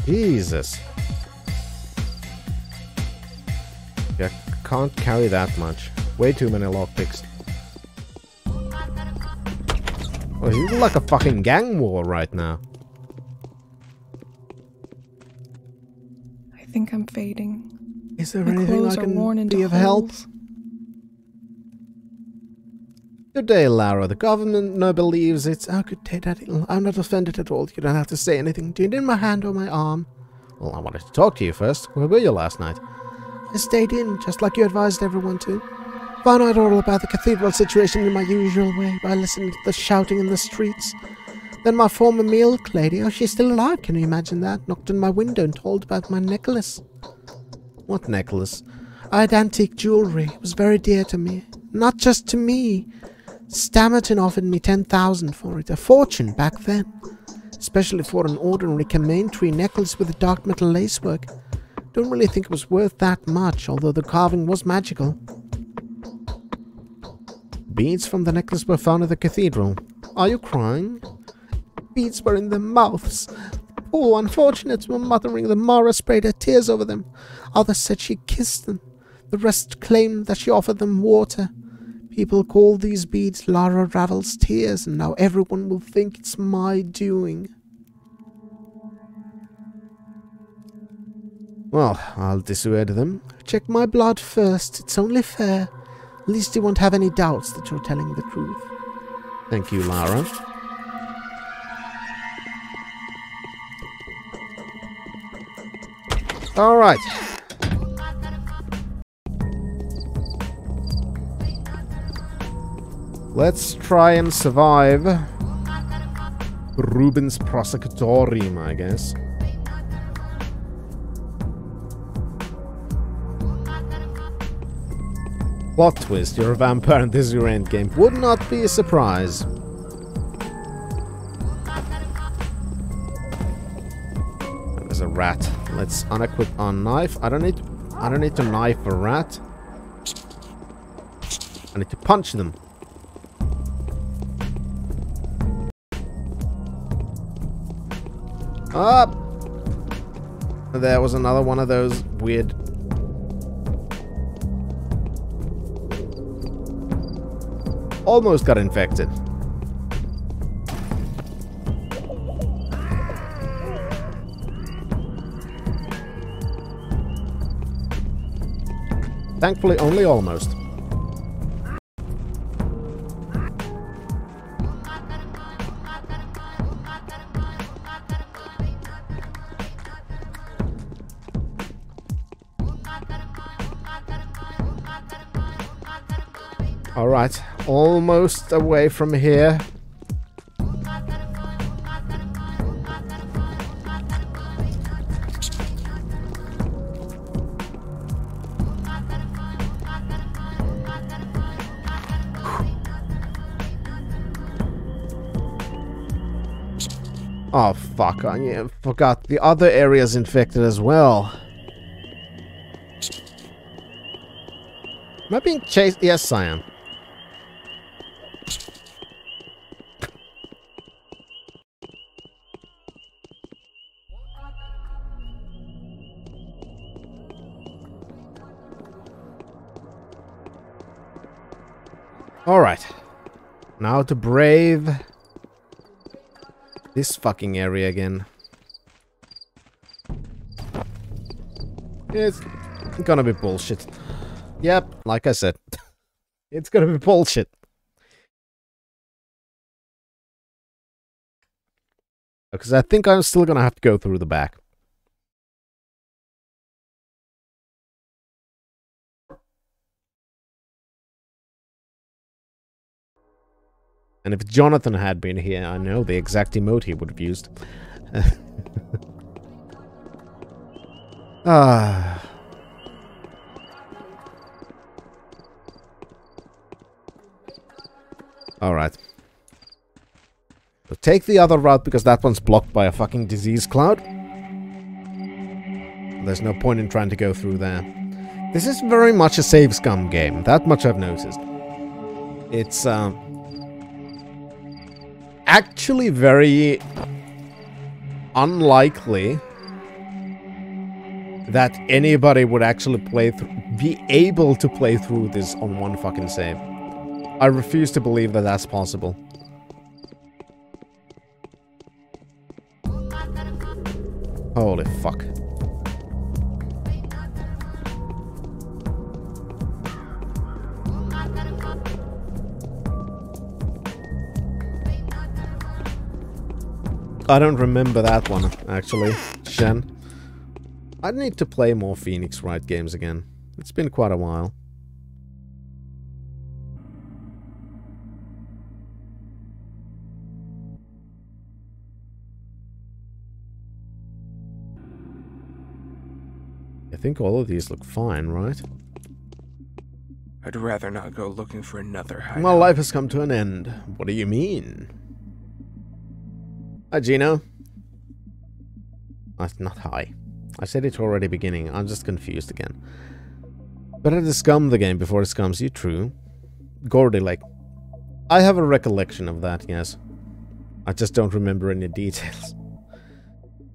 Jesus. Yeah, can't carry that much. Way too many lockpicks. Oh, this is like a fucking gang war right now. I think I'm fading. Is there My anything I clothes are can worn into be of help? Good day, Lara. The government no believes it's... Oh, good day, Daddy. I'm not offended at all. You don't have to say anything. Do you need my hand or my arm? Well, I wanted to talk to you first. Where were you last night? I stayed in, just like you advised everyone to. Found out all about the cathedral situation in my usual way by listening to the shouting in the streets. Then my former milk lady, oh, she's still alive, can you imagine that? Knocked on my window and told about my necklace. What necklace? I had antique jewelry. It was very dear to me. Not just to me. Stamatin offered me 10,000 for it. A fortune back then. Especially for an ordinary tree necklace with dark metal lacework. Don't really think it was worth that much, although the carving was magical. Beads from the necklace were found at the cathedral. Are you crying? Beads were in their mouths. Oh, Poor unfortunates were muttering that Mara sprayed her tears over them. Others said she kissed them. The rest claimed that she offered them water. People call these beads Lara Ravel's tears, and now everyone will think it's my doing. Well, I'll dissuade them. Check my blood first. It's only fair. At least you won't have any doubts that you're telling the truth. Thank you, Lara. All Let's try and survive Rubin's Prosecutorium, I guess. Plot twist, you're a vampire and this is your endgame. Would not be a surprise. There's a rat. Let's unequip our knife. I don't need I don't need to knife a rat. I need to punch them. Up! There was another one of those weird almost got infected. Thankfully, only almost. Alright, almost away from here. Oh fuck, I forgot the other area's infected as well. Am I being chased? Yes, I am. Alright. Now to brave this fucking area again. It's gonna be bullshit. Yep, like I said. it's gonna be bullshit. Because I think I'm still gonna have to go through the back. And if Jonathan had been here, I know the exact emote he would have used. ah. Alright. So take the other route because that one's blocked by a fucking disease cloud. There's no point in trying to go through there. This is very much a save scum game. That much I've noticed. It's, um actually very unlikely that anybody would actually play through, be able to play through this on one fucking save. I refuse to believe that that's possible. Holy fuck. I don't remember that one, actually, Shen. I need to play more Phoenix Wright games again. It's been quite a while. I think all of these look fine, right? I'd rather not go looking for another hideout. My life has come to an end. What do you mean? Hi, Gino. That's not high. I said it already beginning. I'm just confused again. Better to scum the game before it scums you, true. Gordy, like... I have a recollection of that, yes. I just don't remember any details.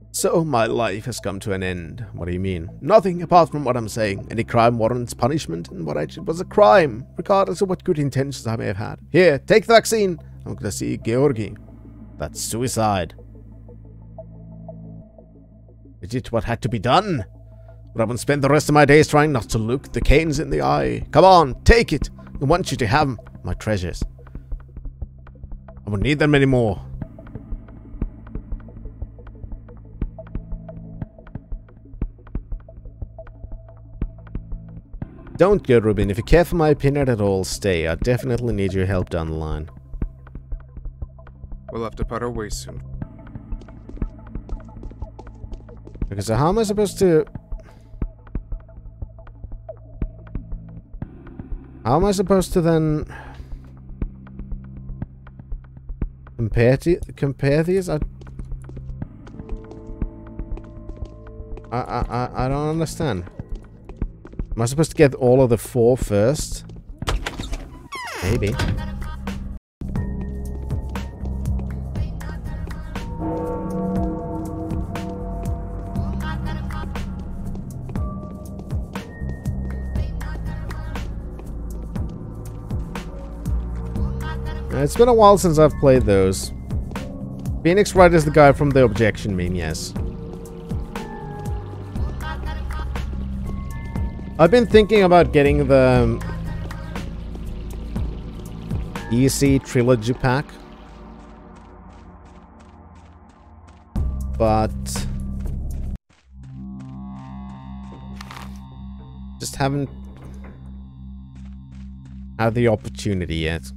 So my life has come to an end. What do you mean? Nothing apart from what I'm saying. Any crime warrants punishment, and what I did was a crime, regardless of what good intentions I may have had. Here, take the vaccine. I'm gonna see Georgi. That's suicide. I did what had to be done. But I won't spend the rest of my days trying not to look the Kains in the eye. Come on, take it. I want you to have my treasures. I won't need them anymore. Don't go, Rubin. If you care for my opinion at all, stay. I definitely need your help down the line. We'll have to part our ways soon. Okay, so how am I supposed to... How am I supposed to then... Compare, compare these? I... I, I, I don't understand. Am I supposed to get all of the four first? Maybe. Uh, it's been a while since I've played those. Phoenix Wright is the guy from the Objection Meme, yes. I've been thinking about getting the um, EC Trilogy Pack. But... Just haven't had the opportunity yet.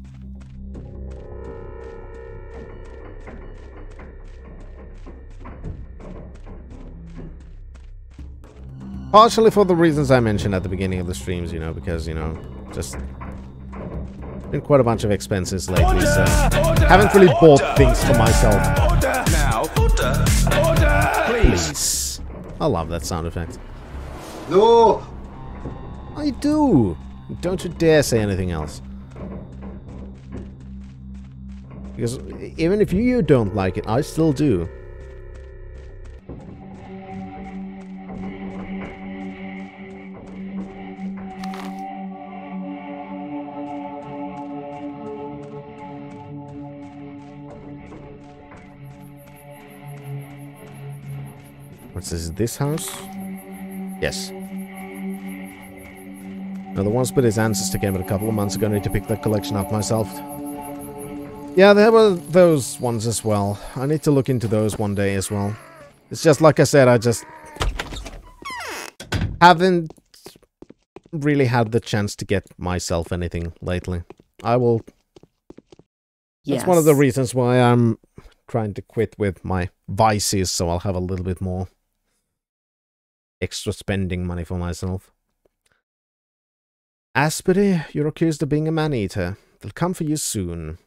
Partially for the reasons I mentioned at the beginning of the streams, you know, because, you know, just been quite a bunch of expenses lately, so haven't really bought things for myself. Now, Please. I love that sound effect. No! I do! Don't you dare say anything else. Because even if you don't like it, I still do. What's this? This house? Yes. Now, the ones with his ancestor came a couple of months ago. I Need to pick that collection up myself. Yeah, there were those ones as well. I need to look into those one day as well. It's just like I said, I just haven't really had the chance to get myself anything lately. I will... Yes. That's one of the reasons why I'm trying to quit with my vices, so I'll have a little bit more extra spending money for myself. Aspity, you're accused of being a man-eater. They'll come for you soon.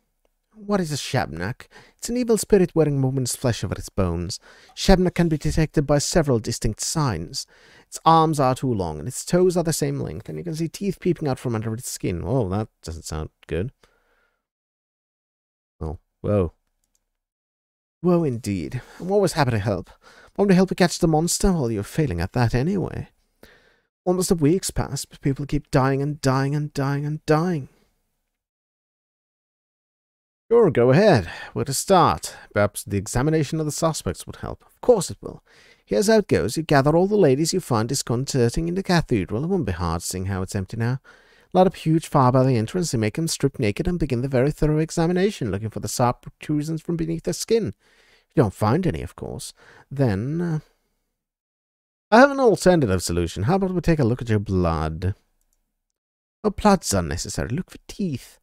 What is a Shabnak? It's an evil spirit wearing woman's flesh over its bones. Shabnak can be detected by several distinct signs. Its arms are too long, and its toes are the same length, and you can see teeth peeping out from under its skin. Oh, that doesn't sound good. Oh, whoa. Whoa, indeed. I'm always happy to help. Want to help you catch the monster? Well, you're failing at that anyway. Almost a week's passed, but people keep dying and dying and dying and dying. Sure, go ahead. Where to start? Perhaps the examination of the suspects would help. Of course it will. Here's how it goes. You gather all the ladies you find disconcerting in the cathedral. It won't be hard seeing how it's empty now. Light up a huge fire by the entrance and make them strip naked and begin the very thorough examination, looking for the sharp protrusions from beneath their skin. You don't find any, of course, then... Uh, I have an alternative solution. How about we take a look at your blood? Oh, blood's unnecessary. Look for teeth.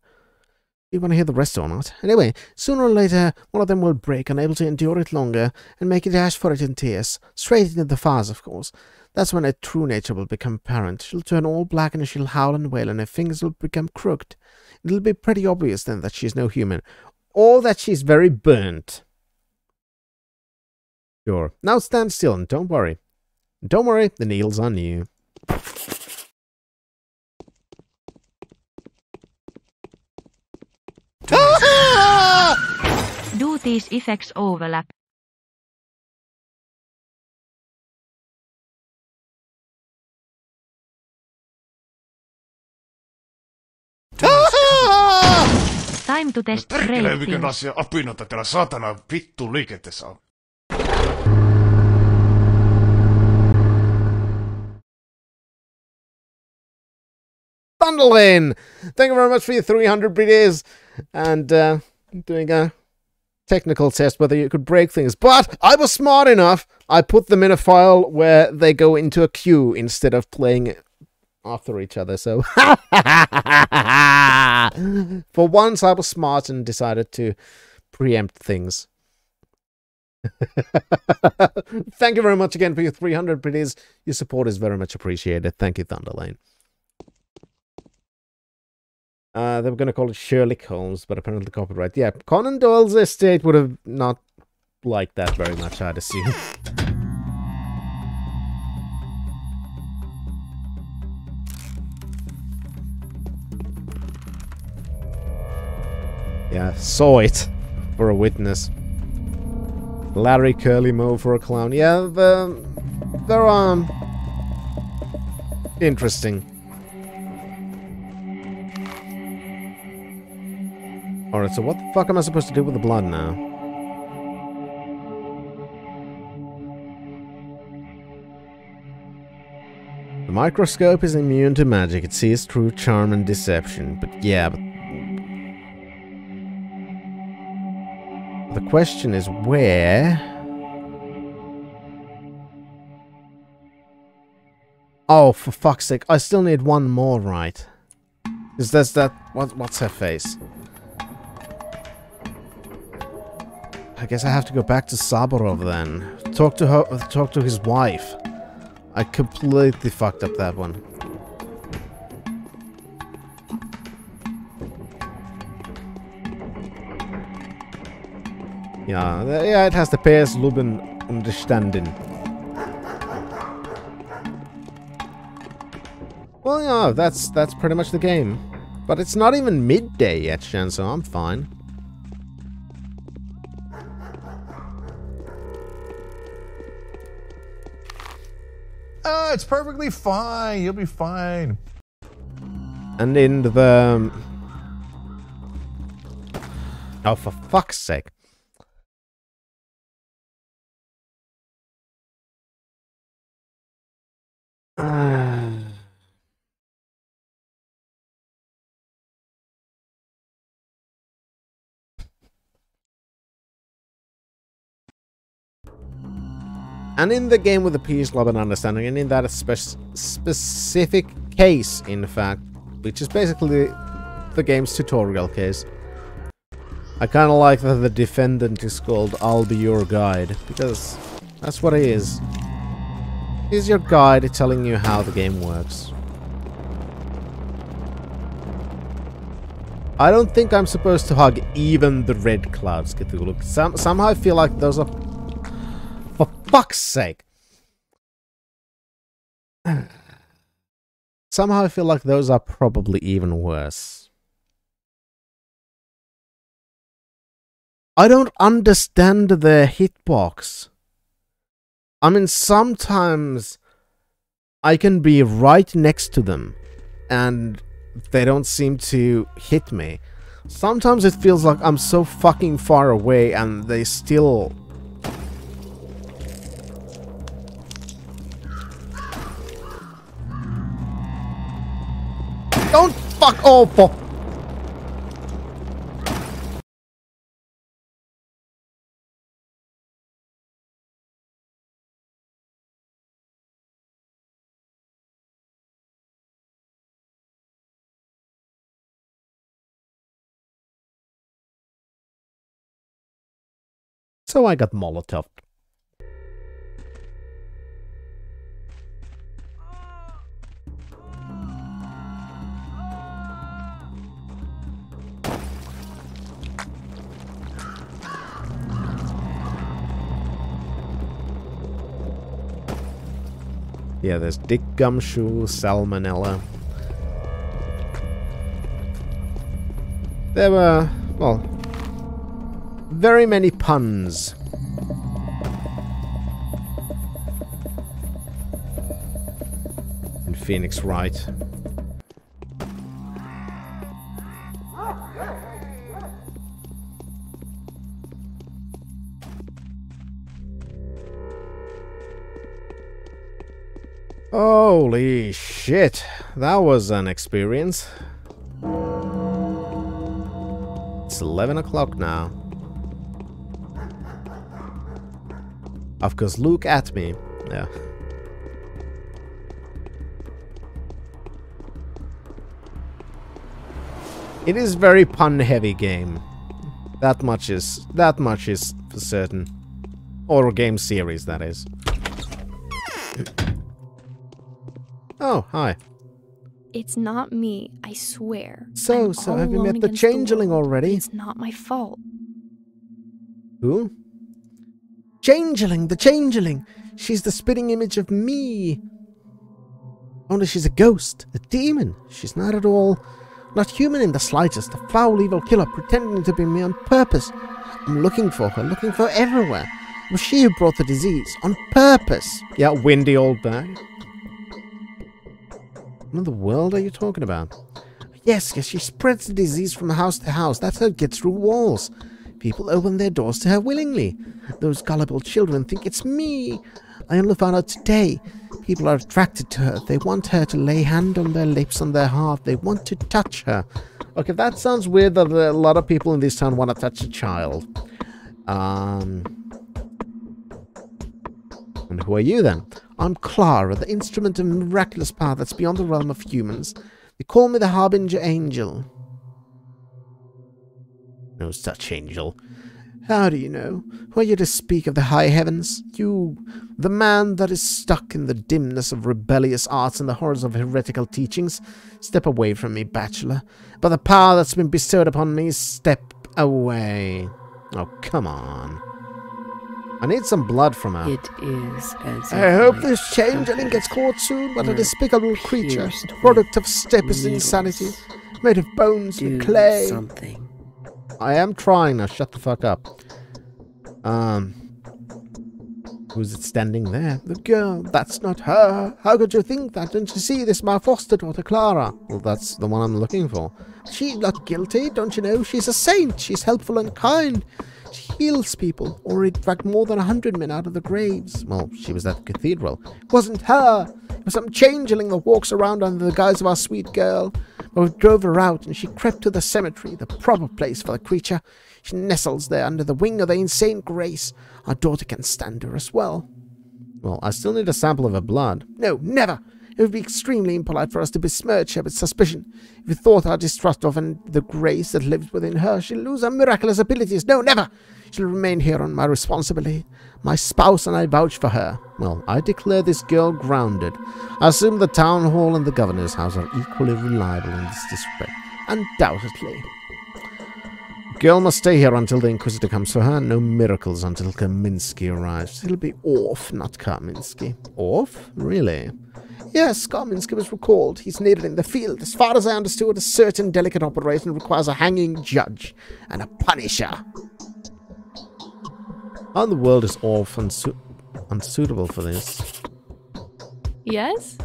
You want to hear the rest or not? Anyway, sooner or later, one of them will break, unable to endure it longer, and make a dash for it in tears. Straight into the vase, of course. That's when her true nature will become apparent. She'll turn all black and she'll howl and wail, and her fingers will become crooked. It'll be pretty obvious then that she's no human, or that she's very burnt. Sure. Now stand still and don't worry. Don't worry, the needle's on you. Do these effects overlap? Time to test Perkele, mikä asia apinota täällä saatana vittu liikenteessä on. Thunderlane! Thank you very much for your 300 BDs and uh, doing a technical test whether you could break things. But I was smart enough. I put them in a file where they go into a queue instead of playing after each other. So for once, I was smart and decided to preempt things. Thank you very much again for your 300 BDs. Your support is very much appreciated. Thank you, Thunderlane. Uh, they were going to call it Sherlock Holmes, but apparently copyright. Yeah, Conan Doyle's estate would have not liked that very much, I'd assume. yeah, saw it for a witness. Larry Curly Moe for a clown. Yeah, the, they're um interesting. Alright, so what the fuck am I supposed to do with the blood now? The microscope is immune to magic. It sees through charm and deception. But yeah, but... The question is where... Oh, for fuck's sake. I still need one more, right? Is that's that... What, what's her face? I guess I have to go back to Saburov then. Talk to her, talk to his wife. I completely fucked up that one. Yeah, yeah, it has the PS Lubin understanding. Well, yeah, that's that's pretty much the game. But it's not even midday yet, Shan, so I'm fine. Ah, it's perfectly fine. You'll be fine. And in the... um, Oh, for fuck's sake. And in the game with the peace, love, and understanding, and in that spe- specific case, in fact, which is basically the game's tutorial case, I kind of like that the defendant is called I'll Be Your Guide, because that's what he is. He's your guide telling you how the game works. I don't think I'm supposed to hug even the red clouds, Cthulhu. Some, somehow I feel like those are... Fuck's sake! Somehow I feel like those are probably even worse. I don't understand their hitbox. I mean, sometimes I can be right next to them and they don't seem to hit me. Sometimes it feels like I'm so fucking far away and they still Don't fuck. Oh, fuck. So I got Molotov. Yeah, there's Dick Gumshoe, Salmonella. There were, well, very many puns. In Phoenix Wright. Holy shit, that was an experience. It's 11 o'clock now. Of course, look at me. Yeah. It is very pun-heavy game. That much is that much is for certain. Or game series, that is. Oh, hi. It's not me, I swear. So, I'm so have you met the changeling world. already? It's not my fault. Who? Changeling, the changeling. She's the spitting image of me. Only she's a ghost, a demon. She's not at all, not human in the slightest. A foul, evil killer pretending to be me on purpose. I'm looking for her, looking for her everywhere. It was she who brought the disease, on purpose. Yeah, windy old bag. What in the world are you talking about? Yes, yes, she spreads the disease from house to house. That's how it gets through walls. People open their doors to her willingly. Those gullible children think it's me. I only found out today. People are attracted to her. They want her to lay hand on their lips, on their heart. They want to touch her. Okay, that sounds weird that a lot of people in this town want to touch a child. Um... And who are you then? I'm Clara, the instrument of miraculous power that's beyond the realm of humans. They call me the Harbinger Angel. No such angel. How do you know? Who are you to speak of the high heavens? You, the man that is stuck in the dimness of rebellious arts and the horrors of heretical teachings? Step away from me, bachelor. By the power that's been bestowed upon me, step away. Oh, come on. I need some blood from her. It is as I hope this changeling gets caught soon, but a despicable creature, product of Stepper's insanity, made of bones and clay. something. I am trying now. Shut the fuck up. Um. Who's it standing there? The girl. That's not her. How could you think that? Don't you see this? My foster daughter, Clara. Well, that's the one I'm looking for. She's not guilty, don't you know? She's a saint. She's helpful and kind. Heals people. Already dragged more than a hundred men out of the graves. Well, she was at the cathedral. It wasn't her. It was some changeling that walks around under the guise of our sweet girl. But we drove her out, and she crept to the cemetery, the proper place for the creature. She nestles there under the wing of the insane Grace. Our daughter can stand her as well. Well, I still need a sample of her blood. No, never! It would be extremely impolite for us to besmirch her with suspicion. If we thought our distrust of and the grace that lives within her, she'll lose her miraculous abilities. No, never! Remain here on my responsibility. My spouse and I vouch for her. Well, I declare this girl grounded. I assume the town hall and the governor's house are equally reliable in this respect. Undoubtedly. Girl must stay here until the Inquisitor comes for her. No miracles until Kaminsky arrives. It'll be Orf, not Kaminsky. Orf? Really? Yes, Kaminsky was recalled. He's needed in the field. As far as I understood, a certain delicate operation requires a hanging judge and a punisher. How the world is Orf unsu- unsuitable for this? Yes?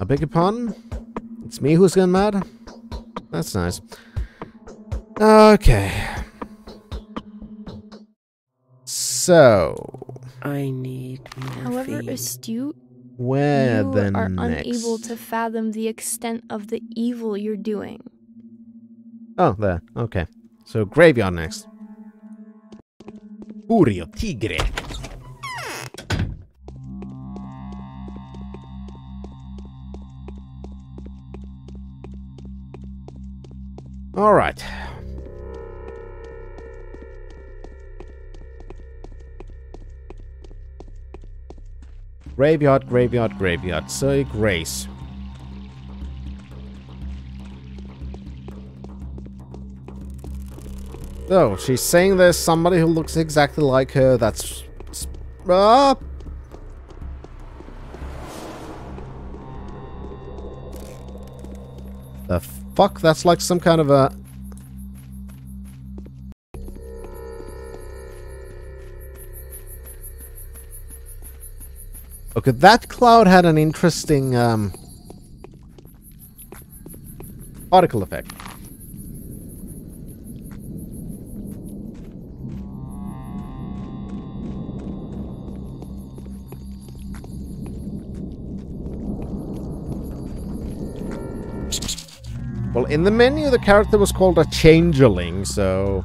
I beg your pardon? It's me who's gone mad? That's nice. Okay. So, I need However morphine. astute, where you then are next? unable to fathom the extent of the evil you're doing. Oh, there. Okay. So, graveyard next. Urio Tigre. All right. Graveyard, graveyard, graveyard. Say Grace. Oh, she's saying there's somebody who looks exactly like her. That's... Ah! The fuck? That's like some kind of a... Okay, that cloud had an interesting um, particle effect. Well, in the menu, the character was called a changeling, so...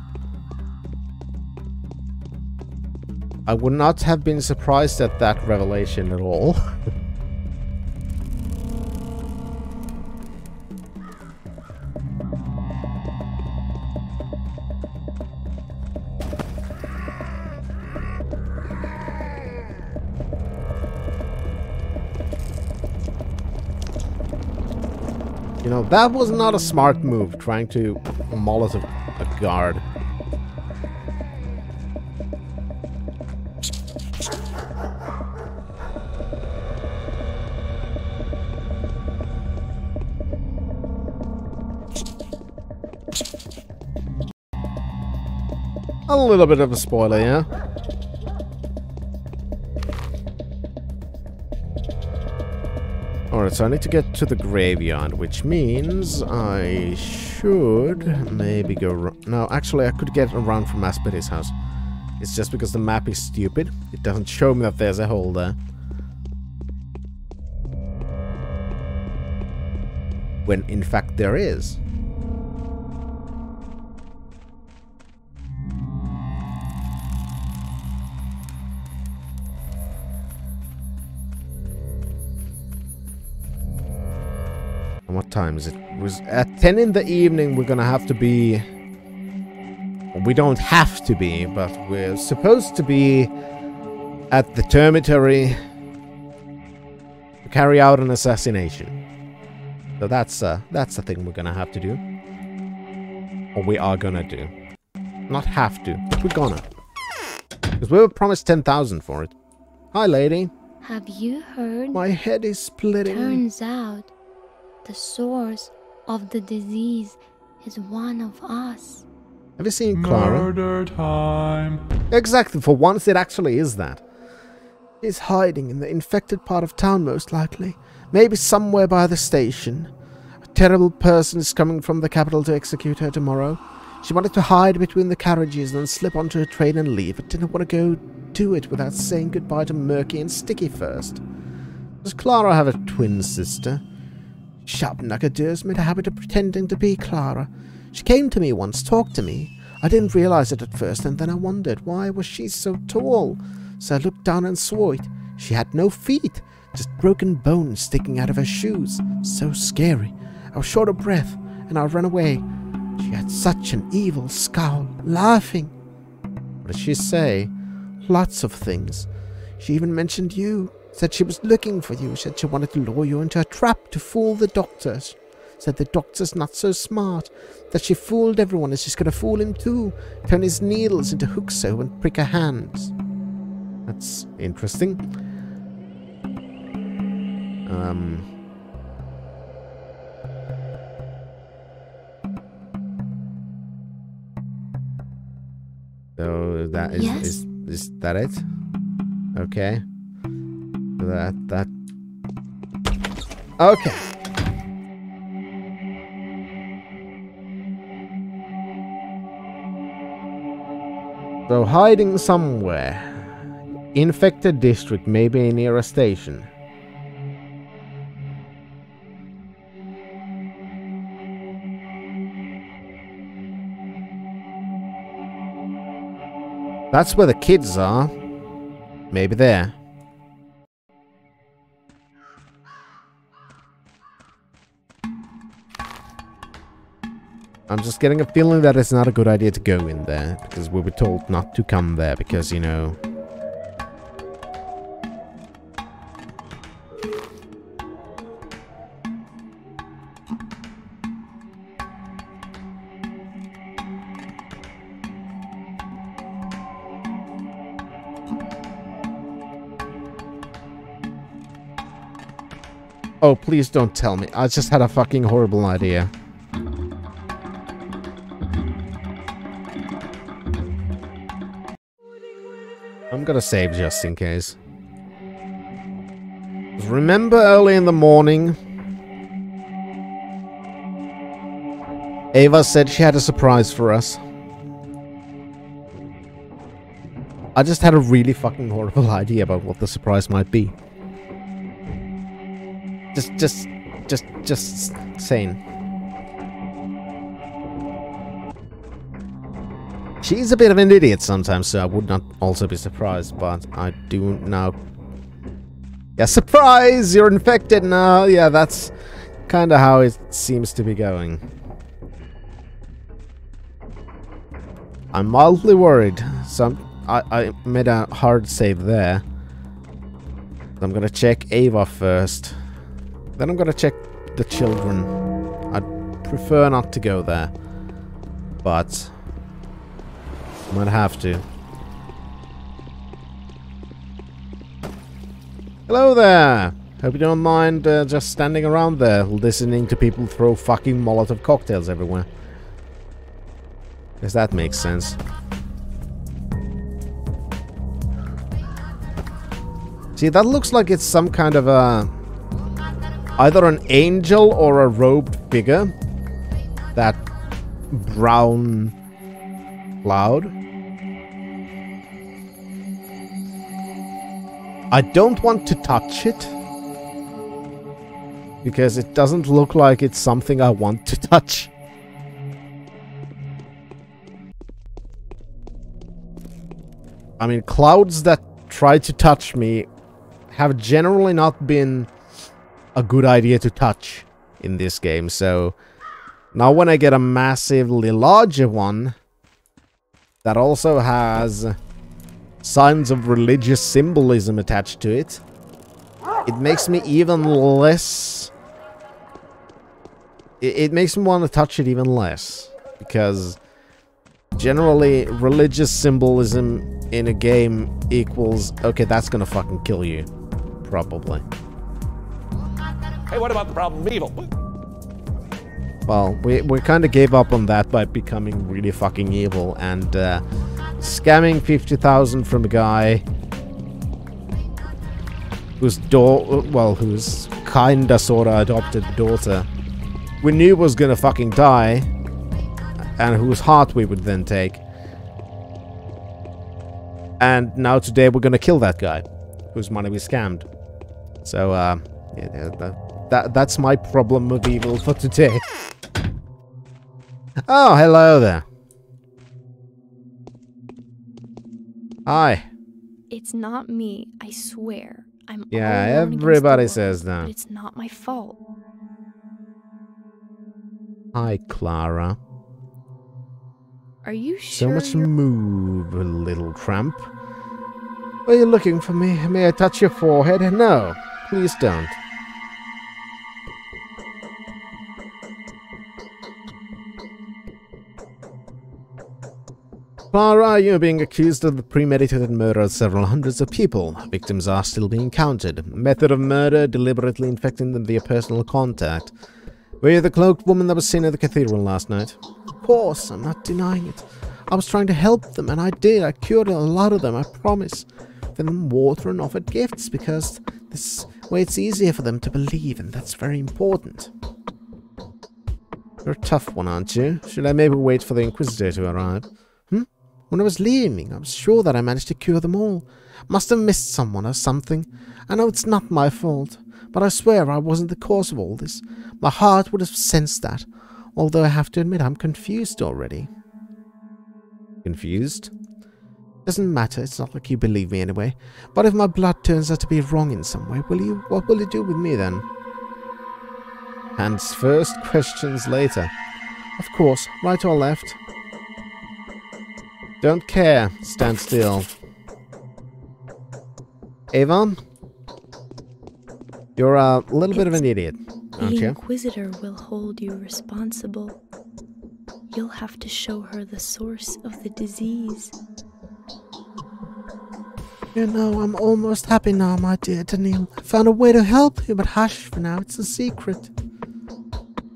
I would not have been surprised at that revelation at all. that was not a smart move, trying to molotov a guard. A little bit of a spoiler, yeah? Alright, so I need to get to the graveyard, which means I should maybe go... No, actually, I could get around from Aspity's house. It's just because the map is stupid. It doesn't show me that there's a hole there. When, in fact, there is. And what time is it? it? was at 10 in the evening we're gonna have to be we don't have to be but we're supposed to be at the termitary to carry out an assassination so that's uh that's the thing we're gonna have to do or we are gonna do not have to we're gonna because we were promised 10,000 for it hi lady Have you heard? my head is splitting Turns out the source of the disease is one of us. Have you seen Clara? Murder time. Exactly, for once it actually is that. She's hiding in the infected part of town, most likely. Maybe somewhere by the station. A terrible person is coming from the capital to execute her tomorrow. She wanted to hide between the carriages and then slip onto a train and leave, but didn't want to go do it without saying goodbye to Murky and Sticky first. Does Clara have a twin sister? Sharpnackadurs made a habit of pretending to be Clara. She came to me once, talked to me. I didn't realize it at first, and then I wondered why was she so tall. So I looked down and saw it. She had no feet, just broken bones sticking out of her shoes. So scary. I was short of breath, and I ran away. She had such an evil scowl, laughing. What did she say? Lots of things. She even mentioned you. Said she was looking for you. Said she wanted to lure you into a trap to fool the doctors. Said the doctor's not so smart. That she fooled everyone and she's gonna fool him too. Turn his needles into hooks so and prick her hands. That's interesting. Um. So that is Yes? is is that it? Okay. That that Okay. So hiding somewhere. Infected district, maybe near a station. That's where the kids are. Maybe there. I'm just getting a feeling that it's not a good idea to go in there, because we were told not to come there, because, you know... Oh, please don't tell me. I just had a fucking horrible idea. I'm gonna save just in case. Remember early in the morning? Ava said she had a surprise for us. I just had a really fucking horrible idea about what the surprise might be. Just, just, just, just saying. She's a bit of an idiot sometimes, so I would not also be surprised, but I do now... Yeah, surprise! You're infected now! Yeah, that's kind of how it seems to be going. I'm mildly worried, so I, I made a hard save there. I'm gonna check Ava first. Then I'm gonna check the children. I'd prefer not to go there. But... Might have to. Hello there! Hope you don't mind uh, just standing around there, listening to people throw fucking Molotov cocktails everywhere. Guess that makes sense. See, that looks like it's some kind of a... Either an angel or a robed figure. That brown cloud. I don't want to touch it. Because it doesn't look like it's something I want to touch. I mean, clouds that try to touch me have generally not been a good idea to touch in this game, so now when I get a massively larger one that also has signs of religious symbolism attached to it, it makes me even less... It, it makes me want to touch it even less, because generally religious symbolism in a game equals, okay, that's gonna fucking kill you. Probably. Hey, what about the problem of evil? Well, we, we kind of gave up on that by becoming really fucking evil and uh, scamming 50,000 from a guy whose daughter, well, whose kinda sorta adopted daughter we knew was gonna fucking die and whose heart we would then take. And now today we're gonna kill that guy whose money we scammed. So, uh, yeah, that, that, that's my problem of evil for today. oh, hello there. Hi. It's not me, I swear. I'm Yeah, everybody says that. But it's not my fault. Hi, Clara. Are you sure? So much move, little tramp. Are you looking for me? May I touch your forehead? No, please don't. Clara, you are being accused of the premeditated murder of several hundreds of people. Victims are still being counted. Method of murder, deliberately infecting them via personal contact. Were you the cloaked woman that was seen at the cathedral last night? Of course, I'm not denying it. I was trying to help them, and I did. I cured a lot of them, I promise. Fed them water and offered gifts, because this way it's easier for them to believe, and that's very important. You're a tough one, aren't you? Should I maybe wait for the Inquisitor to arrive? When I was leaving, I was sure that I managed to cure them all. Must have missed someone or something. I know it's not my fault, but I swear I wasn't the cause of all this. My heart would have sensed that, although I have to admit I'm confused already. Confused? Doesn't matter, it's not like you believe me anyway. But if my blood turns out to be wrong in some way, will you what will you do with me then? Hands first, questions later. Of course, right or left? Don't care, stand still. Avon? You're a little bit of an idiot, aren't The you? Inquisitor will hold you responsible. You'll have to show her the source of the disease. You know, I'm almost happy now, my dear Daniil. I found a way to help you, but hush for now, it's a secret.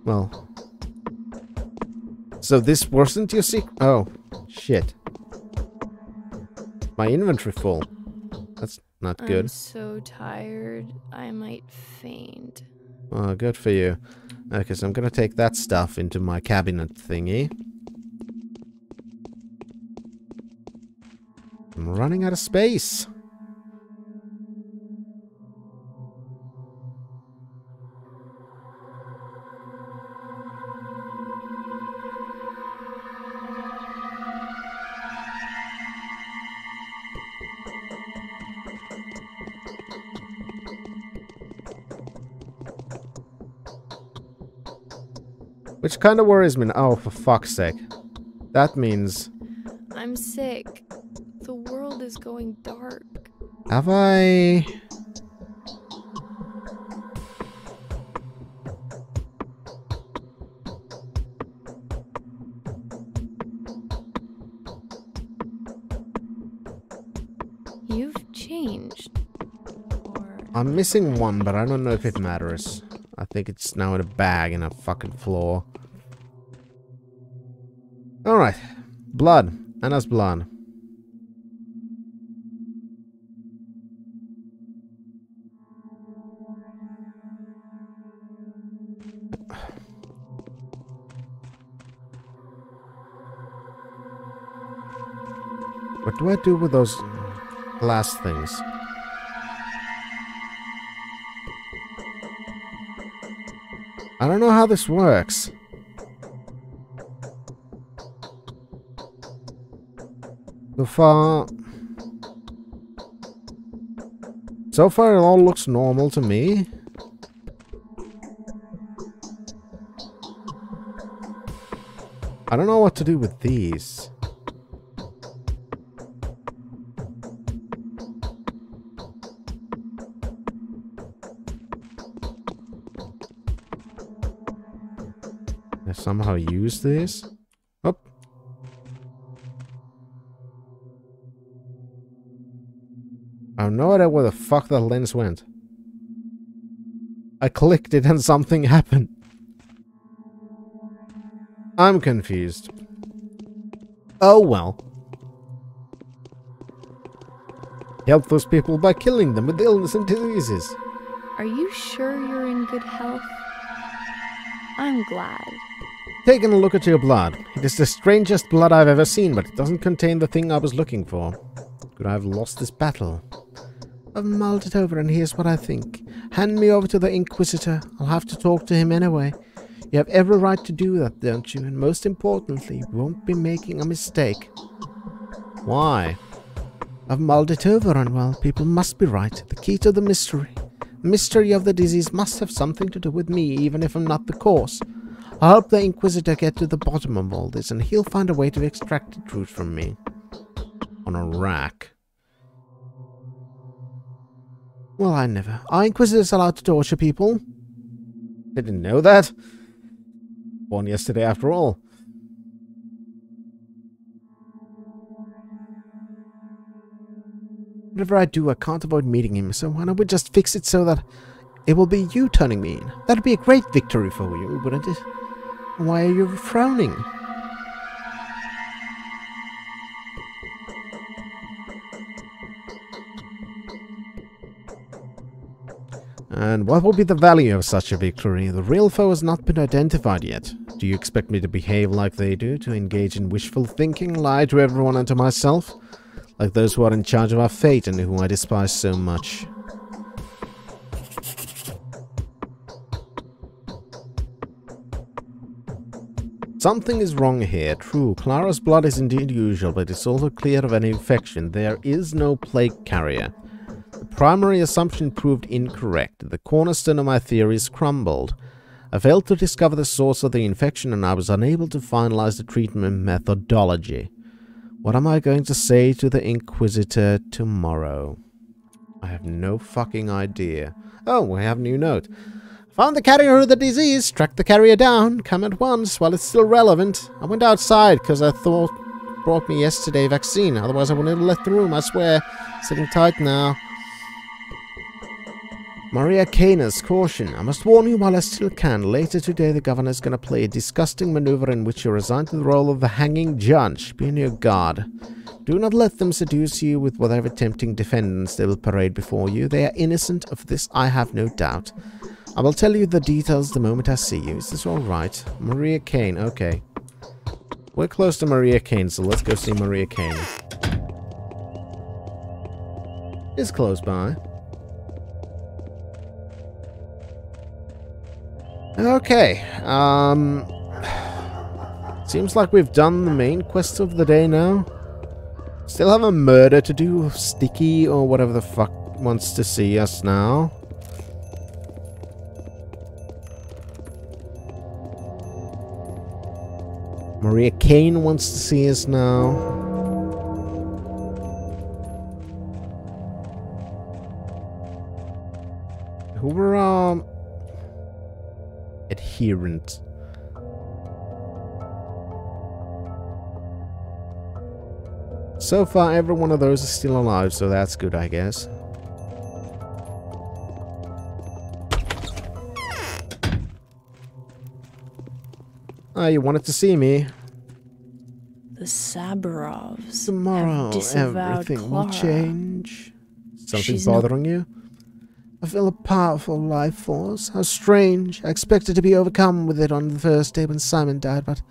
Well. So this wasn't your secret? Oh, shit. My inventory full. That's not good. I'm so tired, I might faint. Oh, good for you. Okay, so I'm gonna take that stuff into my cabinet thingy. I'm running out of space. Which kind of worries me. Oh, for fuck's sake. That means... I'm sick. The world is going dark. Have I... You've changed. I'm missing one, but I don't know if it matters. I think it's now in a bag in a fucking floor. Alright. Blood. Anna's blood. What do I do with those glass things? I don't know how this works. So far... So far it all looks normal to me. I don't know what to do with these. Somehow use this? Oh. I have no idea where the fuck that lens went. I clicked it and something happened. I'm confused. Oh well. Help those people by killing them with illness and diseases. Are you sure you're in good health? I'm glad. Taking a look at your blood. It is the strangest blood I've ever seen, but it doesn't contain the thing I was looking for. Could I have lost this battle? I've mulled it over, and here's what I think. Hand me over to the Inquisitor. I'll have to talk to him anyway. You have every right to do that, don't you? And most importantly, you won't be making a mistake. Why? I've mulled it over, and well, people must be right. The key to the mystery. The mystery of the disease must have something to do with me, even if I'm not the cause. I hope the Inquisitor get to the bottom of all this, and he'll find a way to extract the truth from me. On a rack. Well, I never. Are Inquisitors allowed to torture people? Didn't know that. Born yesterday, after all. Whatever I do, I can't avoid meeting him, so why don't we just fix it so that it will be you turning me in? That'd be a great victory for you, wouldn't it? Why are you frowning? And what will be the value of such a victory? The real foe has not been identified yet. Do you expect me to behave like they do, to engage in wishful thinking, lie to everyone and to myself? Like those who are in charge of our fate and whom I despise so much. Something is wrong here. True, Clara's blood is indeed usual, but it's also clear of any infection. There is no plague carrier. The primary assumption proved incorrect. The cornerstone of my theories crumbled. I failed to discover the source of the infection and I was unable to finalize the treatment methodology. What am I going to say to the Inquisitor tomorrow? I have no fucking idea. Oh, we have a new note. Found the carrier of the disease, tracked the carrier down, come at once while it's still relevant. I went outside because I thought brought me yesterday vaccine. Otherwise, I wouldn't have left the room, I swear. Sitting tight now. Maria Canas, caution. I must warn you while I still can. Later today, the governor's gonna play a disgusting maneuver in which you're assigned to the role of the hanging judge. Be on your guard. Do not let them seduce you with whatever tempting defendants they will parade before you. They are innocent of this, I have no doubt. I will tell you the details the moment I see you. Is this alright? Maria Kain, okay. We're close to Maria Kain, so let's go see Maria Kain. It's close by. Okay, um... Seems like we've done the main quest of the day now. Still have a murder to do, Sticky, or whatever the fuck wants to see us now. Maria Kain wants to see us now. Who were, um... Adherent. So far, every one of those is still alive, so that's good, I guess. Ah, you wanted to see me. The Saburovs Tomorrow, have disavowed everything Clara. will change. Something She's no- bothering you? I feel a powerful life force. How strange. I expected to be overcome with it on the first day when Simon died, but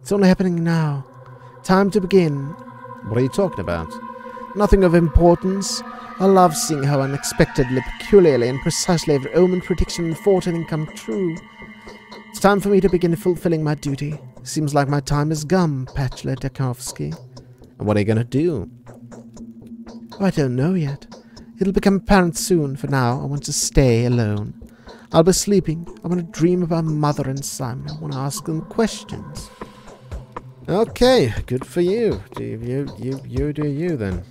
it's only happening now. Time to begin. What are you talking about? Nothing of importance. I love seeing how unexpectedly, peculiarly, and precisely every omen, prediction, and foretelling come true. It's time for me to begin fulfilling my duty. Seems like my time is gum, Bachelor Dankovsky. And what are you gonna do? Oh, I don't know yet. It'll become apparent soon. For now, I want to stay alone. I'll be sleeping. I want to dream about Mother and Simon. I want to ask them questions. Okay, good for you. Do you, you, you do you then.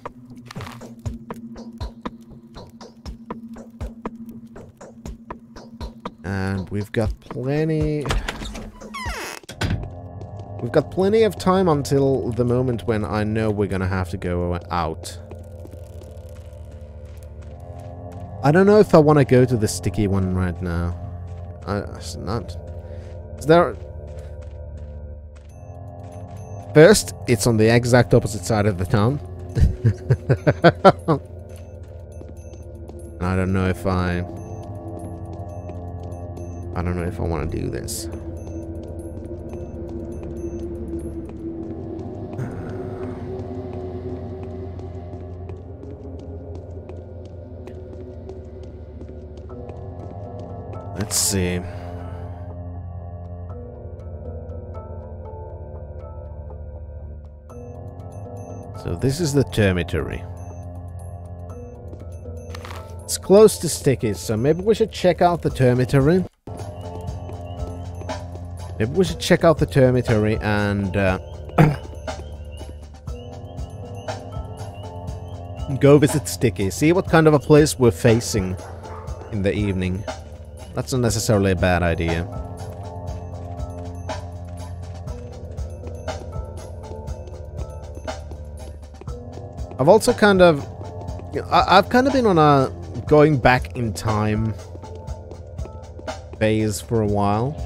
And we've got plenty... We've got plenty of time until the moment when I know we're gonna have to go out. I don't know if I want to go to the sticky one right now. I, it's not... Is there... First, it's on the exact opposite side of the town. I don't know if I... I don't know if I want to do this. Let's see. So this is the termitary. It's close to Sticky, so maybe we should check out the termitary. We should check out the termitary and uh, go visit Sticky. See what kind of a place we're facing in the evening. That's not necessarily a bad idea. I've also kind of... I, I've kind of been on a going back in time phase for a while.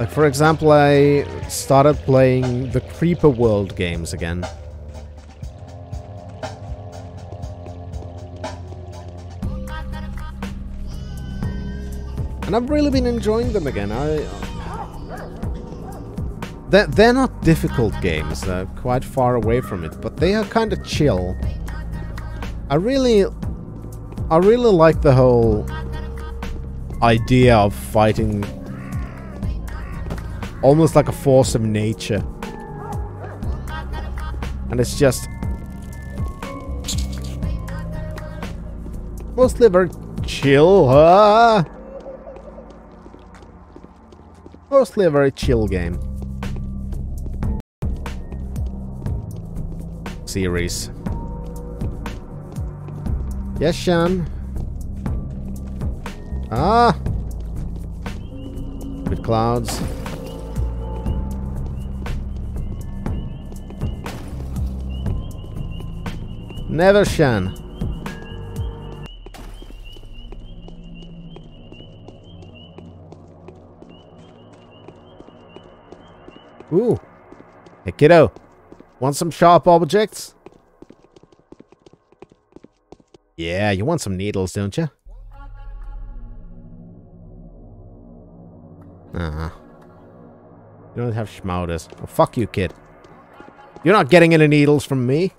Like, for example, I started playing the Creeper World games again. And I've really been enjoying them again. I... They're, they're not difficult games, they're quite far away from it, but they are kind of chill. I really... I really like the whole idea of fighting almost like a force of nature. And it's just mostly very chill, huh? Mostly a very chill game. Series. Yes, Sean. Ah! With clouds. Never Shan. Ooh. Hey, kiddo. Want some sharp objects? Yeah, you want some needles, don't you? Uh-huh. You don't have schmouters. Oh, fuck you, kid. You're not getting any needles from me.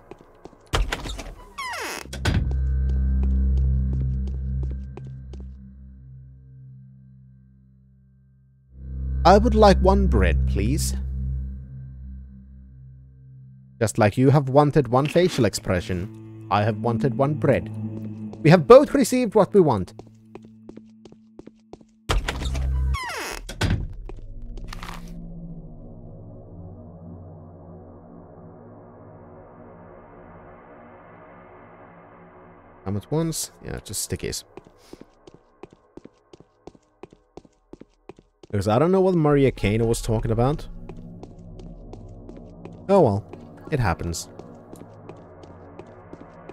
I would like one bread, please. Just like you have wanted one facial expression, I have wanted one bread. We have both received what we want. Come at once? Yeah, just stickies. Because I don't know what Maria Kano was talking about. Oh well, it happens.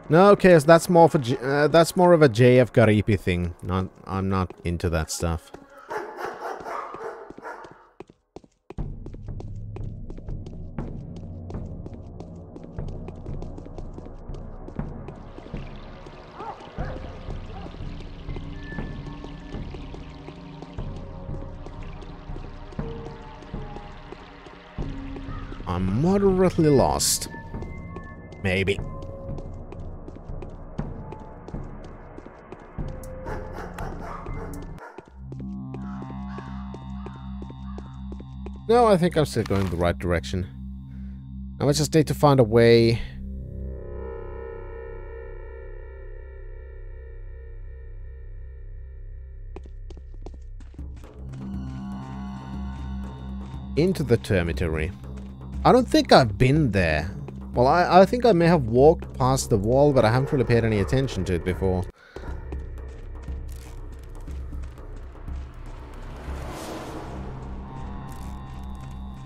No, okay, so that's more for uh, that's more of a JF Gariépy thing. Not, I'm not into that stuff. Moderately lost. Maybe. No, I think I'm still going the right direction. Now I just need to find a way... Into the termitary. I don't think I've been there. Well, I, I think I may have walked past the wall, but I haven't really paid any attention to it before.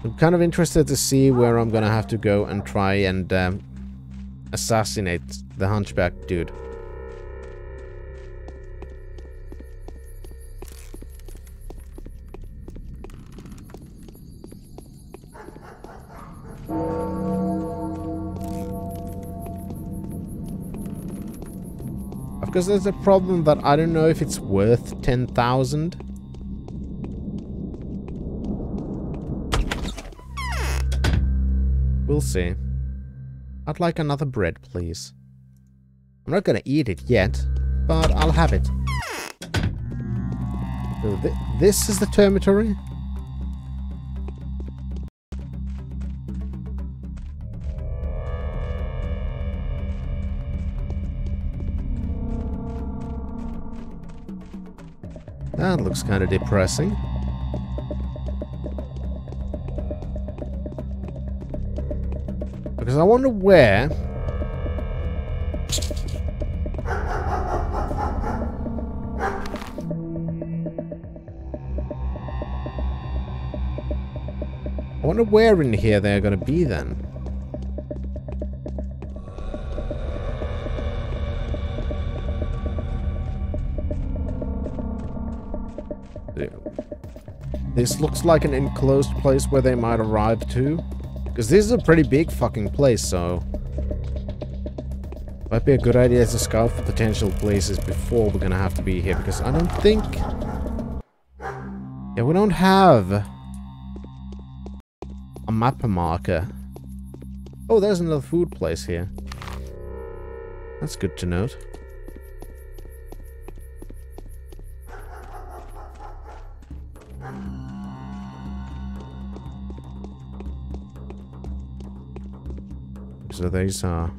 I'm kind of interested to see where I'm gonna have to go and try and um, assassinate the hunchback dude. Because there's a problem that I don't know if it's worth 10,000. We'll see. I'd like another bread, please. I'm not gonna eat it yet, but I'll have it. So th this is the termitary? That looks kind of depressing. Because I wonder where... I wonder where in here they're going to be then. This looks like an enclosed place where they might arrive to. Because this is a pretty big fucking place, so... Might be a good idea to scout for potential places before we're gonna have to be here, because I don't think... Yeah, we don't have... A map marker. Oh, there's another food place here. That's good to note. These are...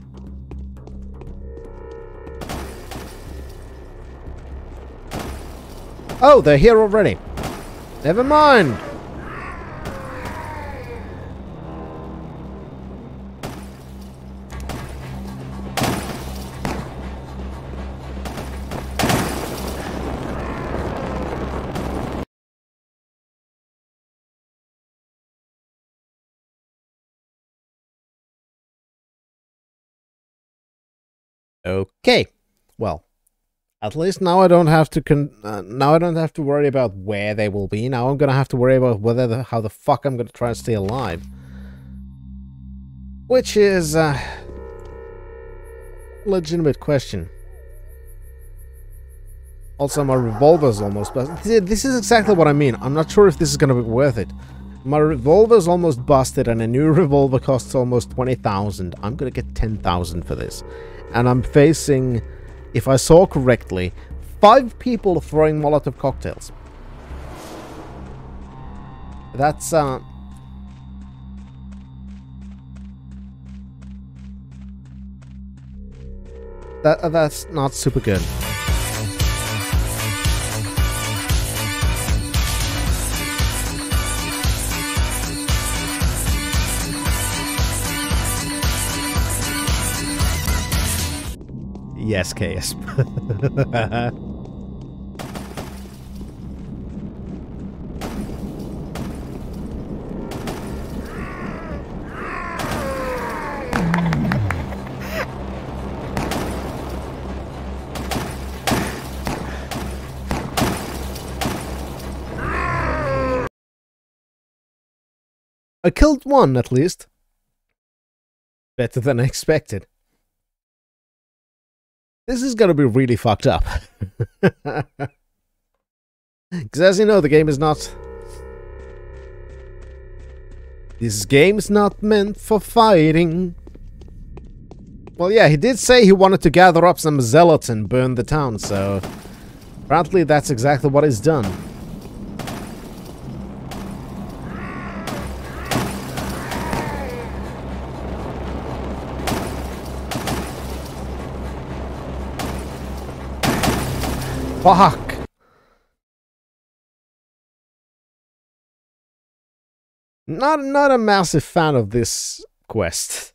Oh, they're here already. Never mind. Okay. Well, at least now I don't have to con- uh, now I don't have to worry about where they will be. Now I'm gonna have to worry about whether the, how the fuck I'm gonna try and stay alive. Which is a legitimate question. Also, my revolver's almost busted. This is exactly what I mean. I'm not sure if this is gonna be worth it. My revolver's almost busted and a new revolver costs almost 20,000. I'm gonna get 10,000 for this. And I'm facing, if I saw correctly, five people throwing Molotov cocktails. That's, uh... That, that's not super good. Yes, KS. I killed one, at least. Better than I expected. This is gonna be really fucked up. Because as you know, the game is not... This game's not meant for fighting. Well, yeah, he did say he wanted to gather up some zealots and burn the town, so... Apparently that's exactly what he's done. Fuck! Not, not a massive fan of this quest.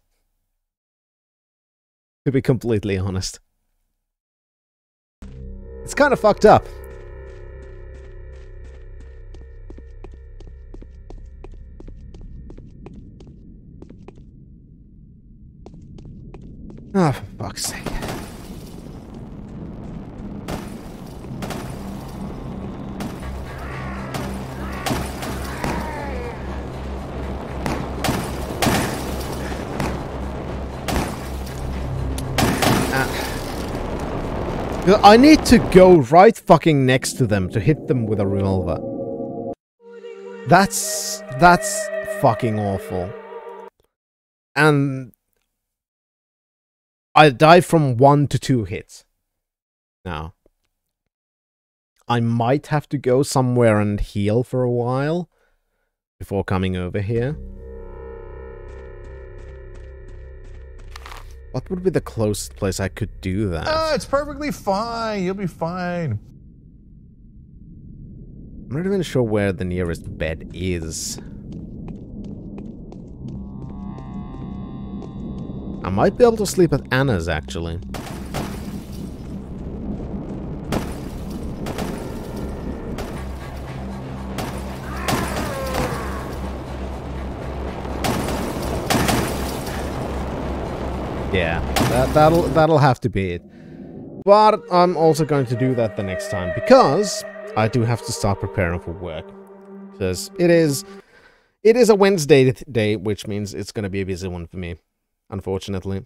To be completely honest. It's kind of fucked up. Ah, oh, for fuck's sake. I need to go right fucking next to them to hit them with a revolver. That's... that's fucking awful. And... I die from one to two hits. Now. I might have to go somewhere and heal for a while before coming over here. What would be the closest place I could do that? Ah, it's perfectly fine. You'll be fine. I'm not even sure where the nearest bed is. I might be able to sleep at Anna's, actually. Yeah, that, that'll that'll have to be it. But I'm also going to do that the next time because I do have to start preparing for work. Because it is it is a Wednesday day, which means it's going to be a busy one for me, unfortunately.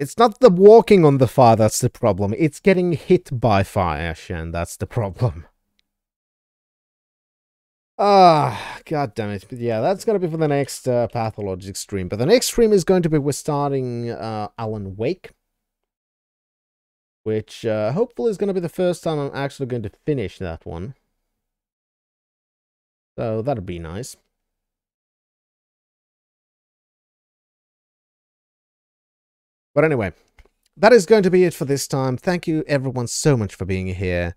It's not the walking on the fire that's the problem. It's getting hit by fire, Shen. That's the problem. Ah, god damn it. But yeah, that's going to be for the next uh, Pathologic stream. But the next stream is going to be we're starting uh, Alan Wake. Which uh, hopefully is going to be the first time I'm actually going to finish that one. So that'd be nice. But anyway, that is going to be it for this time. Thank you everyone so much for being here.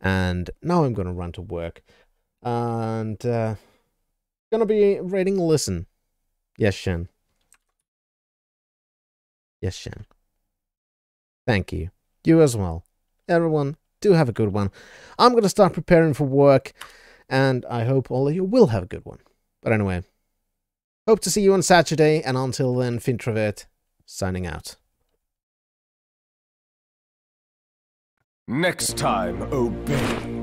And now I'm going to run to work. And uh, gonna be rating listen. Yes, Shen. Yes, Shen. Thank you. You as well. Everyone, do have a good one. I'm gonna start preparing for work, and I hope all of you will have a good one. But anyway, Hope to see you on Saturday, and until then, Finntrovert signing out. Next time, obey.